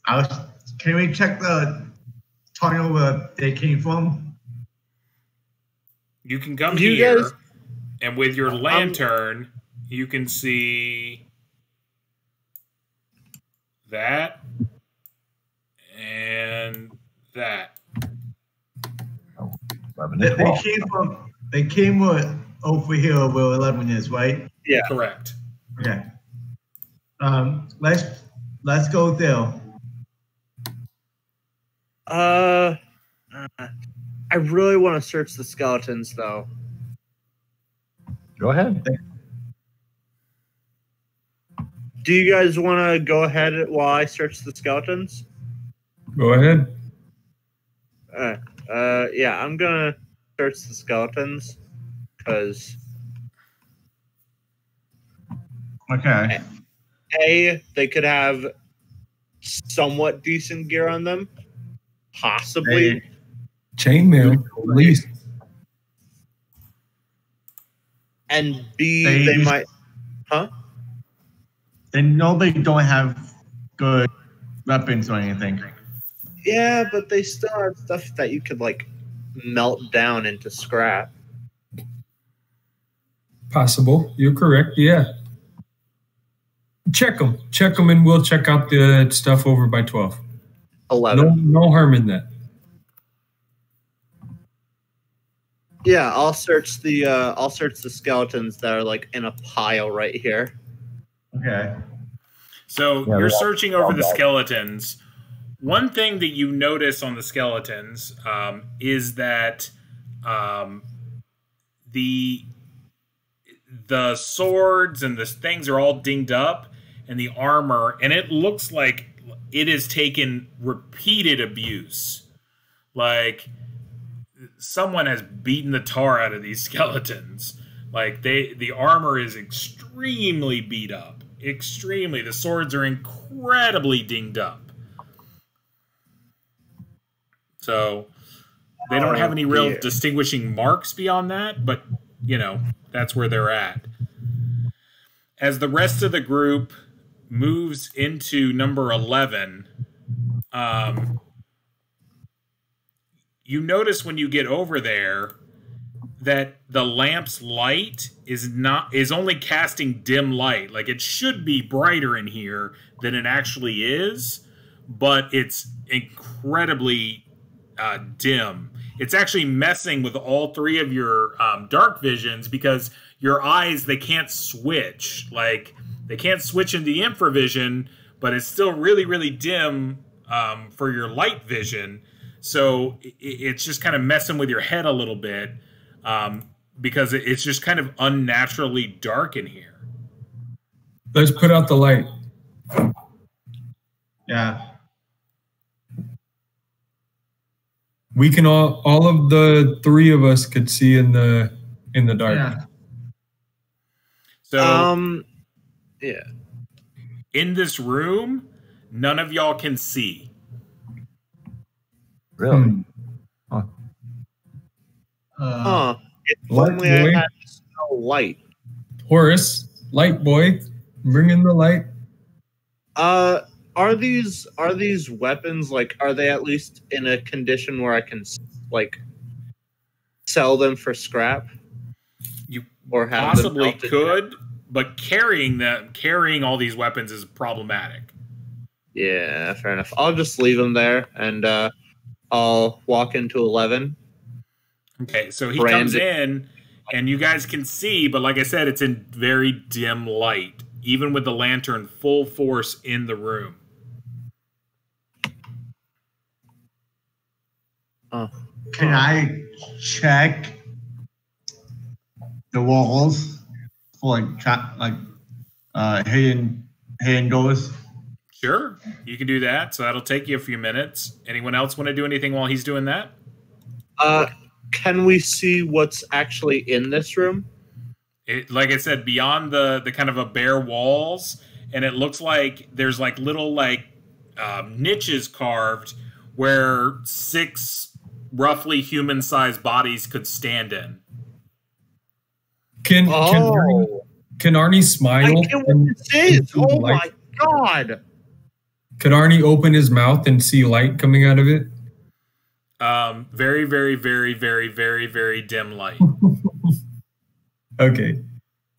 I was, can we check the tunnel where they came from? You can come You here, guys- and with your lantern, you can see that and that. Eleven They, they came from. They came with over here where eleven is, right? Yeah, correct. Okay. Um, let's let's go there. Uh, uh, I really want to search the skeletons though. Go ahead. Do you guys want to go ahead while I search the skeletons? Go ahead. Uh, uh, yeah, I'm gonna search the skeletons because Okay. a they could have somewhat decent gear on them, possibly. Chainmail, at least. and B, They they, use- might. They know they don't have good weapons or anything. Yeah, but they still have stuff that you could like melt down into scrap. Possible. You're correct. Yeah. Check them. Check them, and we'll check out the stuff over by 12. Eleven. No, no harm in that. Yeah, I'll search the uh, I'll search the skeletons that are like in a pile right here. Okay. So Yeah, you're searching over the all skeletons. One thing that you notice on the skeletons um, is that um, the the swords and the things are all dinged up, and the armor, and it looks like it has taken repeated abuse. Like someone has beaten the tar out of these skeletons. Like they, the armor is extremely beat up. Extremely. The swords are incredibly dinged up. So they don't have Oh, any real dear. distinguishing marks beyond that, but you know, that's where they're at. As the rest of the group moves into number 11, um, you notice when you get over there that the lamp's light is not is only casting dim light. Like it should be brighter in here than it actually is but it's incredibly uh, dim. It's actually messing with all three of your um, dark visions because your eyes they can't switch like they can't switch into infravision but it's still really really dim um, for your light vision so i- i- it's just kind of messing with your head a little bit um, because it- it's just kind of unnaturally dark in here. Let's put out the light. Yeah. We can all, all of the three of us could see in the in the dark. Yeah. So Um, yeah. in this room, none of y'all can see. Really? Hmm. Uh, Huh. If Light only I boy. had no light. Horace, light boy, bring in the light. Uh, are these are these weapons like are they at least in a condition where I can like sell them for scrap? You or have Possibly could, but carrying them, carrying all these weapons is problematic. Yeah, fair enough. I'll just leave him there, and uh, I'll walk into eleven. Okay, so he comes in, and you guys can see, but like I said, it's in very dim light, even with the lantern full force in the room. Can I check the walls? For like trap like uh hidden hidden doors? Sure, you can do that. So that'll take you a few minutes. Anyone else want to do anything while he's doing that? Uh, can we see what's actually in this room? It, like I said, beyond the the kind of a bare walls, and it looks like there's like little like um, niches carved where six roughly human-sized bodies could stand in. Can can Arnie, Oh, can Arnie I smile? get what this is. Oh light? my god! Could Arnie open his mouth and see light coming out of it? Um, very, very, very, very, very, very dim light. Okay.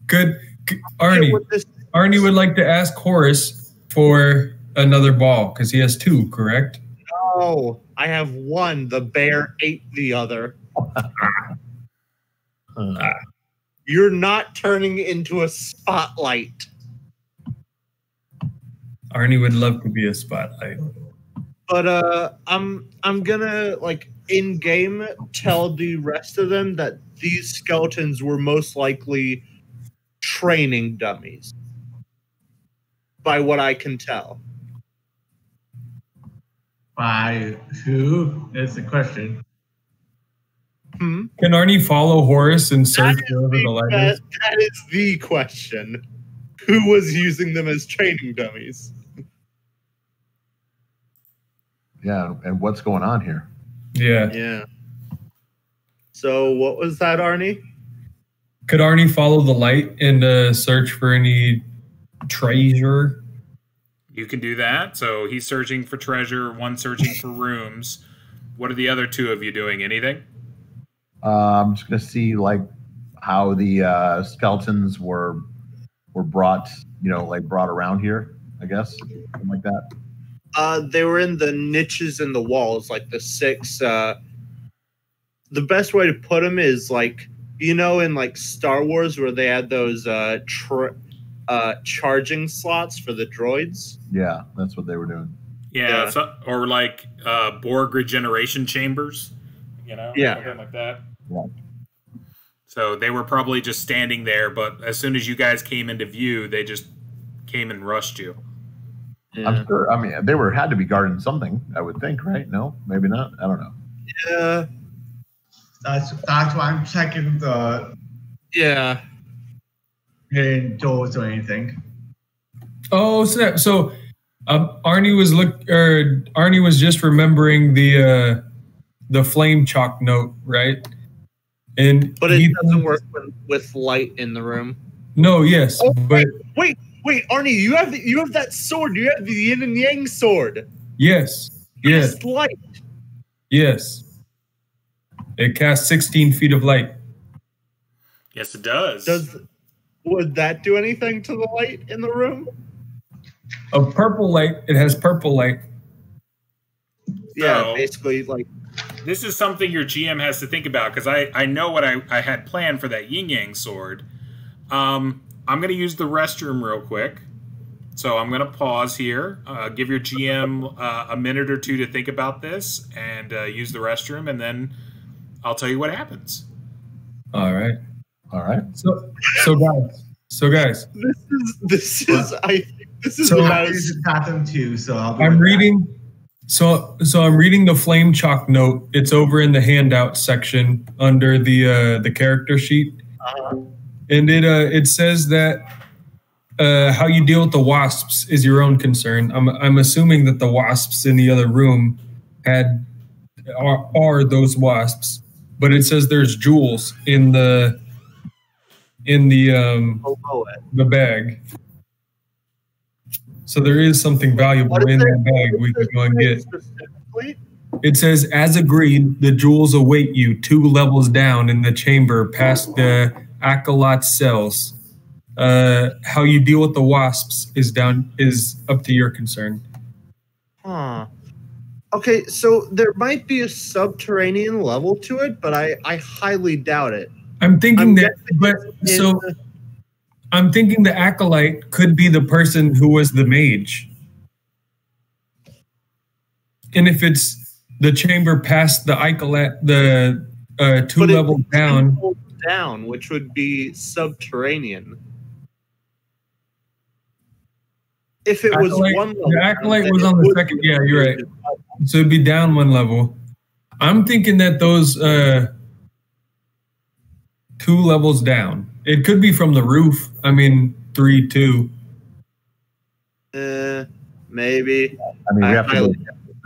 Could, could Arnie get what this Arnie would like to ask Horace for another ball because he has two, correct? Oh, I have one. The bear ate the other. Uh, You're not turning into a spotlight. Arnie would love to be a spotlight. But uh I'm I'm gonna like in game tell the rest of them that these skeletons were most likely training dummies. By what I can tell. By who is the question? Hmm? Can Arnie follow Horace and search That is, wherever the the, light that, is? that is the question. Who was using them as training dummies? yeah, and what's going on here? Yeah. Yeah. So what was that, Arnie? Could Arnie follow the light and uh, search for any treasure? You can do that. So he's searching for treasure, one searching for rooms. What are the other two of you doing? Anything? Uh, I'm just gonna see like how the uh, skeletons were were brought, you know, like brought around here. I guess something like that. Uh, they were in the niches in the walls, like the six. Uh, the best way to put them is like you know in like Star Wars where they had those uh, tr- uh, charging slots for the droids. Yeah, that's what they were doing. Yeah, Yeah. So, or like uh, Borg regeneration chambers. You know, Yeah. something like that. Yeah. So they were probably just standing there, but as soon as you guys came into view, they just came and rushed you. I'm sure. I mean, they were had to be guarding something. I would think, right? No, maybe not. I don't know. Yeah, That's that's why I'm checking the yeah. hidden doors or anything. Oh, snap. So um, Arnie was look or Arnie was just remembering the uh, the flame chalk note, right? And But it he- doesn't work with, with light in the room. No, yes, Oh, but Wait, wait, Arnie, you have you have that sword. You have the yin and yang sword. yes, yes, It's light. yes. It casts 16 feet of light. Yes, it does. Does would that do anything to the light in the room? A purple light. It has purple light. Yeah, So- basically like this is something your GM has to think about because I, I know what I, I had planned for that yin yang sword. Um, I'm going to use the restroom real quick. So I'm going to pause here, uh, give your GM uh, a minute or two to think about this and uh, use the restroom, and then I'll tell you what happens. All right. All right. So, so guys, so guys, this is this is I think this is So- what I I was use the bathroom too, so I'll be I'm reading. back. So, so I'm reading the flame chalk note. It's over in the handout section under the uh, the character sheet, uh, and it uh, it says that uh, how you deal with the wasps is your own concern. I'm I'm assuming that the wasps in the other room had are, are those wasps, but it says there's jewels in the in the um, below the bag. So there is something valuable is in that bag we could go and get. It says, as agreed, the jewels await you two levels down in the chamber past the acolyte cells. Uh, how you deal with the wasps is down is up to your concern. Huh. Okay, so there might be a subterranean level to it, but I, I highly doubt it. I'm thinking I'm that, but so the- I'm thinking the acolyte could be the person who was the mage. And if it's the chamber past the acolyte, the uh, two levels down. down, which would be subterranean. If it was one level, the Acolyte was on the second- yeah, you're right. So it'd be down one level. I'm thinking that those uh, two levels down. It could be from the roof. I mean, three, two. Eh, maybe. I mean, we I have to go highly-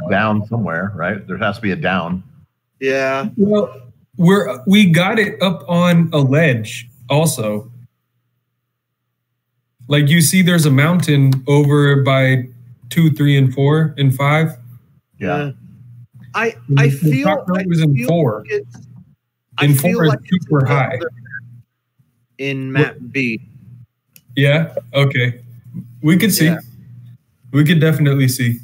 down somewhere, right? There has to be a down. Yeah. Well, we're we got it up on a ledge also. Like you see, there's a mountain over by two, three, and four, and five. Yeah. I I The feel top note I was in feel four. like it's- I In feel four is like it's super high. In map B. Yeah. Okay. We could see. Yeah. We could definitely see.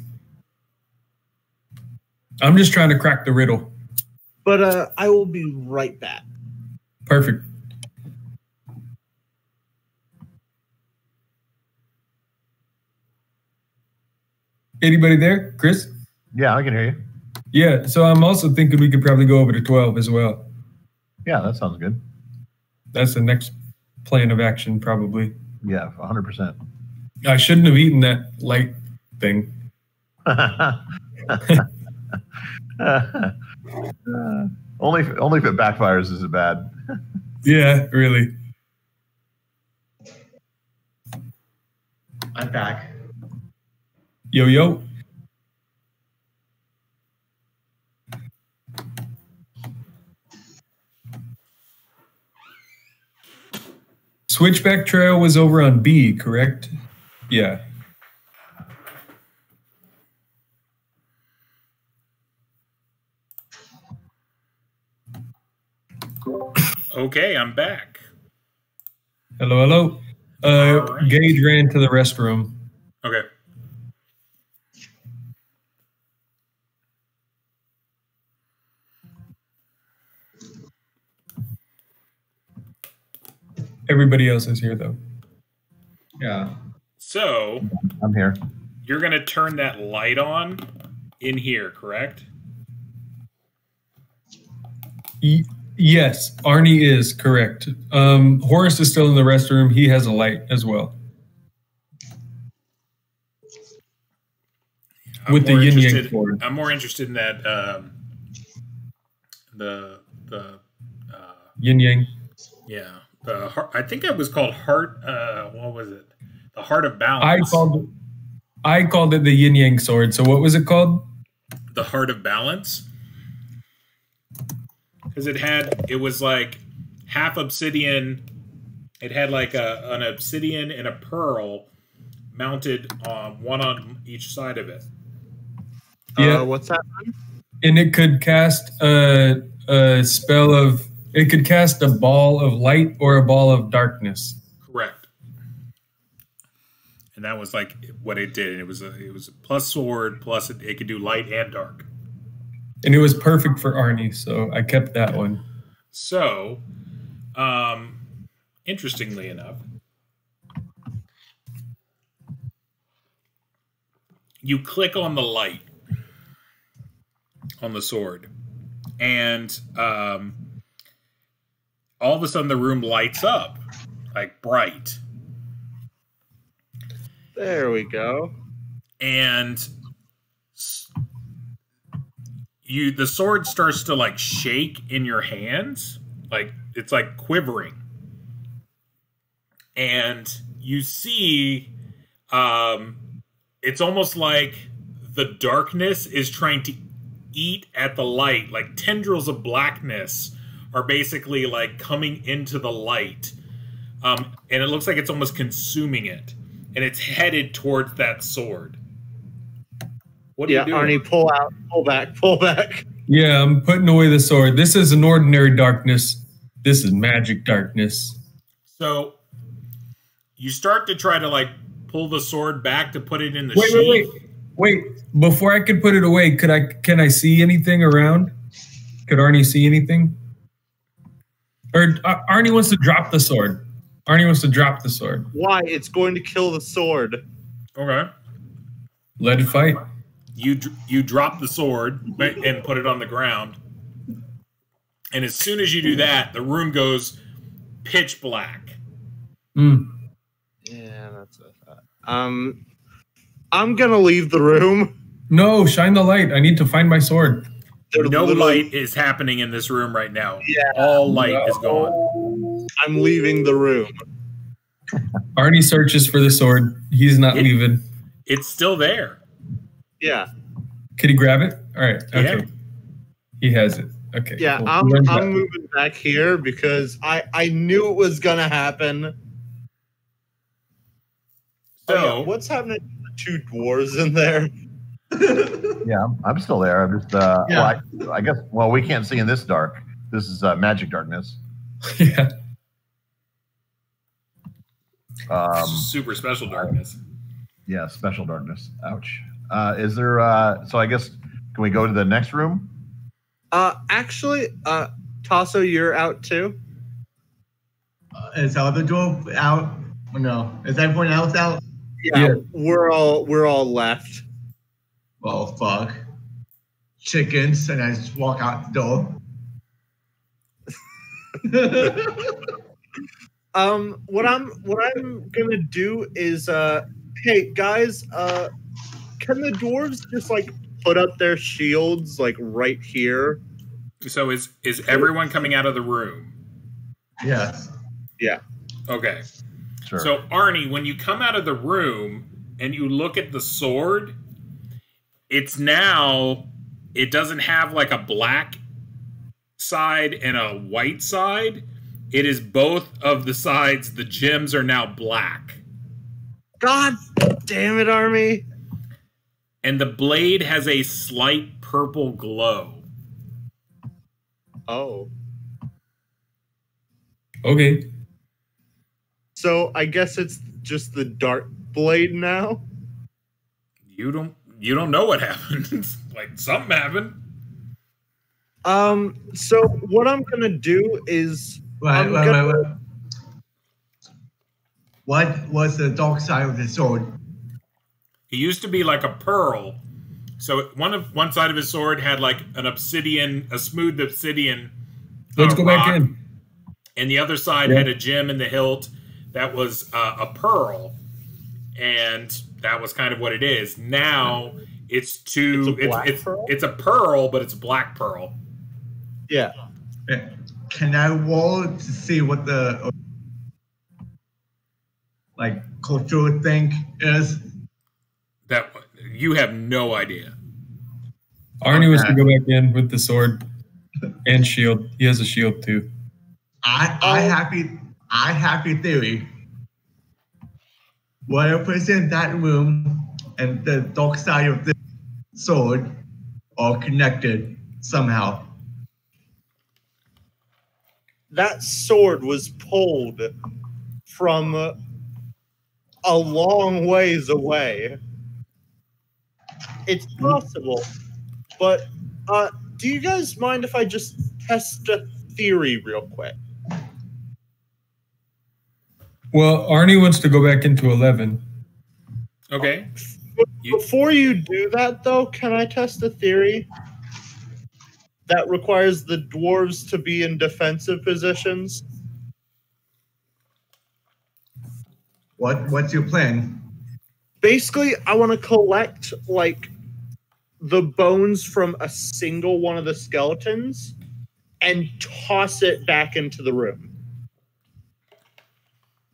I'm just trying to crack the riddle. But uh, I will be right back. Perfect. Anybody there, Chris? Yeah, I can hear you. Yeah. So I'm also thinking we could probably go over to 12 as well. Yeah, that sounds good. That's the next plan of action, probably. Yeah, 100%. I shouldn't have eaten that light thing. Uh, only, if, only if it backfires is it bad. Yeah, really. I'm back. Yo, yo. Switchback Trail was over on B, correct? Yeah. Okay, I'm back. Hello, hello. Uh, right. Gage ran to the restroom. Okay. Everybody else is here, though. Yeah. So I'm here. you're gonna turn that light on in here, correct? Y- yes, Arnie is correct. Um, Horace is still in the restroom. He has a light as well. I'm With the more yin yang interested- I'm more interested in that. Um, the the uh, Yin Yang. yeah the heart, I think it was called heart. Uh, what was it? The heart of I balance. called it, I called it the Yin Yang sword. So what was it called? the heart of balance because it had it was like half obsidian. It had like a an obsidian and a pearl mounted on one on each side of it. Yeah. Uh, what's that? And it could cast a, a spell of. It could cast a ball of light or a ball of darkness. Correct. And that was like what it did. It was a it was a plus sword plus it, it could do light and dark. And it was perfect for Arnie, so I kept that one. So, um, interestingly enough, you click on the light on the sword, and um, all of a sudden the room lights up like bright, There we go. and you the sword starts to like shake in your hands. Like it's like quivering. And you see um it's almost like the darkness is trying to eat at the light like tendrils of blackness are basically like coming into the light um and it looks like it's almost consuming it and it's headed towards that sword what are Yeah, you doing Arnie, pull out, pull back, pull back. Yeah, I'm putting away the sword. This is an ordinary darkness. This is magic darkness. So you start to try to like pull the sword back to put it in the Wait, sheath. wait, wait, wait. Before I could put it away, could I? Can I see anything around? Could Arnie see anything? Or uh, Arnie wants to drop the sword. Arnie wants to drop the sword. Why? It's going to kill the sword. Okay. Let it fight. you dr- you drop the sword and put it on the ground. And as soon as you do that, the room goes pitch black. Mm. Yeah, that's what I thought. Um, I'm gonna leave the room. No, shine the light. I need to find my sword. They're No literally- light is happening in this room right now. Yeah. All light is gone. I'm leaving the room. Arnie searches for the sword. He's not It- leaving. It's still there. Yeah, Could he grab it? All right. Okay. Yeah. He has it. Okay. yeah. cool. I'm I'm moving back here because I I knew it was gonna happen. So Oh, yeah, what's happening to the two dwarves in there? Yeah, I'm, I'm still there. I'm just, uh, Yeah. well, I, I guess, well, we can't see in this dark. This is uh, magic darkness. yeah. Um, super special darkness. yeah, special darkness. Ouch. Uh, is there, uh, so I guess, can we go to the next room? Uh, actually, uh, Tasso, you're out too. Uh, is the other door out? No? Is everyone else out? Yeah, Yeah. we're all we're all left. Well, fuck. Chickens, and I just walk out the door. Um, what I'm what I'm gonna do is, uh, hey guys, uh, can the dwarves just like put up their shields like right here? So is is everyone coming out of the room? yes. Yeah. Okay. Sure. So Arnie, when you come out of the room and you look at the sword, it's now it doesn't have like a black side and a white side. It is both of the sides. The gems are now black. God damn it, Arnie! And the blade has a slight purple glow. Oh, Okay. so I guess it's just the dark blade now. You don't you don't know what happened. like something happened. Um, so what I'm gonna do is Right, I'm right, gonna- right, right. What was the dark side of the sword? He used to be like a pearl. So one of one side of his sword had like an obsidian, a smooth obsidian. Let's uh, go back in. And the other side Yeah. had a gem in the hilt that was uh, a pearl, and that was kind of what it is. Now it's two. It's a It's black it's, pearl? it's a pearl, but it's a black pearl. yeah. Can I roll to see what the like cultural thing is? That you have no idea. Arnie was to go back in with the sword and shield. He has a shield too. I I happy I happy theory. What if it's in that room and the dark side of the sword are connected somehow? that sword was pulled from a long ways away. It's possible, but uh, do you guys mind if I just test a theory real quick? Well, Arnie wants to go back into 11. Okay. Before you do that, though, can I test a theory that requires the dwarves to be in defensive positions? What what's your plan? basically i want to collect like the bones from a single one of the skeletons and toss it back into the room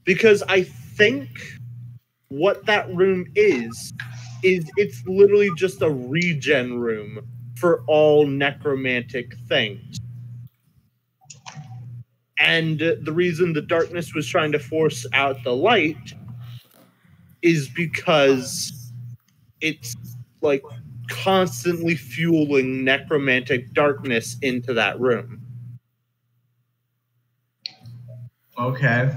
because i think what that room is is it's literally just a regen room for all necromantic things and the reason the darkness was trying to force out the light is because it's like constantly fueling necromantic darkness into that room. Okay.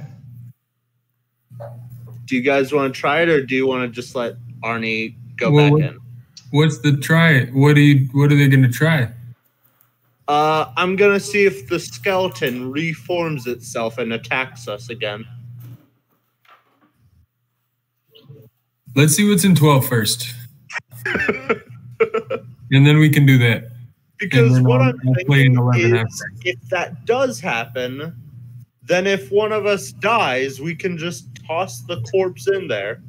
Do you guys want to try it or do you want to just let Arnie go Well, back in? What's the try? What do you? What are they going to try? Uh, I'm gonna see if the skeleton reforms itself and attacks us again. Let's see what's in 12 first. and then we can do that. Because what I'm I'll play in thinking 11 is, if that does happen, then if one of us dies, we can just toss the corpse in there.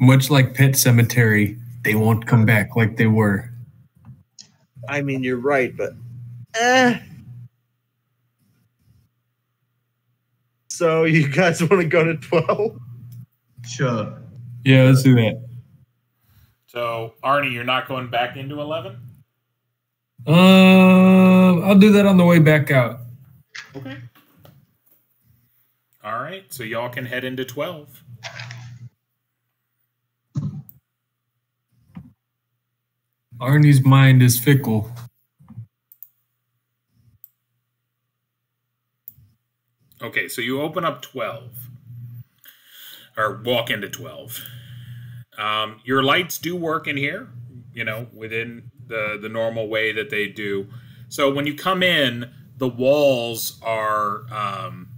Much like Pet Sematary, they won't come back like they were. I mean, you're right, but eh. So you guys want to go to twelve? Sure. Yeah, let's do that. So, Arnie, you're not going back into 11? Um, I'll do that on the way back out. Okay. All right. So, y'all can head into 12. Arnie's mind is fickle. Okay. So, you open up 12 or walk into 12. Um, your lights do work in here, you know, within the, the normal way that they do. So, when you come in, the walls are um,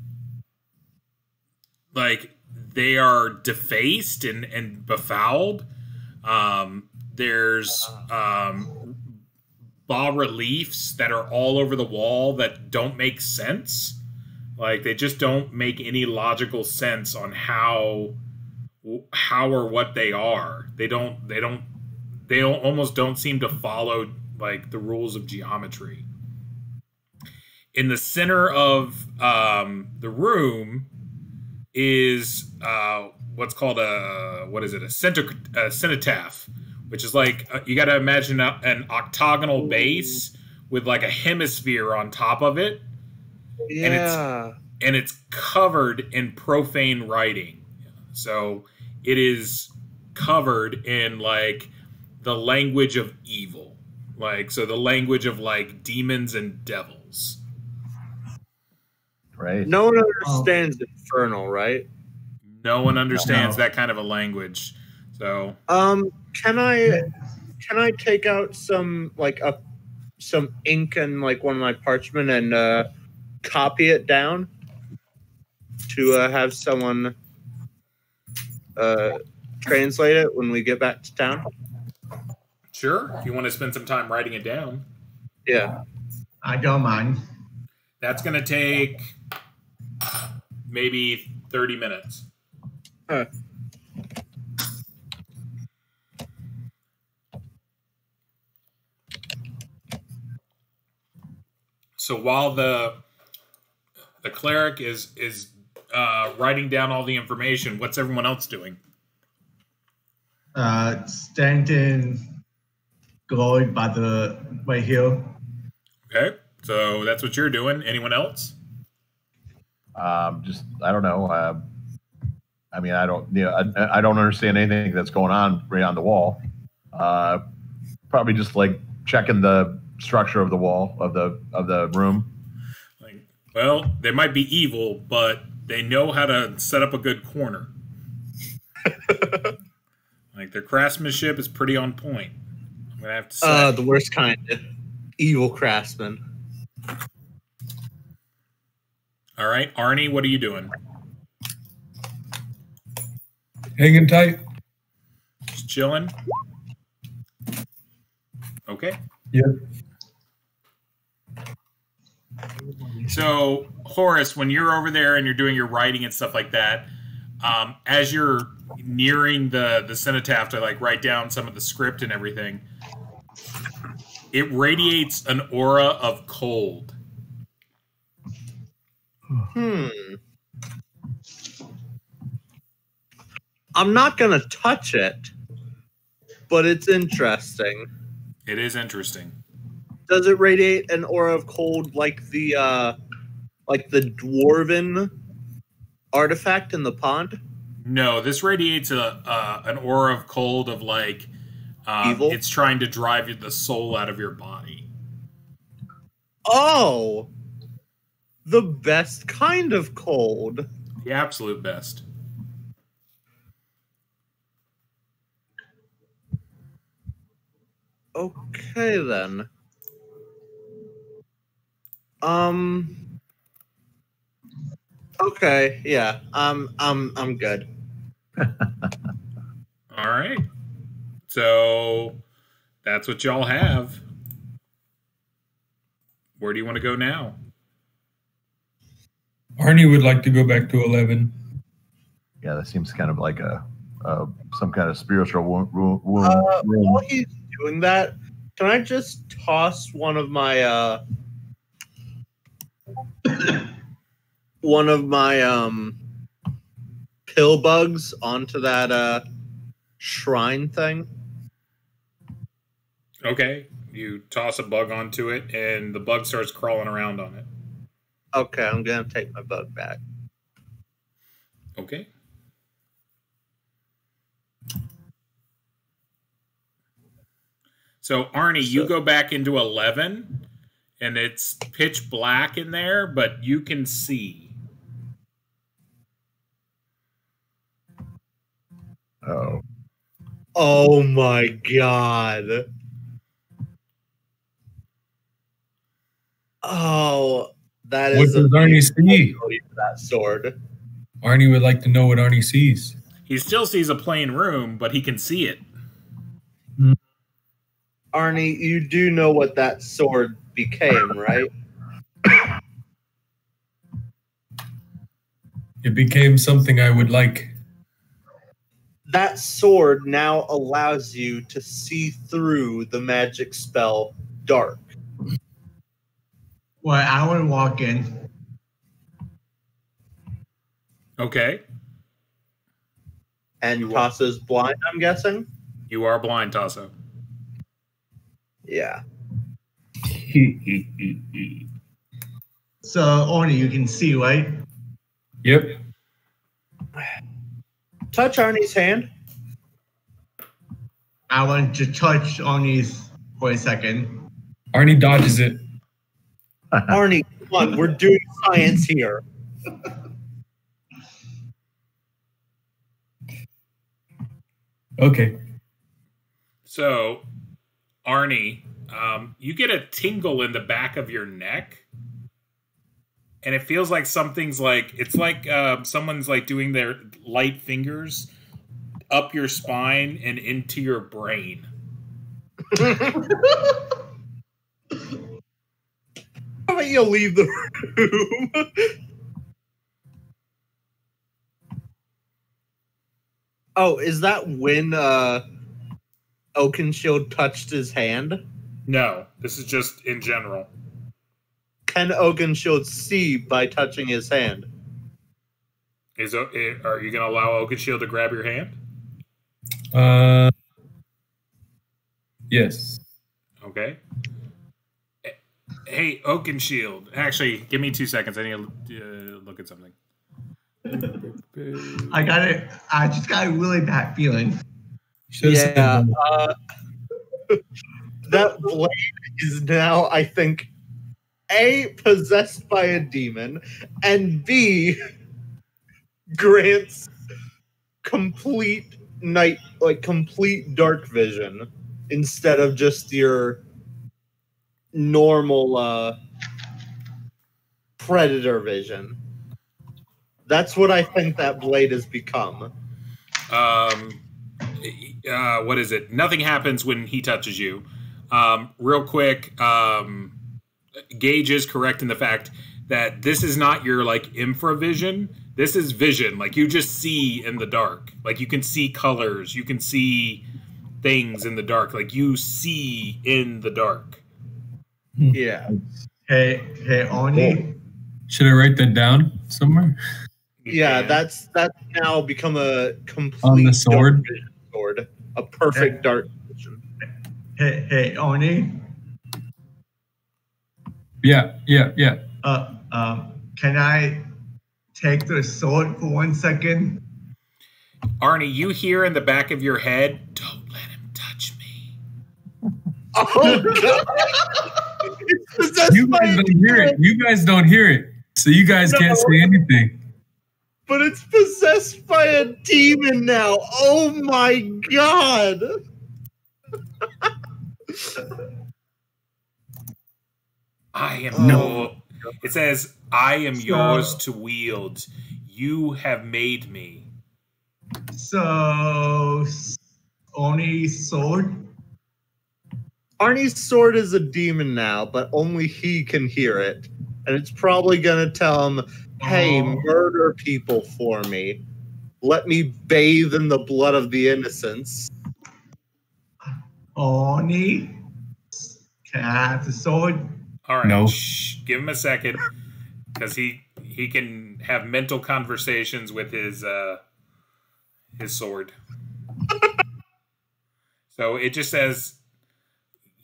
like they are defaced and, and befouled. Um, there's um, bas reliefs that are all over the wall that don't make sense. Like they just don't make any logical sense on how how or what they are. They don't they don't they almost don't seem to follow like the rules of geometry. In the center of um, the room is uh, what's called a what is it a, center, a cenotaph, which is like uh, you got to imagine a, an octagonal base with like a hemisphere on top of it, Yeah. and it's covered in profane writing. So it is covered in like the language of evil, like so the language of like demons and devils. Right. No one understands infernal, right? No one understands No. that kind of a language. So Um, can I can I take out some like a some ink and like one of my parchment and uh, copy it down to uh, have someone uh, translate it when we get back to town? sure, if you want to spend some time writing it down, Yeah. I don't mind. that's going to take maybe thirty minutes. Huh. So while the the cleric is is uh, writing down all the information, what's everyone else doing? Uh, Stanton glowed by the right here. Okay, so that's what you're doing. Anyone else? Um, just I don't know. Uh, I mean, I don't. You know, I, I don't understand anything that's going on right on the wall. Uh, probably just like checking the structure of the wall of the of the room. Like, well, they might be evil, but they know how to set up a good corner. like their craftsmanship is pretty on point. I'm gonna have to say. Uh, the worst kind. Of evil craftsman. All right, Arnie, what are you doing? Hanging tight. Just chilling. Okay. Yep. So, Horace, when you're over there and you're doing your writing and stuff like that, um, as you're nearing the the cenotaph to like write down some of the script and everything, it radiates an aura of cold. Hmm. I'm not gonna touch it, but it's interesting. It is interesting. Does it radiate an aura of cold like the uh like the dwarven artifact in the pond? No, this radiates a, uh, an aura of cold of like um, Evil? it's trying to drive the soul out of your body. Oh, the best kind of cold. The absolute best. Okay then. Um. Okay, yeah. Um, I'm I'm good. All right. So that's what y'all have. Where do you want to go now? Arnie would like to go back to 11. Yeah, that seems kind of like a, a some kind of spiritual wound. wound, Uh, while he's doing that, can I just toss one of my uh one of my um pill bugs onto that uh shrine thing? Okay. You toss a bug onto it, and the bug starts crawling around on it. Okay, I'm gonna take my bug back. Okay. So Arnie, you go back into eleven, and it's pitch black in there, but you can see. Oh, Oh my god. Oh, that What is does Arnie see? that sword. Arnie would like to know what Arnie sees. He still sees a plain room, but he can see it. Arnie, you do know what that sword became, right? It became something I would like. That sword now allows you to see through the magic spell dark. Well, I want to walk in. Okay. And You Tassa's blind, I'm guessing? You are blind, Tasso. Yeah. So only you can see, right? Yep. Touch Arnie's hand. I want to touch Oni's for a second. Arnie dodges it. Arnie, come on, we're doing science here. Okay. So, Arnie, um, you get a tingle in the back of your neck, and it feels like something's like it's like uh, someone's like doing their light fingers up your spine and into your brain. How about you leave the room? oh, is that when uh Oakenshield touched his hand? No, this is just in general. Can Oakenshield see by touching his hand? Is eh, are you going to allow Oakenshield to grab your hand? Uh, yes. Okay. Hey, Oakenshield. Actually, give me two seconds. I need to uh, look at something. I got it. I just got a really bad feeling. Should've Yeah, uh, that blade is now, I think, A, possessed by a demon, and B, grants complete night, like complete dark vision instead of just your normal uh, predator vision. That's what I think that blade has become. um, uh, what is it? Nothing happens when he touches you. Um, real quick, um, Gage is correct in the fact that this is not your like infravision. This is vision. Like you just see in the dark. Like you can see colors. You can see things in the dark. Like you see in the dark. Yeah. Hey, hey, Oni. Should I write that down somewhere? Yeah, that's that's now become a complete On the sword? vision sword, a perfect dark vision. Hey, hey, Oni. Yeah, yeah, yeah. Uh, um, can I take the sword for one second? Arnie, you hear in the back of your head, "Don't let him touch me." Oh god! It's possessed You guys don't hear it. You guys don't hear it. So you guys can't say anything. But it's possessed by a demon now. Oh my god! I am oh. No. It says, "I am So- yours to wield. You have made me." So, s- Oni's sword? Arnie's sword is a demon now, but only he can hear it. And it's probably going to tell him, hey, Oh. murder people for me. Let me bathe in the blood of the innocents. Arnie, Can I have the sword? All right. No. Shh, give him a second, because he he can have mental conversations with his uh his sword. so it just says,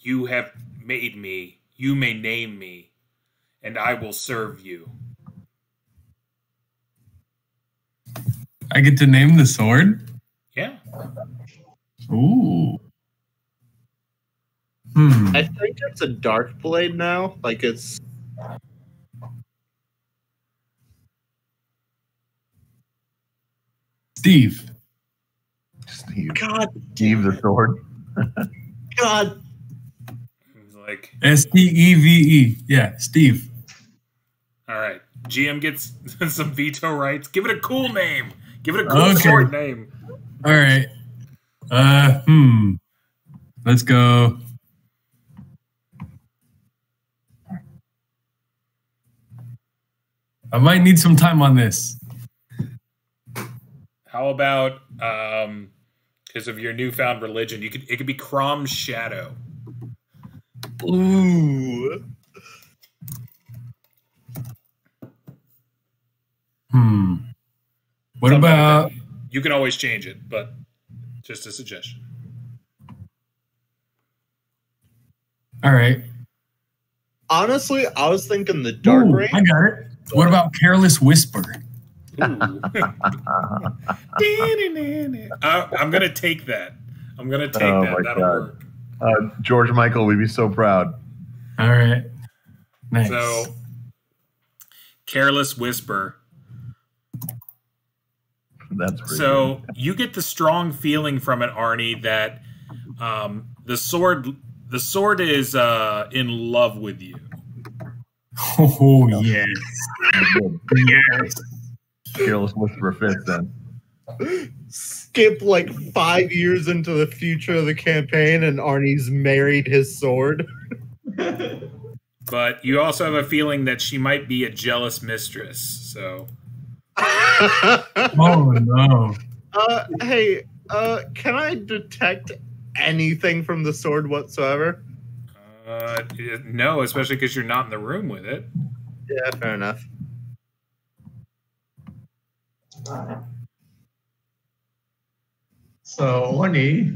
"You have made me. You may name me, and I will serve you." I get to name the sword. Yeah. Ooh. Hmm. I think it's a dark blade now. Like it's. Steve. Steve. God, Steve the sword. God. Like, S T E V E. Yeah, Steve. "All right." GM gets some veto rights. Give it a cool name. Give it a cool Okay. sword name. All right. Uh, hmm. Let's go. I might need some time on this. How about um because of your newfound religion, you could it could be Crom's shadow. Ooh. Hmm. What Something about that. you can always change it, but just a suggestion. all right? Honestly, I was thinking the dark Ooh, rain. I got it. What about Careless Whisper? Ooh. uh, I'm gonna take that. I'm gonna take Oh that. my That'll God. work. Uh, George Michael we'd be so proud. All right. Nice. So, careless whisper. That's pretty So you get the strong feeling from it, Arnie, that um, the sword, the sword is uh, in love with you. oh yes, yes. Careless whisper fits then. Skip like five years into the future of the campaign, and Arnie's married his sword. But you also have a feeling that she might be a jealous mistress. So Oh no. uh, hey, uh, can I detect anything from the sword whatsoever? uh, no, especially because you're not in the room with it. Yeah, fair enough. So Oni,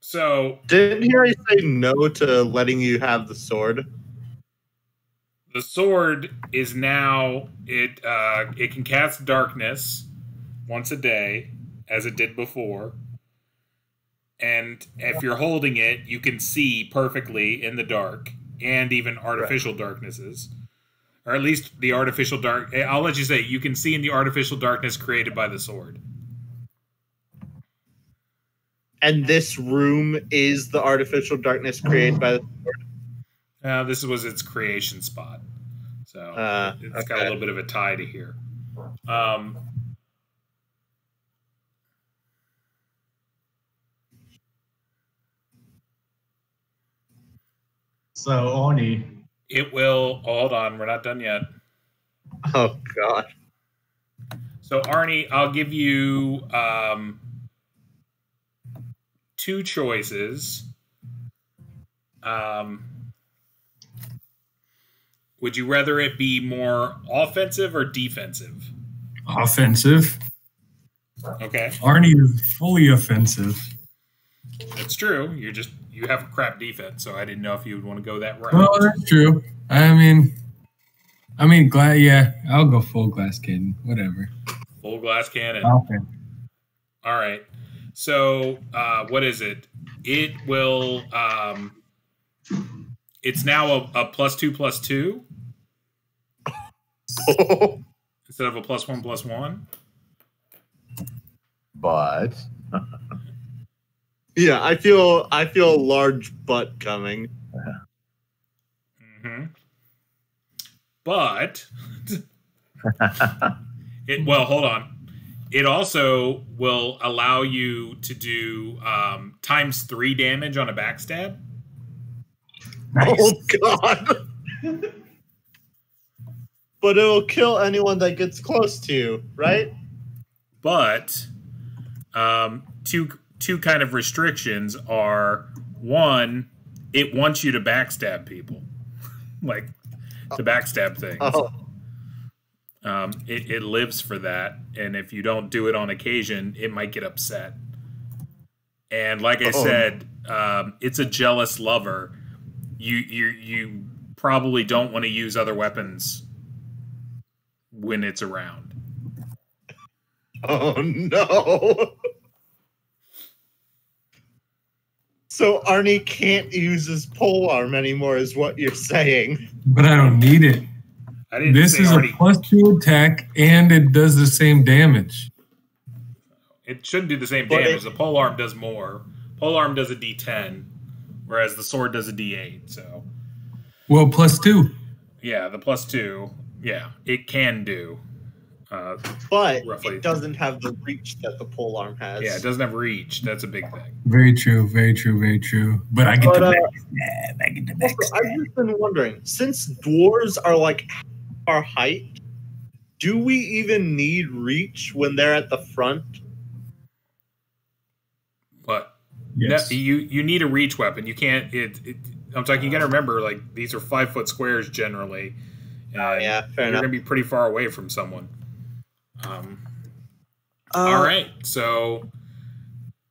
So Didn't he already say no to letting you have the sword? the sword is now it uh, it can cast darkness once a day as it did before. And if you're holding it you can see perfectly in the dark and even artificial darknesses or at least the artificial dark i'll let you say you can see in the artificial darkness created by the sword. And this room is the artificial darkness created by the sword. uh, this was its creation spot. So Uh, it's got a little bit of a tie to here. Um, so Oni, it will hold on we're not done yet Oh god. So Arnie, I'll give you um, two choices. Um, would you rather it be more offensive or defensive? Offensive. Okay, Arnie is fully offensive. that's true. You're just you have a crap defense, so I didn't know if you would want to go that route. Well, that's true. I mean, I mean, gla- yeah, I'll go full glass cannon. Whatever. Full glass cannon. Okay. All right. So uh, what is it? It will. Um, it's now a, a plus two plus two instead of a plus one plus one. But yeah, I feel I feel a large butt coming. hmm But it well, hold on. it also will allow you to do um, times three damage on a backstab. Oh god. but it'll kill anyone that gets close to you, right? but um, two two kind of restrictions are one, it wants you to backstab people, like to backstab things. Oh, Um, it, it lives for that, and if you don't do it on occasion, it might get upset. And like I Oh. said, um, it's a jealous lover. You you you probably don't want to use other weapons when it's around. oh no. So Arnie can't use his pole arm anymore, is what you're saying. But I don't need it. I didn't This is already. a plus two attack, and it does the same damage. It shouldn't do the same But damage. it- the pole arm does more. Pole arm does a D10, whereas the sword does a D8. So Well, plus two. yeah, the plus two, yeah, it can do. Uh, But Roughly. it doesn't have the reach that the pole arm has. yeah, it doesn't have reach. That's a big thing. Very true. Very true. Very true. But I get But, the uh, backstab. I get the Also, backstab. I've just been wondering, since dwarves are like our height, do we even need reach when they're at the front? But Yes. no, you you need a reach weapon. You can't. It. it I'm talking. You got to remember, like these are five foot squares generally. Oh, and yeah, fair You're enough. gonna be pretty far away from someone. Um, Uh, All right, so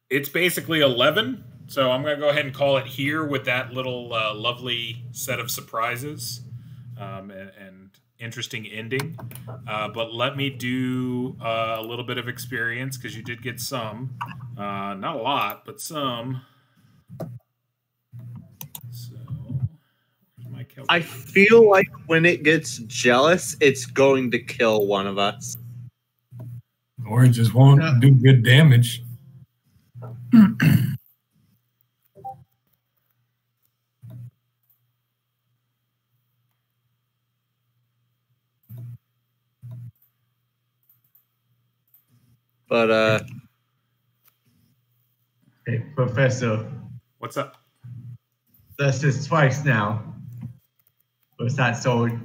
it's basically 11. So I'm going to go ahead and call it here with that little uh, lovely set of surprises um, and, and interesting ending. Uh, but let me do uh, a little bit of experience because you did get some. Uh, not a lot, but some. So, where's my calculator? I feel like when it gets jealous, it's going to kill one of us. Or it just won't Yeah. do good damage. But uh, Hey, Professor, What's up? that's just twice now. Was that sword?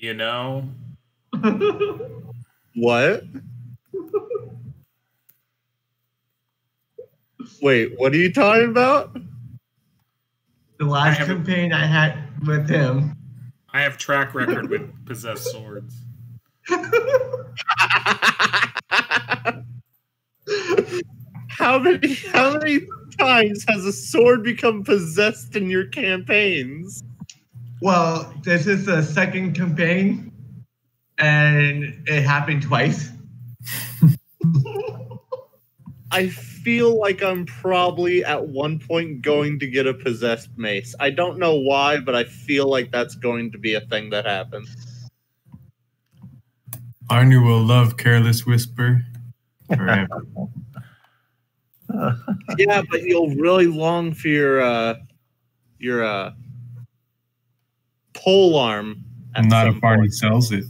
You know, what? Wait, what are you talking about? The last haven't- campaign I had with him. I have track record with possessed swords. how many how many times has a sword become possessed in your campaigns? Well, this is the second campaign, and it happened twice. I feel like I'm probably at one point going to get a possessed mace. I don't know why, but I feel like that's going to be a thing that happens. Arnie will love Careless Whisper forever. yeah, but you'll really long for your uh your uh pole arm. at Not some if Arnie point. sells it.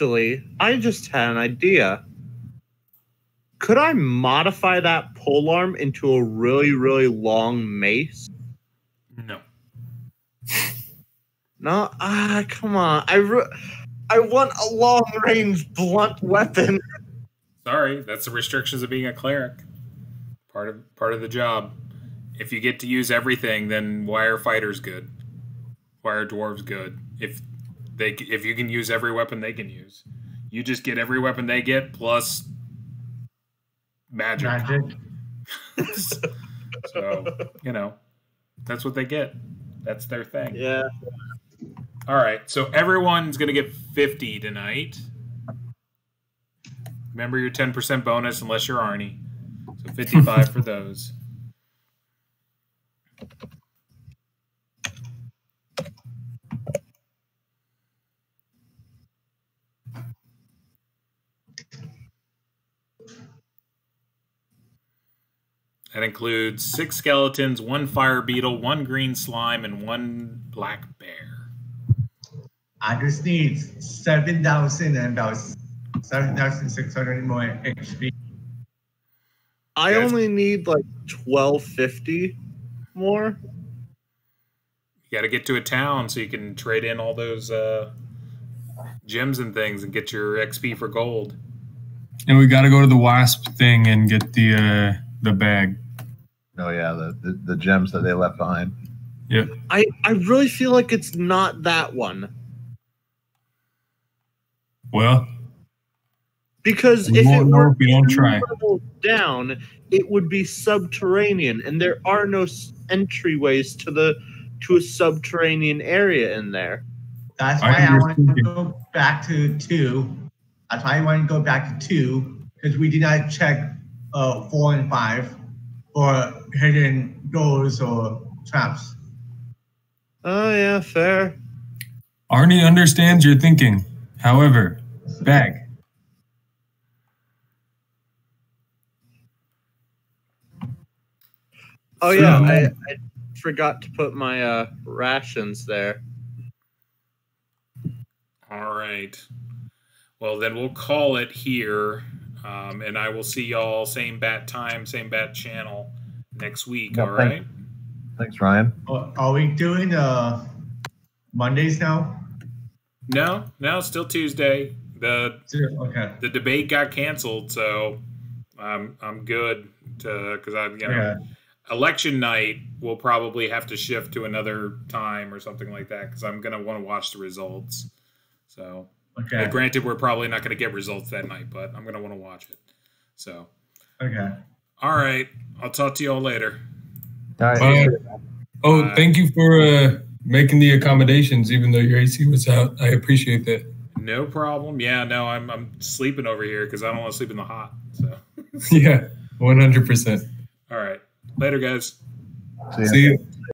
Actually, I just had an idea. Could I modify that pole arm into a really, really long mace? No. No, ah, come on. I re- I want a long range blunt weapon. Sorry, that's the restrictions of being a cleric. Part of part of the job. If you get to use everything, then why are fighters good? Why are dwarves good? If they if you can use every weapon they can use, you just get every weapon they get plus magic. Magic. So you know, that's what they get. That's their thing. Yeah. All right, so everyone's gonna get fifty tonight. Remember your ten percent bonus, unless you're Arnie. So fifty-five for those. That includes six skeletons, one fire beetle, one green slime, and one black bear. I just need seven thousand and about seven thousand six hundred more XP. I Yes. only need like twelve fifty more. You got to get to a town so you can trade in all those uh, gems and things and get your XP for gold. And we got to go to the wasp thing and get the uh, the bag. Oh yeah, the, the the gems that they left behind. Yeah. I I really feel like it's not that one Well, because We if it know were we don't try. down, it would be subterranean, and there are no entryways to the to a subterranean area in there. That's why I was want to go back to two. That's why I want to go back to two because we did not check uh, four and five for hidden doors or traps. Oh yeah, fair. Arnie understands your thinking. However, bag. Oh Sure. yeah, I, I forgot to put my uh, rations there. All right. Well, then we'll call it here, um, and I will see y'all same bat time, same bat channel next week. Yeah, all thank- right. Thanks, Ryan. Are are we doing uh, Mondays now? No, no, still Tuesday. The Okay. the debate got canceled, so I'm I'm good to because I'm you know Okay. election night we'll probably have to shift to another time or something like that because I'm gonna want to watch the results. So Okay. granted, we're probably not gonna get results that night, but I'm gonna want to watch it. So Okay. all right, I'll talk to you all later. All right. Uh, oh, Uh, thank you for uh, making the accommodations, even though your AC was out. I appreciate that. No problem. Yeah, no, I'm I'm sleeping over here because I don't want to sleep in the hot. So yeah, one hundred percent. all right, later, guys. See ya. See you.